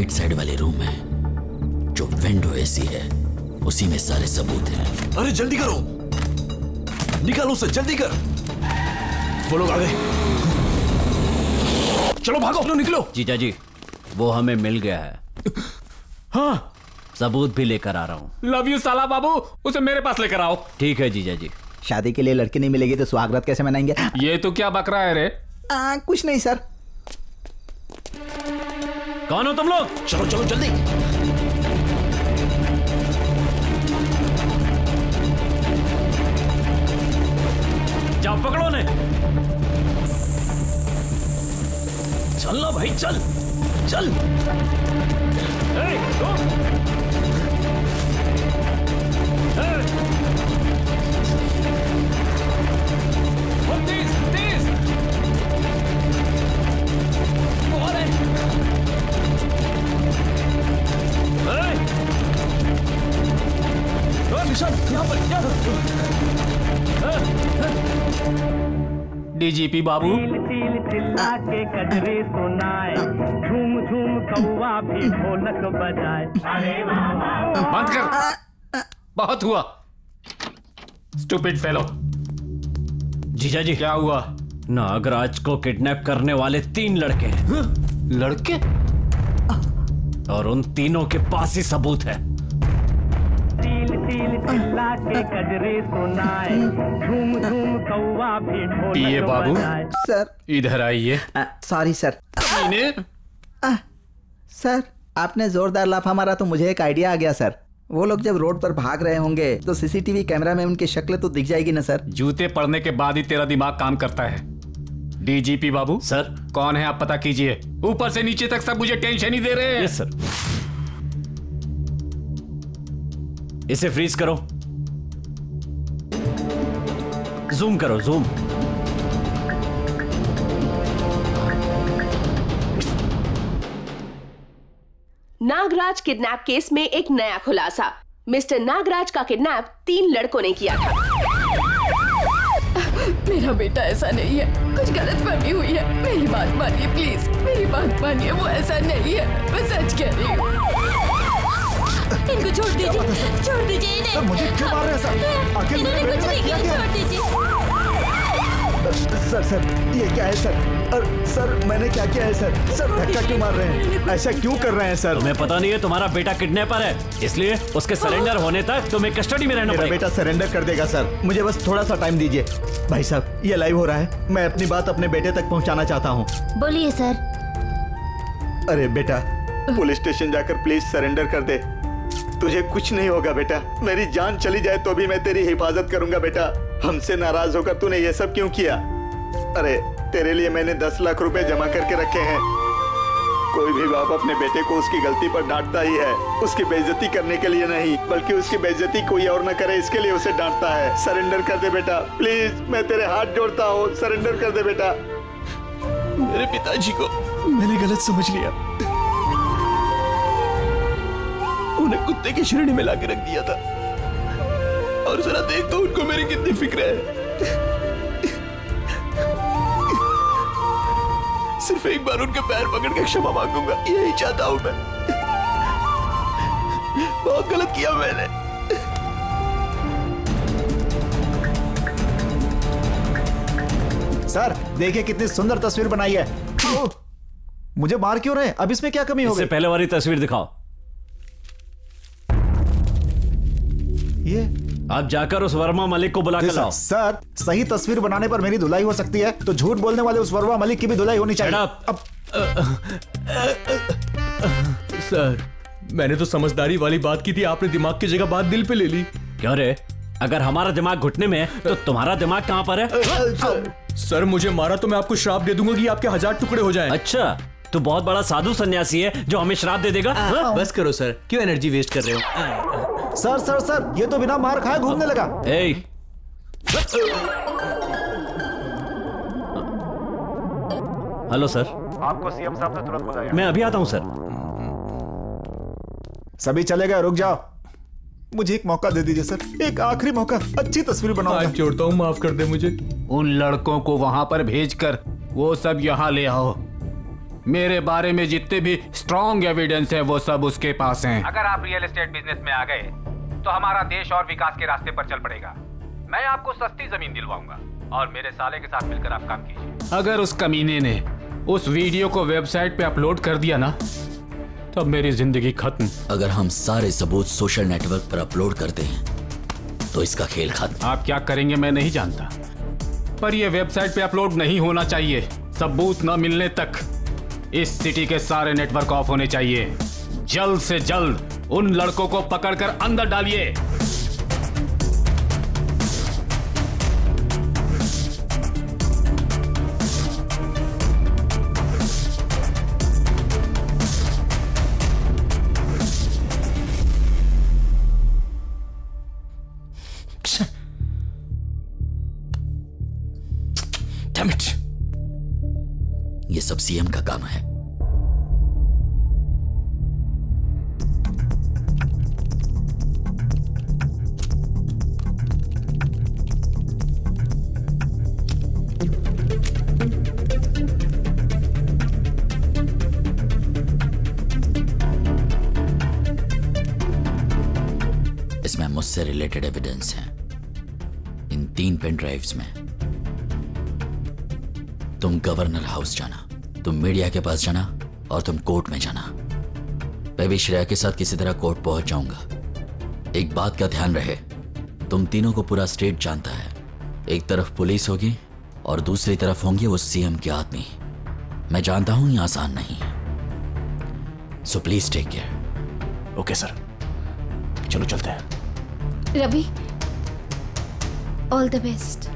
राइट साइड वाले रूम में जो विंडो एसी है उसी में सारे सबूत हैं। अरे जल्दी करो। निकालो उसे जल्दी कर। वो लोग आ गए। चलो भागो। लो निकलो। जीजा जी वो हमें मिल गया है। हाँ। सबूत भी लेकर आ रहा हूँ। लव यू साला बाबू। उसे मेरे पास लेकर आओ। ठीक है जीजा जी। शादी के लिए लड़की नहीं मिलेगी तो स्वागत कैसे मनाएँगे? ये तो क्या बकरा है रे? आ, कुछ नहीं सर। कौन हो तुम लोग? चलो चलो जल्दी। जाओ पकड़ो ने चल ना भाई चल चल। ए, रुक। ए, और तेज तेज और है। डीजीपी बाबू। के गजरे सुनाए झूम झूम कौवा भी ढोलक बजाए बंद कर। बहुत हुआ। स्टूपिड फेलो जीजा जी। क्या हुआ? नागराज को किडनैप करने वाले तीन लड़के हैं। लड़के? और उन तीनों के पास ही सबूत है। पिए बाबू? सर। इधर आइए। Sorry sir. इन्हें सर आपने जोरदार लाफा मारा तो मुझे एक आइडिया आ गया सर। वो लोग जब रोड पर भाग रहे होंगे तो सीसीटीवी कैमरा में उनकी शक्ल तो दिख जाएगी ना सर? जूते पड़ने के बाद ही तेरा दिमाग काम करता है। डीजीपी बाबू? सर। कौन है आप पता कीजिए? ऊपर से नीचे तक सब मुझे टेंशन ही दे रहे हैं। यस सर इसे फ्रीज करो। जूम करो जूम नागराज किडनैप केस में एक नया खुलासा। मिस्टर नागराज का किडनैप तीन लड़कों ने किया था। मेरा बेटा ऐसा नहीं है। कुछ गलत फहमी हुई है। मेरी बात मानिए प्लीज़ मेरी बात मानिए वो ऐसा नहीं है। मैं सच कह रही हूँ। इनको छोड़ दीजिए छोड़ दीजिए इन्हें। सर, मुझे क्यों मार रहे हैं, सर? इन्होंने कुछ नहीं किया छोड़ दीजिए। सर सर ये क्या है सर? और सर मैंने क्या किया है सर? सर धक्का क्यों मार रहे हैं? ऐसा क्यों कर रहे हैं सर? तुम्हें पता नहीं है तुम्हारा बेटा किडनैपर है। इसलिए उसके सरेंडर होने तक तुम्हें कस्टडी में रहना मेरा पड़ेगा। बेटा सरेंडर कर देगा सर। मुझे बस थोड़ा सा टाइम दीजिए। भाई साहब ये लाइव हो रहा है। मैं अपनी बात अपने बेटे तक पहुँचाना चाहता हूँ। बोलिए सर। अरे बेटा पुलिस स्टेशन जाकर प्लीज़ सरेंडर कर दे। तुझे कुछ नहीं होगा बेटा। मेरी जान चली जाए तो भी मैं तेरी हिफाजत करूँगा बेटा। हमसे नाराज़ होकर तूने ये सब क्यों किया? अरे, तेरे लिए मैंने दस लाख रुपए जमा करके रखे हैं। कोई भी बाप अपने बेटे को उसकी गलती पर डांटता ही है। उसकी बेइज्जती करने के लिए नहीं, बल्कि उसकी बेइज्जती कोई और न करे, इसके लिए उसे डांटता है। सरेंडर कर दे बेटा। प्लीज़, मैं तेरे हाथ जोड़ता हूँ। सरेंडर कर दे बेटा। मेरे पिताजी को मैंने गलत समझ लिया। उन्हें कुत्ते की श्रेणी में लाके रख दिया था। और जरा देख तो उनको मेरी कितनी फ़िक्र है। सिर्फ़ एक बार उनके पैर पकड़ के क्षमा मांगूँगा यही चाहता हूँ मैं। बहुत गलत किया मैंने। सर देखिए कितनी सुंदर तस्वीर बनाई है। मुझे मार क्यों रहे अब इसमें क्या कमी हो इससे गई? पहले वाली तस्वीर दिखाओ। ये? अब जाकर उस वर्मा मलिक को बुला कर लाओ। सर सही तस्वीर बनाने पर मेरी धुलाई हो सकती है तो झूठ बोलने वाले उस वर्मा मलिक की भी धुलाई होनी चाहिए। अब सर मैंने तो समझदारी वाली बात की थी आपने दिमाग की जगह बात दिल पे ले ली। क्यों रे? अगर हमारा दिमाग घुटने में है तो तुम्हारा दिमाग कहाँ पर है? सर मुझे मारा तो मैं आपको श्राप दे दूँगा कि आपके हज़ार टुकड़े हो जाएँ। अच्छा। तू बहुत बड़ा साधु सन्यासी है जो हमें श्राप दे देगा हाँ? बस करो सर। क्यों एनर्जी वेस्ट कर रहे हो? सर सर सर ये तो बिना मार खाए घूमने लगा। ए। Hello sir. आपको सीएम साहब से तुरंत बताइए। मैं अभी आता हूँ सर। सभी चले गए रुक जाओ। मुझे एक मौका दे दीजिए सर। एक आखिरी मौका। अच्छी तस्वीर बनाओ। जोड़ता हूँ माफ़ कर दे मुझे। उन लड़कों को वहाँ पर भेजकर वो सब यहाँ ले आओ। मेरे बारे में जितने भी स्ट्रॉन्ग एविडेंस है वो सब उसके पास हैं। अगर आप रियल एस्टेट बिज़नेस में आ गए तो हमारा देश और विकास के रास्ते पर चल पड़ेगा। मैं आपको सस्ती ज़मीन दिलवाऊँगा और मेरे साले के साथ मिलकर आप काम कीजिए। अगर उस कमीने ने उस वीडियो को वेबसाइट पे अपलोड कर दिया ना तब मेरी ज़िंदगी खत्म। अगर हम सारे सबूत सोशल नेटवर्क पर अपलोड करते हैं तो इसका खेल खत्म। आप क्या करेंगे मैं नहीं जानता। पर यह वेबसाइट पे अपलोड नहीं होना चाहिए। सबूत न मिलने तक। इस सिटी के सारे नेटवर्क ऑफ़ होने चाहिए। जल्द से जल्द उन लड़कों को पकड़कर अंदर डालिए। रिलेटेड एविडेंस हैं इन तीन पेन ड्राइव्स में। तुम गवर्नर हाउस जाना, तुम मीडिया के पास जाना और तुम कोर्ट में जाना। मैं भी श्रेया के साथ किसी तरह कोर्ट पहुँच जाऊँगा। एक बात का ध्यान रहे, तुम तीनों को पूरा स्टेट जानता है। एक तरफ़ पुलिस होगी और दूसरी तरफ़ होंगे वो सीएम के आदमी। मैं जानता हूँ ये आसान नहीं है। So please take care okay sir चलो, चलते हैं। रवि ऑल द बेस्ट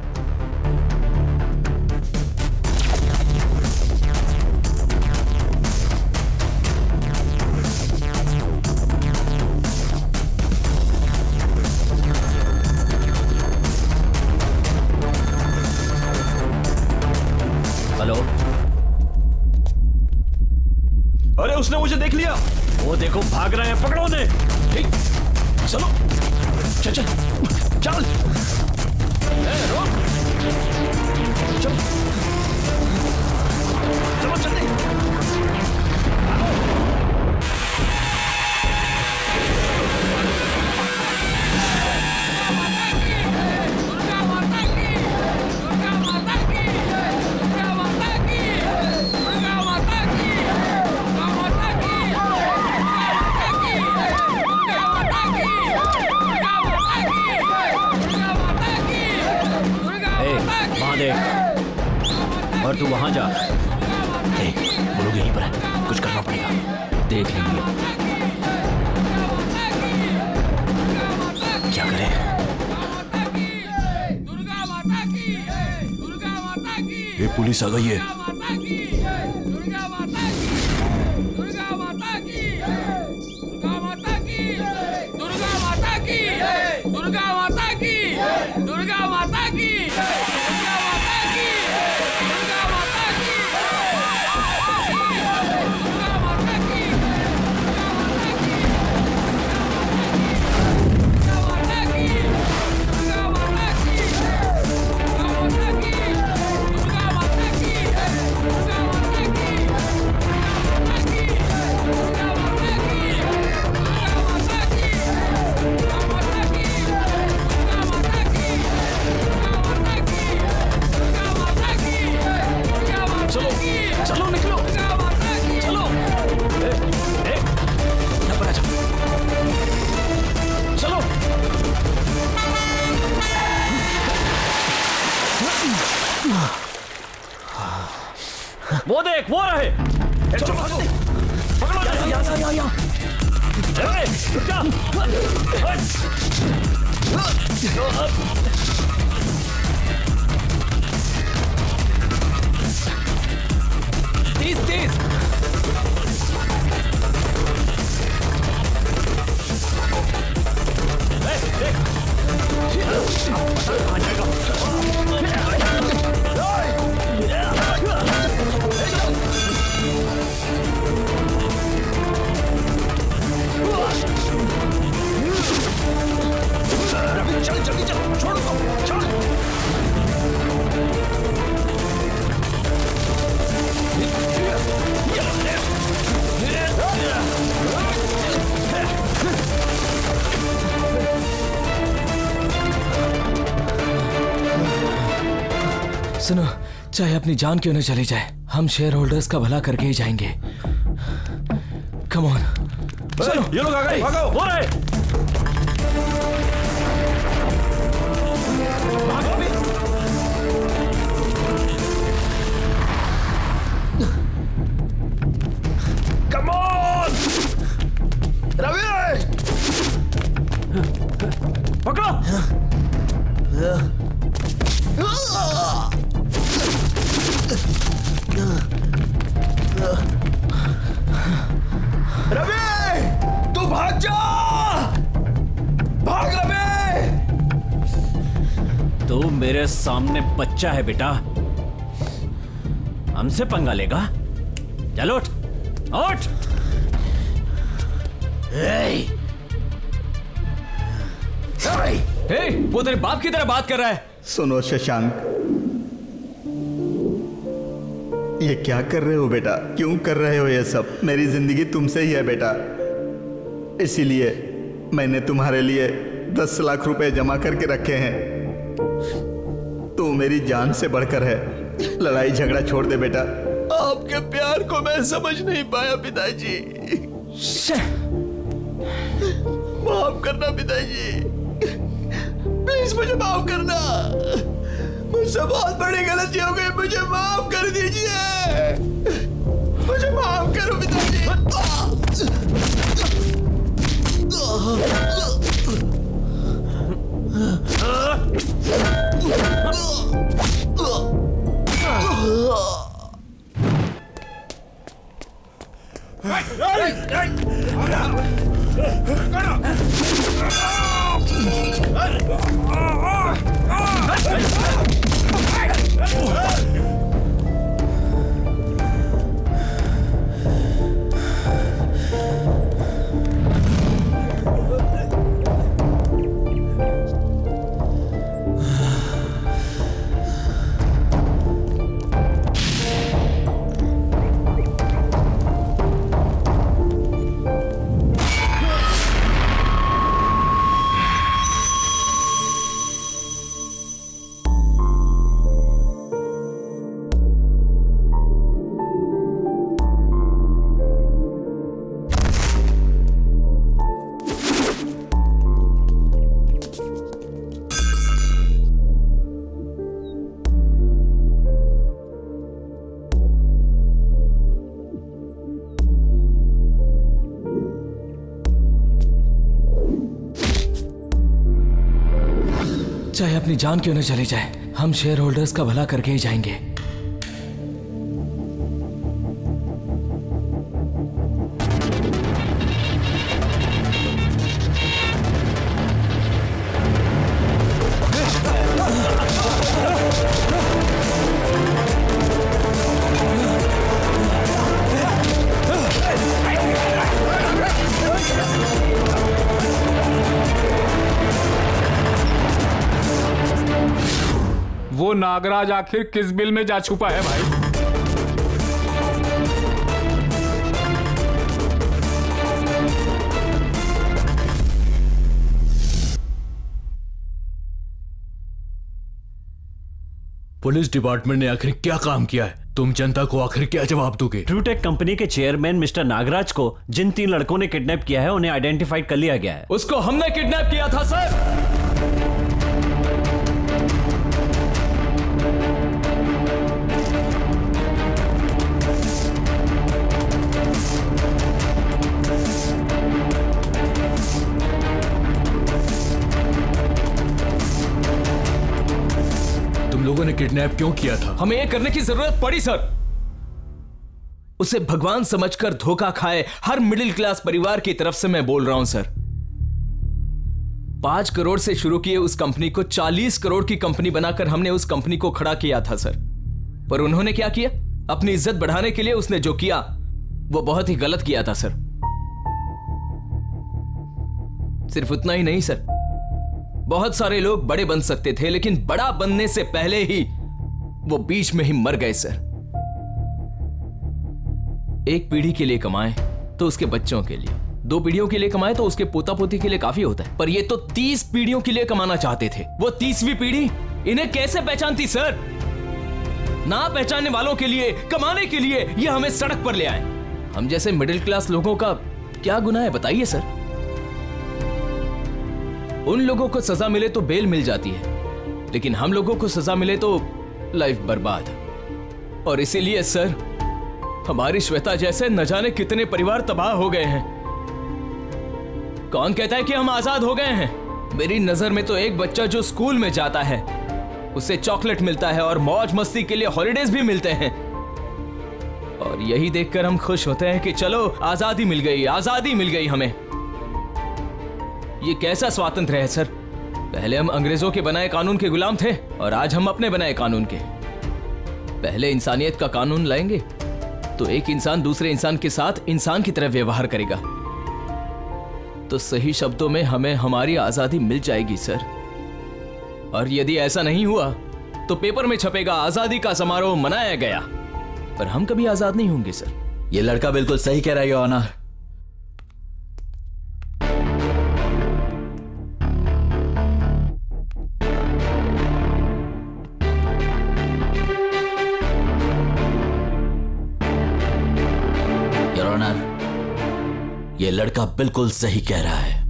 वो देख वो रहे। जा। तेज तेज चल जल्दी चल छोड़ उसको सुनो चाहे अपनी जान क्यों न चली जाए हम शेयर होल्डर्स का भला करके ही जाएँगे। कम ऑन चलो ये लोग आ गए। भागो। रहे मेरे सामने बच्चा है बेटा। हमसे पंगा लेगा। चल उठ। उठ। हे वो तेरे बाप की तरह बात कर रहा है। सुनो शशांक। ये क्या कर रहे हो बेटा? क्यों कर रहे हो ये सब? मेरी ज़िंदगी तुमसे ही है बेटा। इसीलिए मैंने तुम्हारे लिए दस लाख रुपए जमा करके रखे हैं। मेरी जान से बढ़कर है। लड़ाई झगड़ा छोड़ दे बेटा। आपके प्यार को मैं समझ नहीं पाया पिताजी। माफ़ करना पिताजी। प्लीज़ मुझे माफ़ करना। मुझसे बहुत बड़ी गलती हो गई। मुझे माफ़ कर दीजिए। मुझे माफ़ करो पिताजी। Oh! चाहे अपनी जान क्यों न चली जाए, हम शेयर होल्डर्स का भला करके ही जाएँगे। नागराज आखिर किस बिल में जा छुपा है भाई? पुलिस डिपार्टमेंट ने आखिर क्या काम किया है? तुम जनता को आखिर क्या जवाब दोगे? ट्रूटेक कंपनी के चेयरमैन मिस्टर नागराज को जिन तीन लड़कों ने किडनैप किया है उन्हें आइडेंटिफाई कर लिया गया है। उसको हमने किडनैप किया था सर किडनैप क्यों किया था? हमें ये करने की ज़रूरत पड़ी, सर। उसे भगवान समझकर धोखा खाए हर मिडिल क्लास परिवार की तरफ़ से मैं बोल रहा हूँ, सर। पाँच करोड़ से शुरू किए उस कंपनी को, चालीस करोड़ की कंपनी बनाकर हमने उस कंपनी को खड़ा किया था, सर। पर उन्होंने क्या किया? अपनी इज़्ज़त बढ़ाने के लिए उसने जो किया, वो बहुत ही गलत किया था, सर। सिर्फ़ उतना ही नहीं, सर। बहुत सारे लोग बड़े बन सकते थे, लेकिन बड़ा बनने से पहले ही वो बीच में ही मर गए, सर। एक पीढ़ी के लिए कमाए तो उसके बच्चों के लिए। दो पीढ़ियों के लिए कमाए तो उसके पोता पोती के लिए काफ़ी होता है। पर ये तो तीस पीढ़ियों के लिए कमाना चाहते थे। वो तीसवीं पीढ़ी इन्हें कैसे पहचानती, सर? ना पहचानने वालों के लिए, कमाने के लिए ये हमें सड़क पर ले आए। हम जैसे मिडिल क्लास लोगों का क्या गुना है, बताइए, सर। उन लोगों को सजा मिले तो बेल मिल जाती है। लेकिन हम लोगों को सजा मिले तो लाइफ बर्बाद। और इसीलिए, सर, हमारी श्वेता जैसे न जाने कितने परिवार तबाह हो गए हैं। कौन कहता है कि हम आज़ाद हो गए हैं? मेरी नज़र में तो एक बच्चा जो स्कूल में जाता है, उसे चॉकलेट मिलता है और मौज मस्ती के लिए हॉलीडेज भी मिलते हैं। और यही देखकर हम खुश होते हैं कि चलो, आज़ादी मिल गई, आज़ादी मिल गई हमें। ये कैसा स्वातंत्र है, सर? पहले हम अंग्रेज़ों के बनाए कानून के गुलाम थे, और आज हम अपने बनाए कानून के। पहले इंसानियत का कानून लाएँगे तो एक इंसान दूसरे इंसान के साथ इंसान की तरह व्यवहार करेगा। तो सही शब्दों में हमें हमारी आज़ादी मिल जाएगी, सर। और यदि ऐसा नहीं हुआ तो पेपर में छपेगा, आज़ादी का समारोह मनाया गया। पर हम कभी आज़ाद नहीं होंगे, सर। ये लड़का बिल्कुल सही कह रहा है ऑनर लड़का बिल्कुल सही कह रहा है।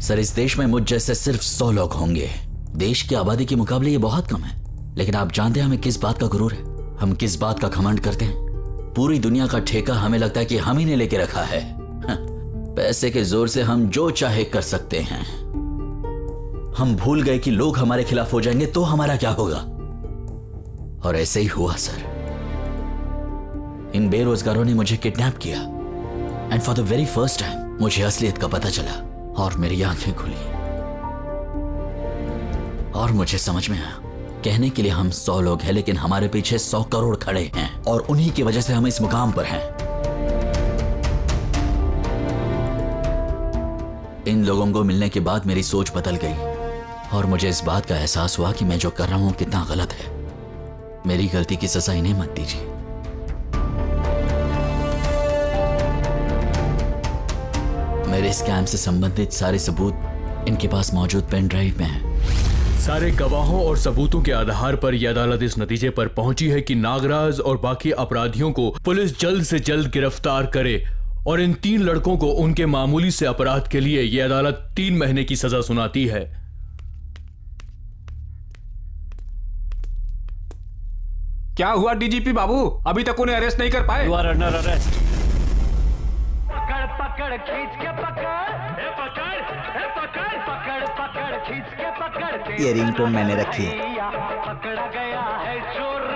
सर, इस देश में मुझ जैसे सिर्फ़ सौ लोग होंगे। देश की आबादी के मुकाबले ये बहुत कम है। लेकिन आप जानते हैं हमें किस बात का गुरूर है? हम किस बात का घमंड करते हैं? पूरी दुनिया का ठेका हमें लगता है कि हम ही ने लेके रखा है। पैसे के ज़ोर से हम जो चाहे कर सकते हैं। हम भूल गए कि लोग हमारे खिलाफ हो जाएँगे तो हमारा क्या होगा? और ऐसे ही हुआ, सर। इन बेरोजगारों ने मुझे किडनैप किया। And for the very first time मुझे असलियत का पता चला और मेरी आँखें खुली। और मुझे समझ में आया, कहने के लिए हम सौ लोग हैं, लेकिन हमारे पीछे सौ करोड़ खड़े हैं और उन्हीं की वजह से हम इस मुकाम पर हैं। इन लोगों को मिलने के बाद मेरी सोच बदल गई और मुझे इस बात का एहसास हुआ कि मैं जो कर रहा हूँ कितना गलत है। मेरी गलती की सजा इन्हें मत दीजिए। मेरे स्कैम से संबंधित सारे सबूत इनके पास मौजूद पेन ड्राइव में हैं। सारे गवाहों और सबूतों के आधार पर यह अदालत इस नतीजे पर पहुँची है कि नागराज और बाकी अपराधियों को पुलिस जल्द से जल्द गिरफ़्तार करे और इन तीन लड़कों को उनके मामूली से अपराध के लिए यह अदालत तीन महीने की सजा सुनाती है। क्या हुआ डीजीपी बाबू? अभी तक उन्हें अरेस्ट नहीं कर पाए? यू आर अंडर अरेस्ट पकड़ खींच के पकड़। ए पकड़ ए पकड़। पकड़ पकड़ खींच के पकड़। ये रिंगटोन मैंने रखी। है पकड़ा गया है चोर।